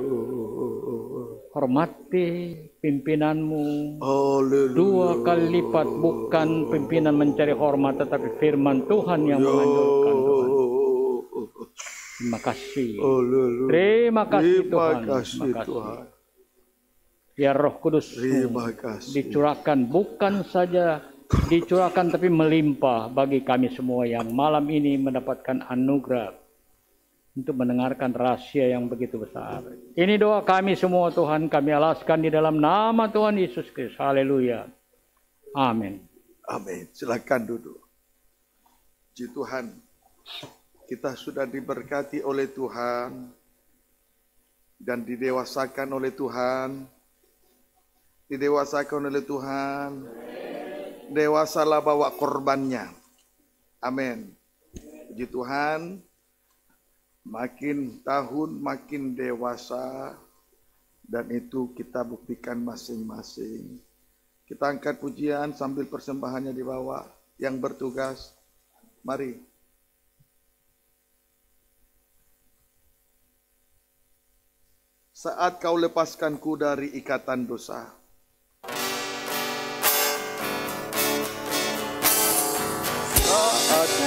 Hormati pimpinanmu. Haleluya. Dua kali lipat bukan pimpinan mencari hormat tetapi firman Tuhan yang menganjurkan Tuhan. Terima kasih. Haleluya. Terima kasih Terima Tuhan. kasih Terima kasih. Tuhan. Biar Roh Kudus dicurahkan bukan saja dicurahkan tapi melimpah bagi kami semua yang malam ini mendapatkan anugerah untuk mendengarkan rahasia yang begitu besar. Ini doa kami semua Tuhan kami alaskan di dalam nama Tuhan Yesus Kristus. Haleluya. Amin. Amin. Silakan duduk. Puji Tuhan. Kita sudah diberkati oleh Tuhan dan didewasakan oleh Tuhan. Didewasakan oleh Tuhan. Dewasalah bawa korbannya. Amin. Puji Tuhan. Makin tahun makin dewasa dan itu kita buktikan masing-masing. Kita angkat pujian sambil persembahannya dibawa. Yang bertugas, mari. Saat kau lepaskanku dari ikatan dosa.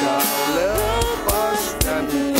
Kau lepaskan Dari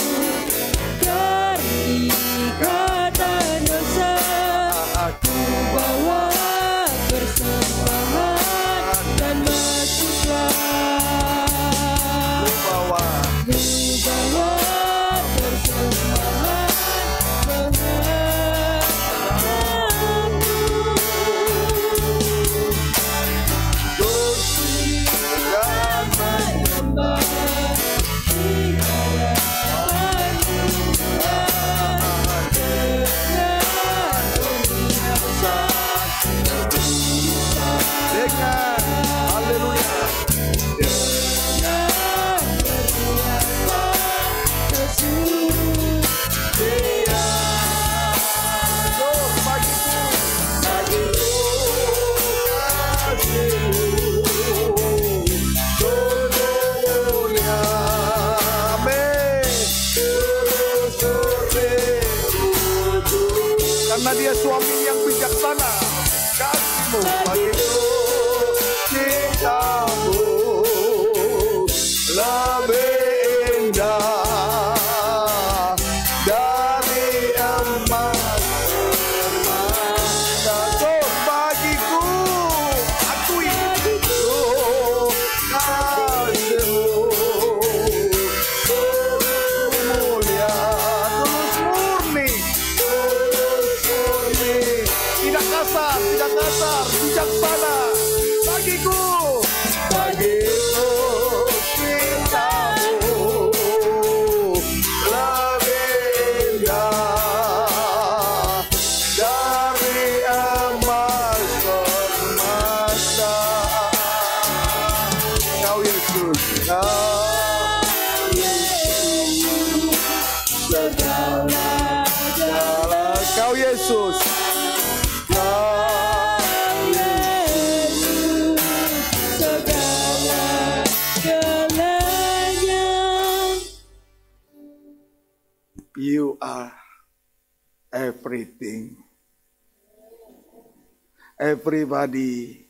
Everybody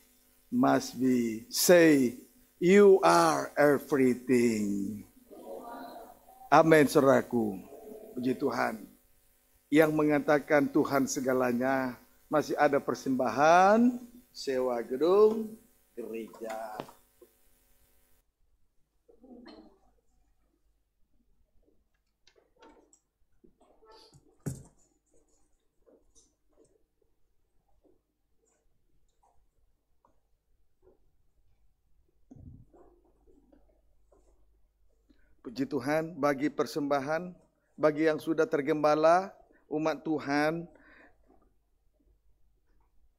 must be say, You are everything. Amin, saudaraku. Puji Tuhan. Yang mengatakan Tuhan segalanya, masih ada persembahan, sewa gedung, gereja. Puji Tuhan bagi persembahan, bagi yang sudah tergembala, umat Tuhan,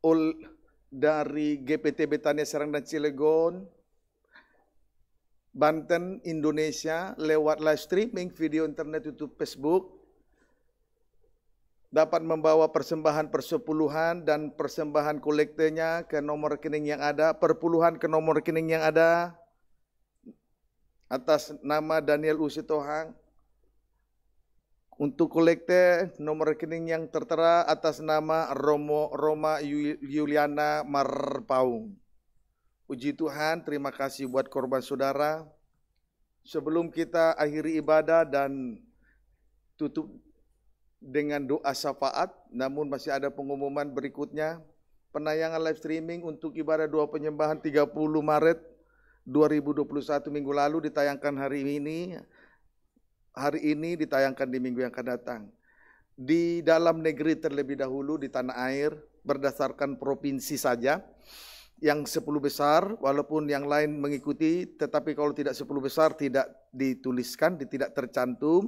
ul, dari GPT Betania Serang dan Cilegon, Banten, Indonesia, lewat live streaming video internet YouTube Facebook, dapat membawa persembahan persepuluhan dan persembahan kolektenya ke nomor rekening yang ada, perpuluhan ke nomor rekening yang ada, atas nama Daniel Usitohang untuk kolekte nomor rekening yang tertera atas nama Romo Roma Yuliana Marpaung. Puji Tuhan, terima kasih buat korban saudara. Sebelum kita akhiri ibadah dan tutup dengan doa syafaat, namun masih ada pengumuman berikutnya. Penayangan live streaming untuk ibadah doa penyembahan 30 Maret 2021 minggu lalu ditayangkan hari ini. Hari ini ditayangkan di minggu yang akan datang. Di dalam negeri terlebih dahulu di tanah air berdasarkan provinsi saja yang 10 besar walaupun yang lain mengikuti tetapi kalau tidak 10 besar tidak dituliskan tidak tercantum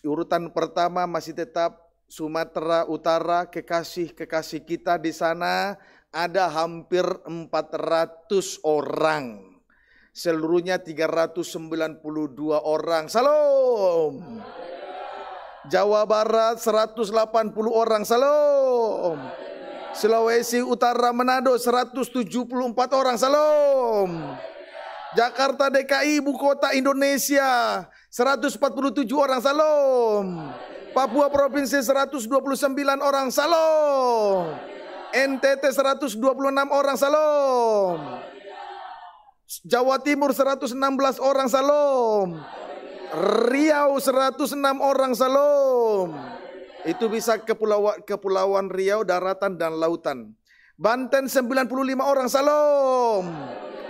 urutan pertama masih tetap Sumatera Utara kekasih-kekasih kita di sana ada hampir 400 orang seluruhnya 392 orang salam Jawa Barat 180 orang salam Sulawesi Utara Manado 174 orang salam. Jakarta DKI ibu kota Indonesia 147 orang salam. Papua Provinsi 129 orang salam. NTT 126 orang salam. Jawa Timur 116 orang salam. Riau 106 orang salam. Itu bisa kepulauan, kepulauan Riau, daratan dan lautan. Banten 95 orang salam.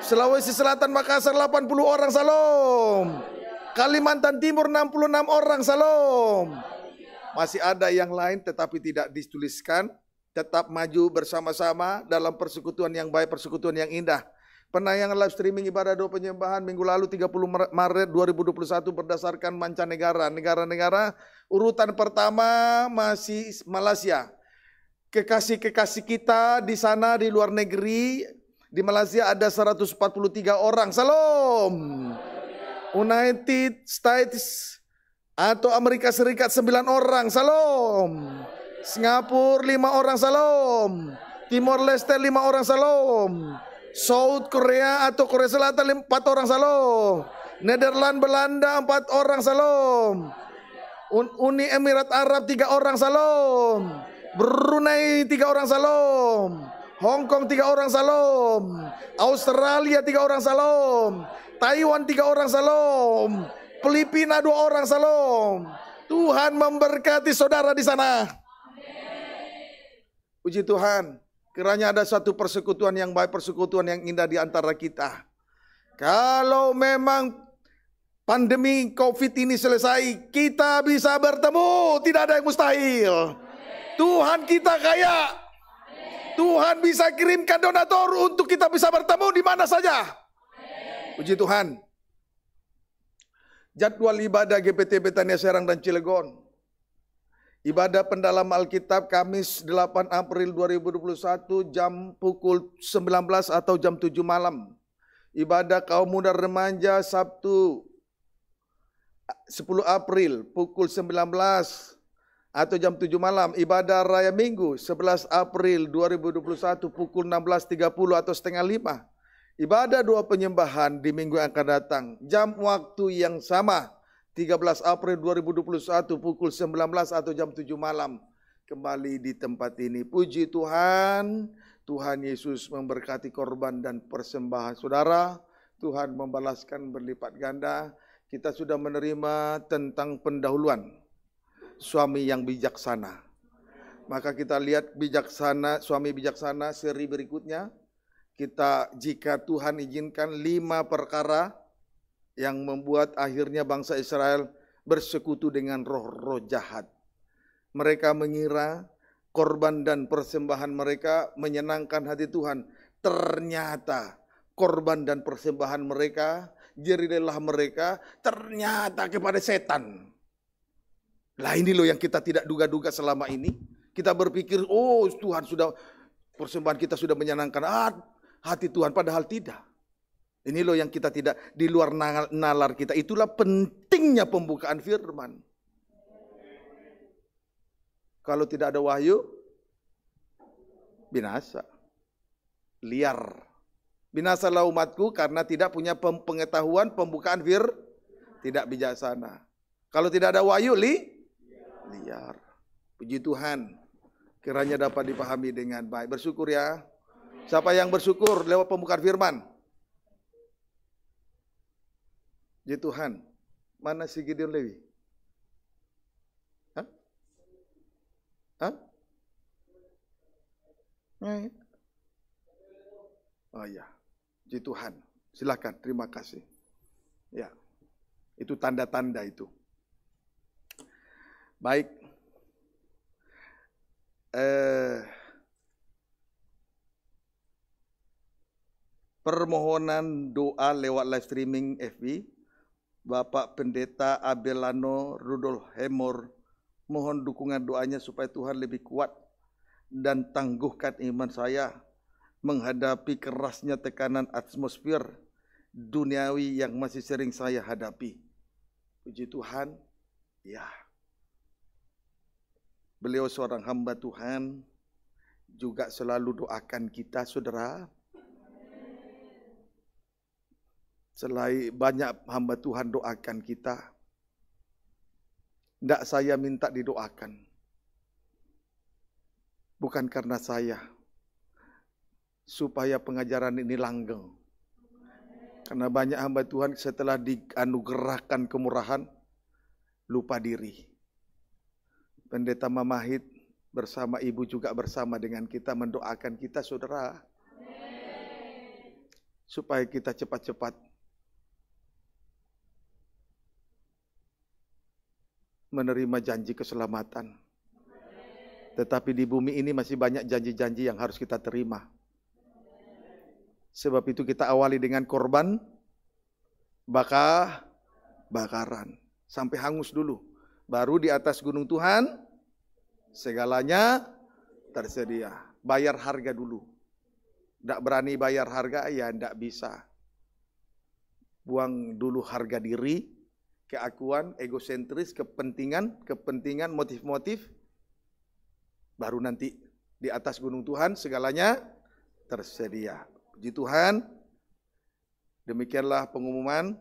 Sulawesi Selatan Makassar 80 orang salam. Kalimantan Timur 66 orang salam. Masih ada yang lain tetapi tidak dituliskan. Tetap maju bersama-sama dalam persekutuan yang baik, persekutuan yang indah. Penayangan live streaming ibadah doa penyembahan minggu lalu 30 Maret 2021 berdasarkan mancanegara. Negara-negara urutan pertama masih Malaysia. Kekasih-kekasih kita di sana di luar negeri di Malaysia ada 143 orang. Salam. United States atau Amerika Serikat 9 orang. Salam. Singapura 5 orang. Salam. Timor Leste 5 orang. Salam. South Korea atau Korea Selatan empat orang salam. Nederland Belanda empat orang salam. Uni Emirat Arab tiga orang salam. Brunei tiga orang salam. Hong Kong tiga orang salam. Australia tiga orang salam. Taiwan tiga orang salam. Filipina dua orang salam. Tuhan memberkati saudara di sana. Puji Tuhan. Kiranya ada satu persekutuan yang baik, persekutuan yang indah di antara kita. Kalau memang pandemi COVID ini selesai, kita bisa bertemu, tidak ada yang mustahil. Tuhan kita kaya. Tuhan bisa kirimkan donatur untuk kita bisa bertemu di mana saja. Puji Tuhan. Jadwal ibadah GPT Betania Serang dan Cilegon Ibadah pendalam Alkitab Kamis 8 April 2021 jam pukul 19 atau jam 7 malam. Ibadah kaum muda remaja Sabtu 10 April pukul 19 atau jam 7 malam. Ibadah raya Minggu 11 April 2021 pukul 16.30 atau setengah 5. Ibadah dua penyembahan di minggu yang akan datang. Jam waktu yang sama 13 April 2021 pukul 19 atau jam 7 malam kembali di tempat ini. Puji Tuhan, Tuhan Yesus memberkati korban dan persembahan saudara. Tuhan membalaskan berlipat ganda. Kita sudah menerima tentang pendahuluan suami yang bijaksana. Maka kita lihat bijaksana, suami bijaksana seri berikutnya. Kita jika Tuhan izinkan lima perkara yang membuat akhirnya bangsa Israel bersekutu dengan roh-roh jahat. Mereka mengira korban dan persembahan mereka menyenangkan hati Tuhan. Ternyata korban dan persembahan mereka, jerilah mereka, ternyata kepada setan. Lah ini loh yang kita tidak duga-duga selama ini. Kita berpikir, oh Tuhan sudah, persembahan kita sudah menyenangkan hati Tuhan. Padahal tidak. Ini loh yang kita tidak di luar nalar kita. Itulah pentingnya pembukaan firman. Kalau tidak ada wahyu, binasa. Liar. Binasalah umatku karena tidak punya pengetahuan pembukaan fir, tidak bijaksana. Kalau tidak ada wahyu, li, liar. Puji Tuhan. Kiranya dapat dipahami dengan baik. Bersyukur ya. Siapa yang bersyukur lewat pembukaan firman? Ya Tuhan, mana si Gideon Lewi? Hah? Hah? Oh iya, Puji Tuhan. Silakan, terima kasih. Ya, itu tanda-tanda itu. Baik. Eh, permohonan doa lewat live streaming FB Bapak Pendeta Abelano Rudolf Hemor mohon dukungan doanya supaya Tuhan lebih kuat dan tangguhkan iman saya menghadapi kerasnya tekanan atmosfer duniawi yang masih sering saya hadapi. Puji Tuhan, ya. Beliau seorang hamba Tuhan, juga selalu doakan kita saudara Selain banyak hamba Tuhan doakan kita. Tidak saya minta didoakan. Bukan karena saya. Supaya pengajaran ini langgeng. Karena banyak hamba Tuhan setelah dianugerahkan kemurahan, lupa diri. Pendeta Mamahid bersama ibu juga bersama dengan kita mendoakan kita saudara. Supaya kita cepat-cepat menerima janji keselamatan. Tetapi di bumi ini masih banyak janji-janji yang harus kita terima. Sebab itu kita awali dengan korban bakar bakaran sampai hangus dulu. Baru di atas gunung Tuhan segalanya tersedia. Bayar harga dulu. Tidak berani bayar harga ya tidak bisa. Buang dulu harga diri, keakuan, egosentris, kepentingan, kepentingan, motif-motif, baru nanti di atas gunung Tuhan segalanya tersedia. Puji Tuhan, demikianlah pengumuman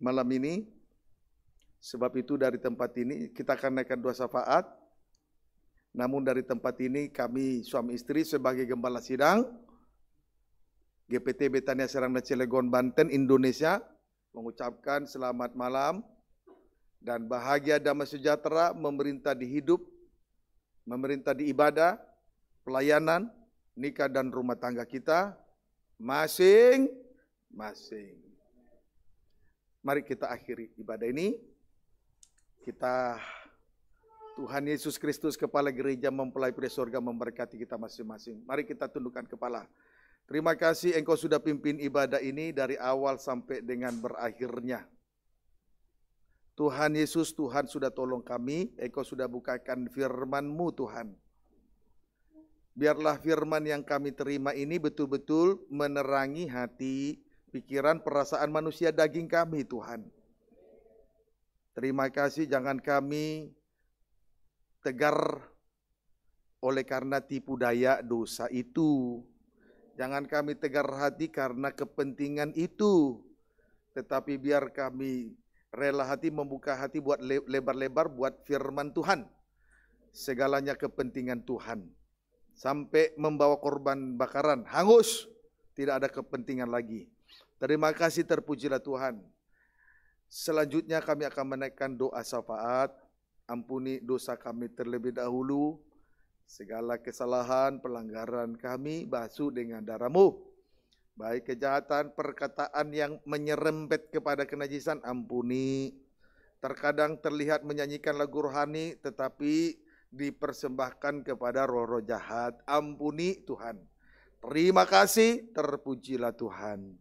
malam ini. Sebab itu dari tempat ini kita akan naikkan dua syafaat. Namun dari tempat ini kami suami istri sebagai gembala sidang GPT Betania Serang Cilegon Banten Indonesia mengucapkan selamat malam dan bahagia damai sejahtera memerintah di hidup, memerintah di ibadah, pelayanan, nikah dan rumah tangga kita masing-masing. Mari kita akhiri ibadah ini. Kita Tuhan Yesus Kristus kepala gereja mempelai surga memberkati kita masing-masing. Mari kita tundukkan kepala. Terima kasih engkau sudah pimpin ibadah ini dari awal sampai dengan berakhirnya. Tuhan Yesus, Tuhan sudah tolong kami, engkau sudah bukakan firman-Mu Tuhan. Biarlah firman yang kami terima ini betul-betul menerangi hati, pikiran, perasaan manusia daging kami Tuhan. Terima kasih jangan kami tegar oleh karena tipu daya dosa itu. Jangan kami tegar hati karena kepentingan itu. Tetapi biar kami rela hati membuka hati buat lebar-lebar buat firman Tuhan. Segalanya kepentingan Tuhan. Sampai membawa korban bakaran hangus. Tidak ada kepentingan lagi. Terima kasih terpujilah Tuhan. Selanjutnya kami akan menaikkan doa syafaat. Ampuni dosa kami terlebih dahulu Segala kesalahan, pelanggaran kami basuh dengan darahmu. Baik kejahatan, perkataan yang menyerempet kepada kenajisan, ampuni. Terkadang terlihat menyanyikan lagu rohani, tetapi dipersembahkan kepada roh-roh jahat. Ampuni Tuhan. Terima kasih, terpujilah Tuhan.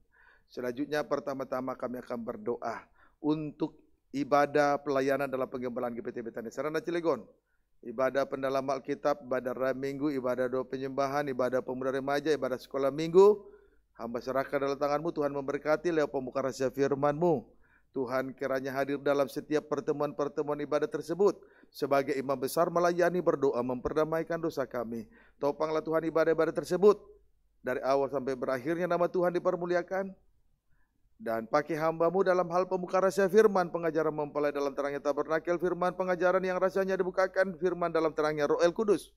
Selanjutnya pertama-tama kami akan berdoa untuk ibadah pelayanan dalam pengembalaan GPT Betani Sarana Cilegon ibadah pendalaman Alkitab, ibadah raya minggu, ibadah doa penyembahan, ibadah pemuda remaja, ibadah sekolah minggu. Hamba serahkan dalam tanganmu, Tuhan memberkati lewat pembuka rahasia firmanmu. Tuhan kiranya hadir dalam setiap pertemuan-pertemuan ibadah tersebut. Sebagai imam besar melayani berdoa memperdamaikan dosa kami. Topanglah Tuhan ibadah-ibadah tersebut. Dari awal sampai berakhirnya nama Tuhan dipermuliakan dan pakai hambamu dalam hal pembuka rahasia firman, pengajaran mempelai dalam terangnya tabernakel firman, pengajaran yang rasanya dibukakan firman dalam terangnya roh el kudus.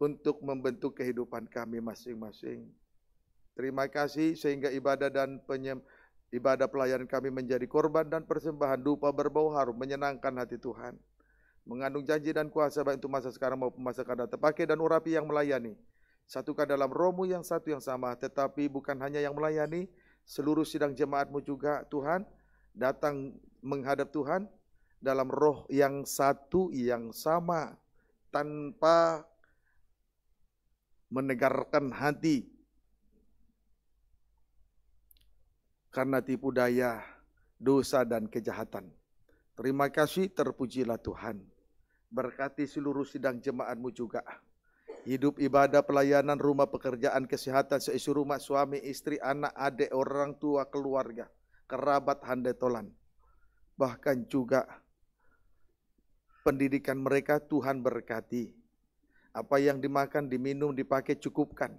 Untuk membentuk kehidupan kami masing-masing. Terima kasih sehingga ibadah dan penyem, ibadah pelayanan kami menjadi korban dan persembahan dupa berbau harum, menyenangkan hati Tuhan. Mengandung janji dan kuasa baik untuk masa sekarang maupun masa akan datang. Pakai dan urapi yang melayani Satukan dalam rohmu yang satu yang sama. Tetapi bukan hanya yang melayani, seluruh sidang jemaatmu juga Tuhan datang menghadap Tuhan dalam roh yang satu yang sama tanpa menegarkan hati karena tipu daya, dosa dan kejahatan. Terima kasih, terpujilah Tuhan. Berkati seluruh sidang jemaatmu juga. Hidup ibadah, pelayanan, rumah pekerjaan, kesehatan, seisi rumah, suami, istri, anak, adik, orang tua, keluarga, kerabat, handai tolan. Bahkan juga pendidikan mereka Tuhan berkati. Apa yang dimakan, diminum, dipakai cukupkan.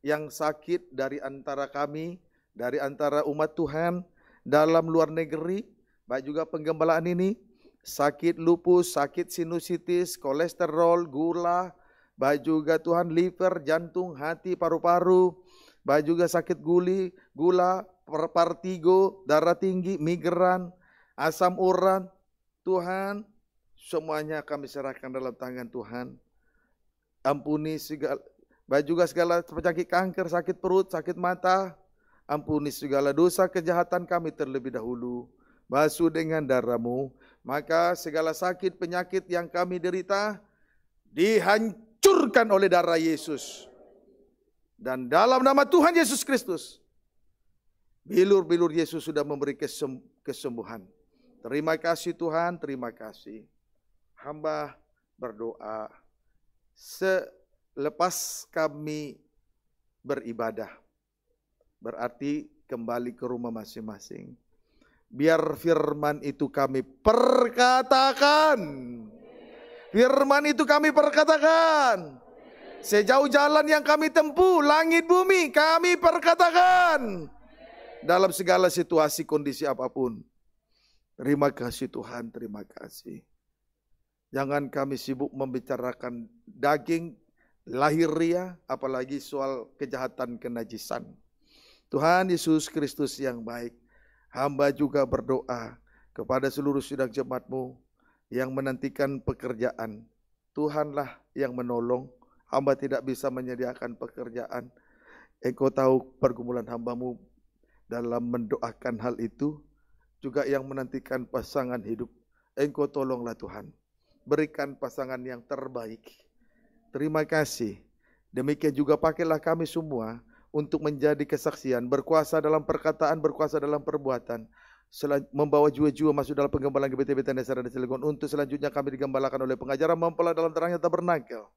Yang sakit dari antara kami, dari antara umat Tuhan, dalam luar negeri, baik juga penggembalaan ini, sakit lupus, sakit sinusitis, kolesterol, gula, baik juga Tuhan liver, jantung, hati, paru-paru, baik juga sakit guli, gula, partigo, darah tinggi, migran, asam urat, Tuhan, semuanya kami serahkan dalam tangan Tuhan. Ampuni segala, baik juga segala penyakit kanker, sakit perut, sakit mata, ampuni segala dosa kejahatan kami terlebih dahulu. Basuh dengan darahmu, maka segala sakit penyakit yang kami derita dihancurkan oleh darah Yesus. Dan dalam nama Tuhan Yesus Kristus, bilur-bilur Yesus sudah memberi kesembuhan. Terima kasih Tuhan, terima kasih. Hamba berdoa selepas kami beribadah. Berarti kembali ke rumah masing-masing. Biar firman itu kami perkatakan. Firman itu kami perkatakan. Sejauh jalan yang kami tempuh, langit bumi kami perkatakan. Dalam segala situasi kondisi apa pun. Terima kasih Tuhan, terima kasih. Jangan kami sibuk membicarakan daging, lahiriah, apalagi soal kejahatan kenajisan. Tuhan Yesus Kristus yang baik, hamba juga berdoa kepada seluruh sidang jemaatmu yang menantikan pekerjaan. Tuhanlah yang menolong, hamba tidak bisa menyediakan pekerjaan. Engkau tahu pergumulan hambamu dalam mendoakan hal itu, juga yang menantikan pasangan hidup. Engkau tolonglah Tuhan berikan pasangan yang terbaik. Terima kasih. Demikian juga pakailah kami semua untuk menjadi kesaksian, berkuasa dalam perkataan, berkuasa dalam perbuatan, membawa jiwa-jiwa masuk dalam penggembalaan GBT Desa dan Cilegon untuk selanjutnya kami digembalakan oleh pengajaran mempelai dalam terangnya tabernakel.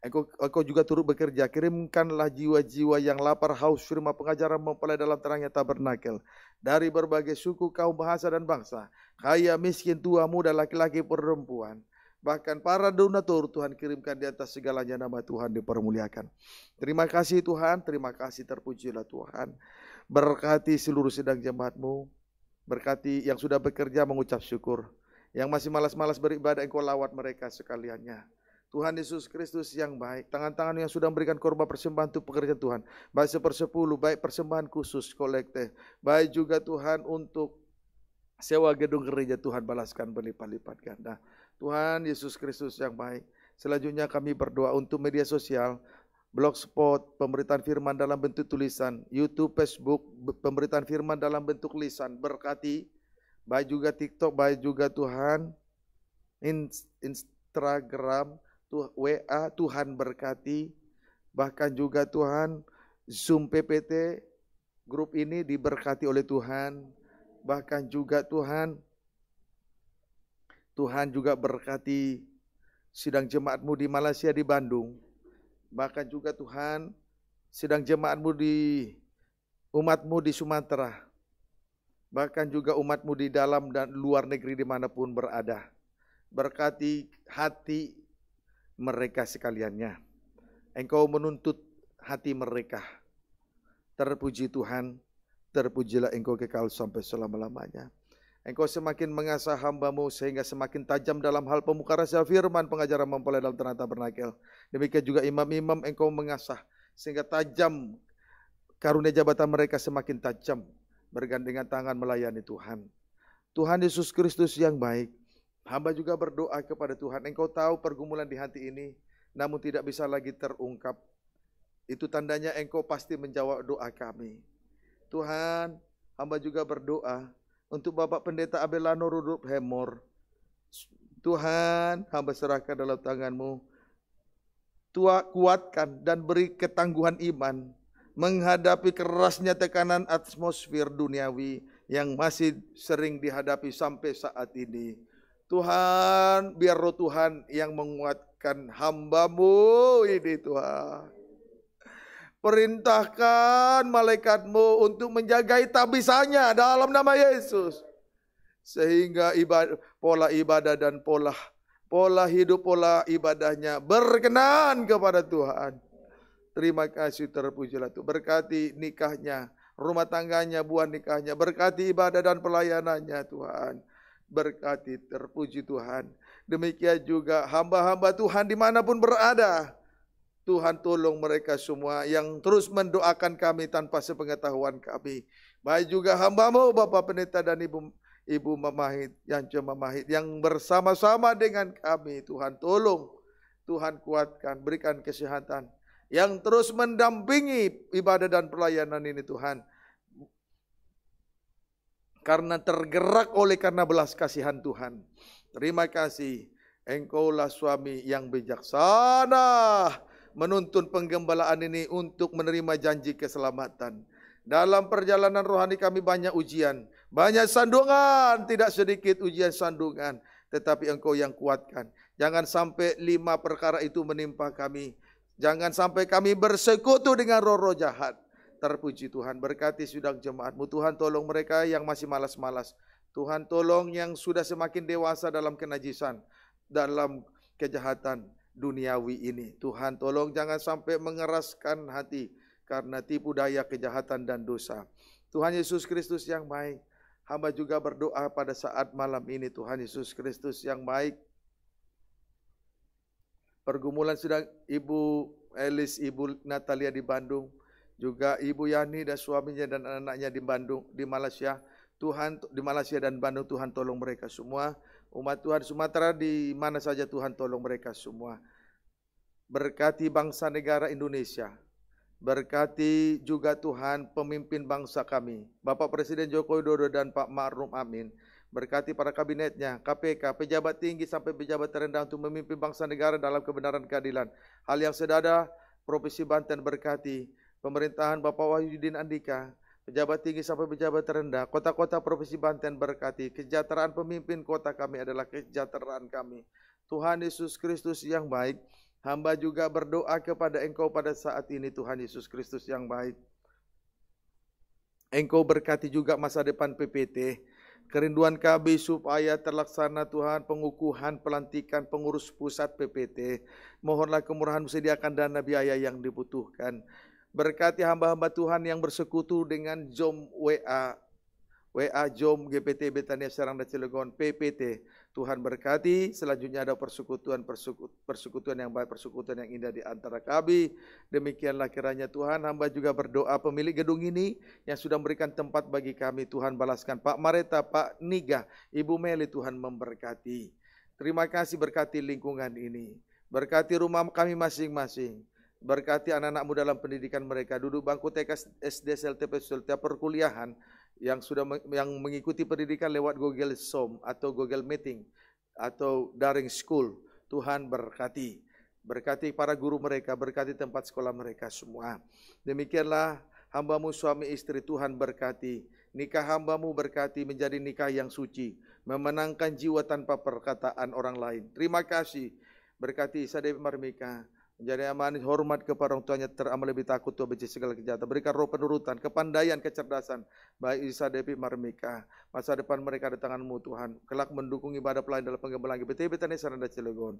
Engkau, engkau juga turut bekerja, kirimkanlah jiwa-jiwa yang lapar haus firman pengajaran mempelai dalam terangnya tabernakel. Dari berbagai suku, kaum, bahasa, dan bangsa. Kaya, miskin, tua, muda, laki-laki, perempuan. Bahkan para donatur Tuhan kirimkan di atas segalanya nama Tuhan dipermuliakan. Terima kasih Tuhan, terima kasih terpujilah Tuhan. Berkati seluruh sedang jemaatmu. Berkati yang sudah bekerja mengucap syukur. Yang masih malas-malas beribadah engkau lawat mereka sekaliannya. Tuhan Yesus Kristus yang baik. Tangan-tangan yang sudah memberikan korban persembahan untuk pekerjaan Tuhan. Baik sepersepuluh, baik persembahan khusus kolektif. Baik juga Tuhan untuk sewa gedung gereja Tuhan balaskan berlipat-lipat ganda. Tuhan Yesus Kristus yang baik. Selanjutnya kami berdoa untuk media sosial, blogspot, pemberitaan firman dalam bentuk tulisan, YouTube, Facebook, pemberitaan firman dalam bentuk lisan, berkati, baik juga TikTok, baik juga Tuhan, Instagram, WA, Tuhan berkati, bahkan juga Tuhan, Zoom PPT, grup ini diberkati oleh Tuhan, bahkan juga Tuhan, Tuhan juga berkati sidang jemaatmu di Malaysia di Bandung. Bahkan juga Tuhan sidang jemaatmu di umatmu di Sumatera. Bahkan juga umatmu di dalam dan luar negeri di mana pun berada. Berkati hati mereka sekaliannya. Engkau menuntut hati mereka. Terpuji Tuhan, terpujilah engkau kekal sampai selama-lamanya. Engkau semakin mengasah hambamu sehingga semakin tajam dalam hal pemuka rahasia firman pengajaran mempelai dalam tanah tabernakel. Demikian juga imam-imam engkau mengasah sehingga tajam karunia jabatan mereka semakin tajam bergandengan tangan melayani Tuhan. Tuhan Yesus Kristus yang baik. Hamba juga berdoa kepada Tuhan. Engkau tahu pergumulan di hati ini namun tidak bisa lagi terungkap. Itu tandanya engkau pasti menjawab doa kami. Tuhan, hamba juga berdoa untuk Bapak Pendeta Abelano Rudup Hemor. Tuhan, hamba serahkan dalam tanganmu. Tua kuatkan dan beri ketangguhan iman menghadapi kerasnya tekanan atmosfer duniawi yang masih sering dihadapi sampai saat ini. Tuhan, biar roh Tuhan yang menguatkan hambamu ini Tuhan. Perintahkan malaikatmu untuk menjagai tabisannya dalam nama Yesus. Sehingga ibadah, pola ibadah dan pola pola hidup, pola ibadahnya berkenan kepada Tuhan. Terima kasih terpujilah Tuhan. Berkati nikahnya, rumah tangganya, buah nikahnya. Berkati ibadah dan pelayanannya Tuhan. Berkati terpuji Tuhan. Demikian juga hamba-hamba Tuhan di mana pun berada. Tuhan tolong mereka semua yang terus mendoakan kami tanpa sepengetahuan kami. Baik juga hambamu Bapak Pendeta dan Ibu Ibu Mamahit yang cuma Mamahit yang bersama-sama dengan kami. Tuhan tolong, Tuhan kuatkan, berikan kesehatan. Yang terus mendampingi ibadah dan pelayanan ini Tuhan. Karena tergerak oleh karena belas kasihan Tuhan. Terima kasih. Engkaulah suami yang bijaksana menuntun penggembalaan ini untuk menerima janji keselamatan. Dalam perjalanan rohani kami banyak ujian, banyak sandungan, tidak sedikit ujian sandungan, tetapi engkau yang kuatkan. Jangan sampai lima perkara itu menimpa kami. Jangan sampai kami bersekutu dengan roh-roh jahat. Terpuji Tuhan, berkati sidang jemaatmu. Tuhan tolong mereka yang masih malas-malas. Tuhan tolong yang sudah semakin dewasa dalam kenajisan, dalam kejahatan duniawi ini. Tuhan tolong jangan sampai mengeraskan hati karena tipu daya kejahatan dan dosa. Tuhan Yesus Kristus yang baik, hamba juga berdoa pada saat malam ini Tuhan Yesus Kristus yang baik. Pergumulan sedang Ibu Elis, Ibu Natalia di Bandung, juga Ibu Yani dan suaminya dan anak-anaknya di Bandung, di Malaysia. Tuhan di Malaysia dan Bandung Tuhan tolong mereka semua. Umat Tuhan Sumatera di mana saja Tuhan tolong mereka semua. Berkati bangsa negara Indonesia. Berkati juga Tuhan pemimpin bangsa kami. Bapak Presiden Joko Widodo dan Pak Ma'ruf Amin. Berkati para kabinetnya, KPK, pejabat tinggi sampai pejabat terendah untuk memimpin bangsa negara dalam kebenaran keadilan. Hal yang sedada, Provinsi Banten berkati. Pemerintahan Bapak Wahyudin Andika, Pejabat tinggi sampai pejabat terendah, kota-kota Provinsi Banten berkati. Kesejahteraan pemimpin kota kami adalah kesejahteraan kami. Tuhan Yesus Kristus yang baik, hamba juga berdoa kepada Engkau pada saat ini Tuhan Yesus Kristus yang baik. Engkau berkati juga masa depan PPT. Kerinduan kami supaya terlaksana Tuhan pengukuhan pelantikan pengurus pusat PPT. Mohonlah kemurahan sediakan dana biaya yang dibutuhkan. Berkati hamba-hamba Tuhan yang bersekutu dengan Jom WA, WA Jom GPT Betania Serang dan Cilegon PPT. Tuhan berkati, selanjutnya ada persekutuan persekutuan yang baik, persekutuan yang indah di antara kami. Demikianlah kiranya Tuhan, hamba juga berdoa pemilik gedung ini yang sudah memberikan tempat bagi kami. Tuhan balaskan Pak Mareta, Pak Niga, Ibu Meli, Tuhan memberkati. Terima kasih berkati lingkungan ini. Berkati rumah kami masing-masing. Berkati anak-anakmu dalam pendidikan mereka, duduk bangku TK SD SLTP setiap perkuliahan yang sudah yang mengikuti pendidikan lewat Google Zoom atau Google Meeting atau daring school. Tuhan berkati. Berkati para guru mereka, berkati tempat sekolah mereka semua. Demikianlah hambamu suami istri Tuhan berkati. Nikah hambamu berkati menjadi nikah yang suci. Memenangkan jiwa tanpa perkataan orang lain. Terima kasih. Berkati Isa Dewi Marmika. Menjadi amanah hormat kepada orang tuanya teramal lebih takut Tuhan benci segala kejahatan. Berikan roh penurutan, kepandaian, kecerdasan. Baik Isa Devi Marmika. Masa depan mereka di tanganmu Tuhan. Kelak mendukung ibadah pelayan dalam penggembalaan GBT Betani Saranda Cilegon.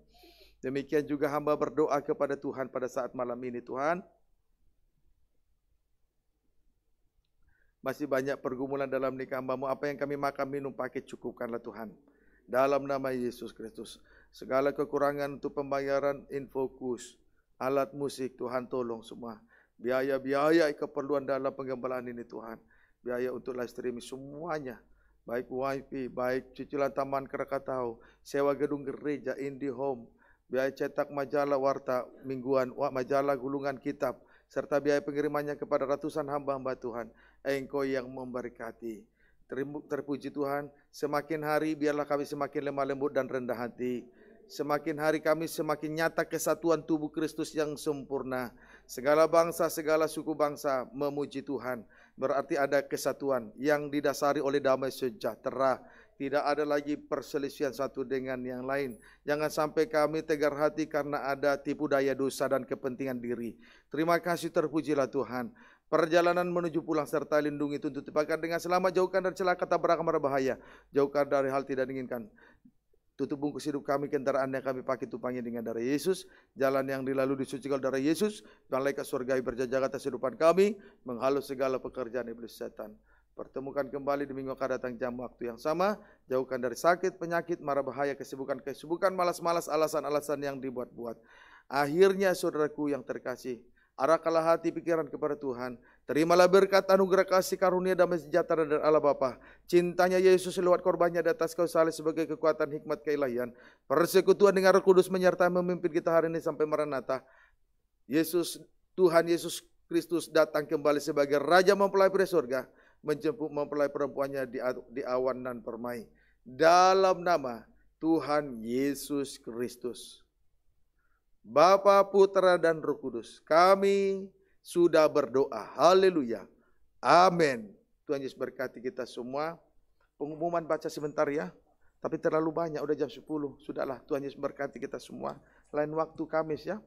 Demikian juga hamba berdoa kepada Tuhan pada saat malam ini Tuhan. Masih banyak pergumulan dalam nikah hambamu. Apa yang kami makan, minum, pakai cukupkanlah Tuhan. Dalam nama Yesus Kristus. Segala kekurangan untuk pembayaran infokus alat musik Tuhan tolong semua. Biaya-biaya keperluan dalam penggembalaan ini Tuhan. Biaya untuk live streaming semuanya. Baik wifi, baik cicilan taman Krakatau, sewa gedung gereja, indie home, biaya cetak majalah warta mingguan, majalah gulungan kitab, serta biaya pengirimannya kepada ratusan hamba-hamba Tuhan. Engkau yang memberkati. Terpuji Tuhan, semakin hari biarlah kami semakin lemah lembut dan rendah hati. Semakin hari kami semakin nyata kesatuan tubuh Kristus yang sempurna. Segala bangsa, segala suku bangsa memuji Tuhan. Berarti ada kesatuan yang didasari oleh damai sejahtera. Tidak ada lagi perselisihan satu dengan yang lain. Jangan sampai kami tegar hati karena ada tipu daya dosa dan kepentingan diri. Terima kasih terpujilah Tuhan. Perjalanan menuju pulang serta lindungi tuntut tepakan dengan selamat jauhkan dari celaka tabrak mara bahaya. Jauhkan dari hal tidak diinginkan. Tutup bungkus hidup kami kendaraan yang kami pakai tupangi dengan darah Yesus. Jalan yang dilalui disucikan darah Yesus. Malaikat surgawi berjaga atas kehidupan kami. Menghalus segala pekerjaan iblis setan. Pertemukan kembali di minggu akan datang jam waktu yang sama. Jauhkan dari sakit, penyakit, mara bahaya, kesibukan-kesibukan, malas-malas, alasan-alasan yang dibuat-buat. Akhirnya saudaraku yang terkasih. Arahkanlah hati pikiran kepada Tuhan. Terimalah berkat anugerah kasih karunia damai sejahtera dari Allah Bapa. Cintanya Yesus lewat korbannya di atas kau saleh sebagai kekuatan hikmat keilahian. Persekutuan dengan Roh Kudus menyertai memimpin kita hari ini sampai Maranatha. Yesus Tuhan Yesus Kristus datang kembali sebagai Raja mempelai pria surga. Menjemput mempelai perempuannya di, di awan dan permai. Dalam nama Tuhan Yesus Kristus. Bapa, Putra, dan Roh Kudus. Kami sudah berdoa. Haleluya. Amin. Tuhan Yesus berkati kita semua. Pengumuman baca sebentar ya. Tapi terlalu banyak, udah jam 10. Sudahlah, Tuhan Yesus berkati kita semua. Lain waktu Kamis ya.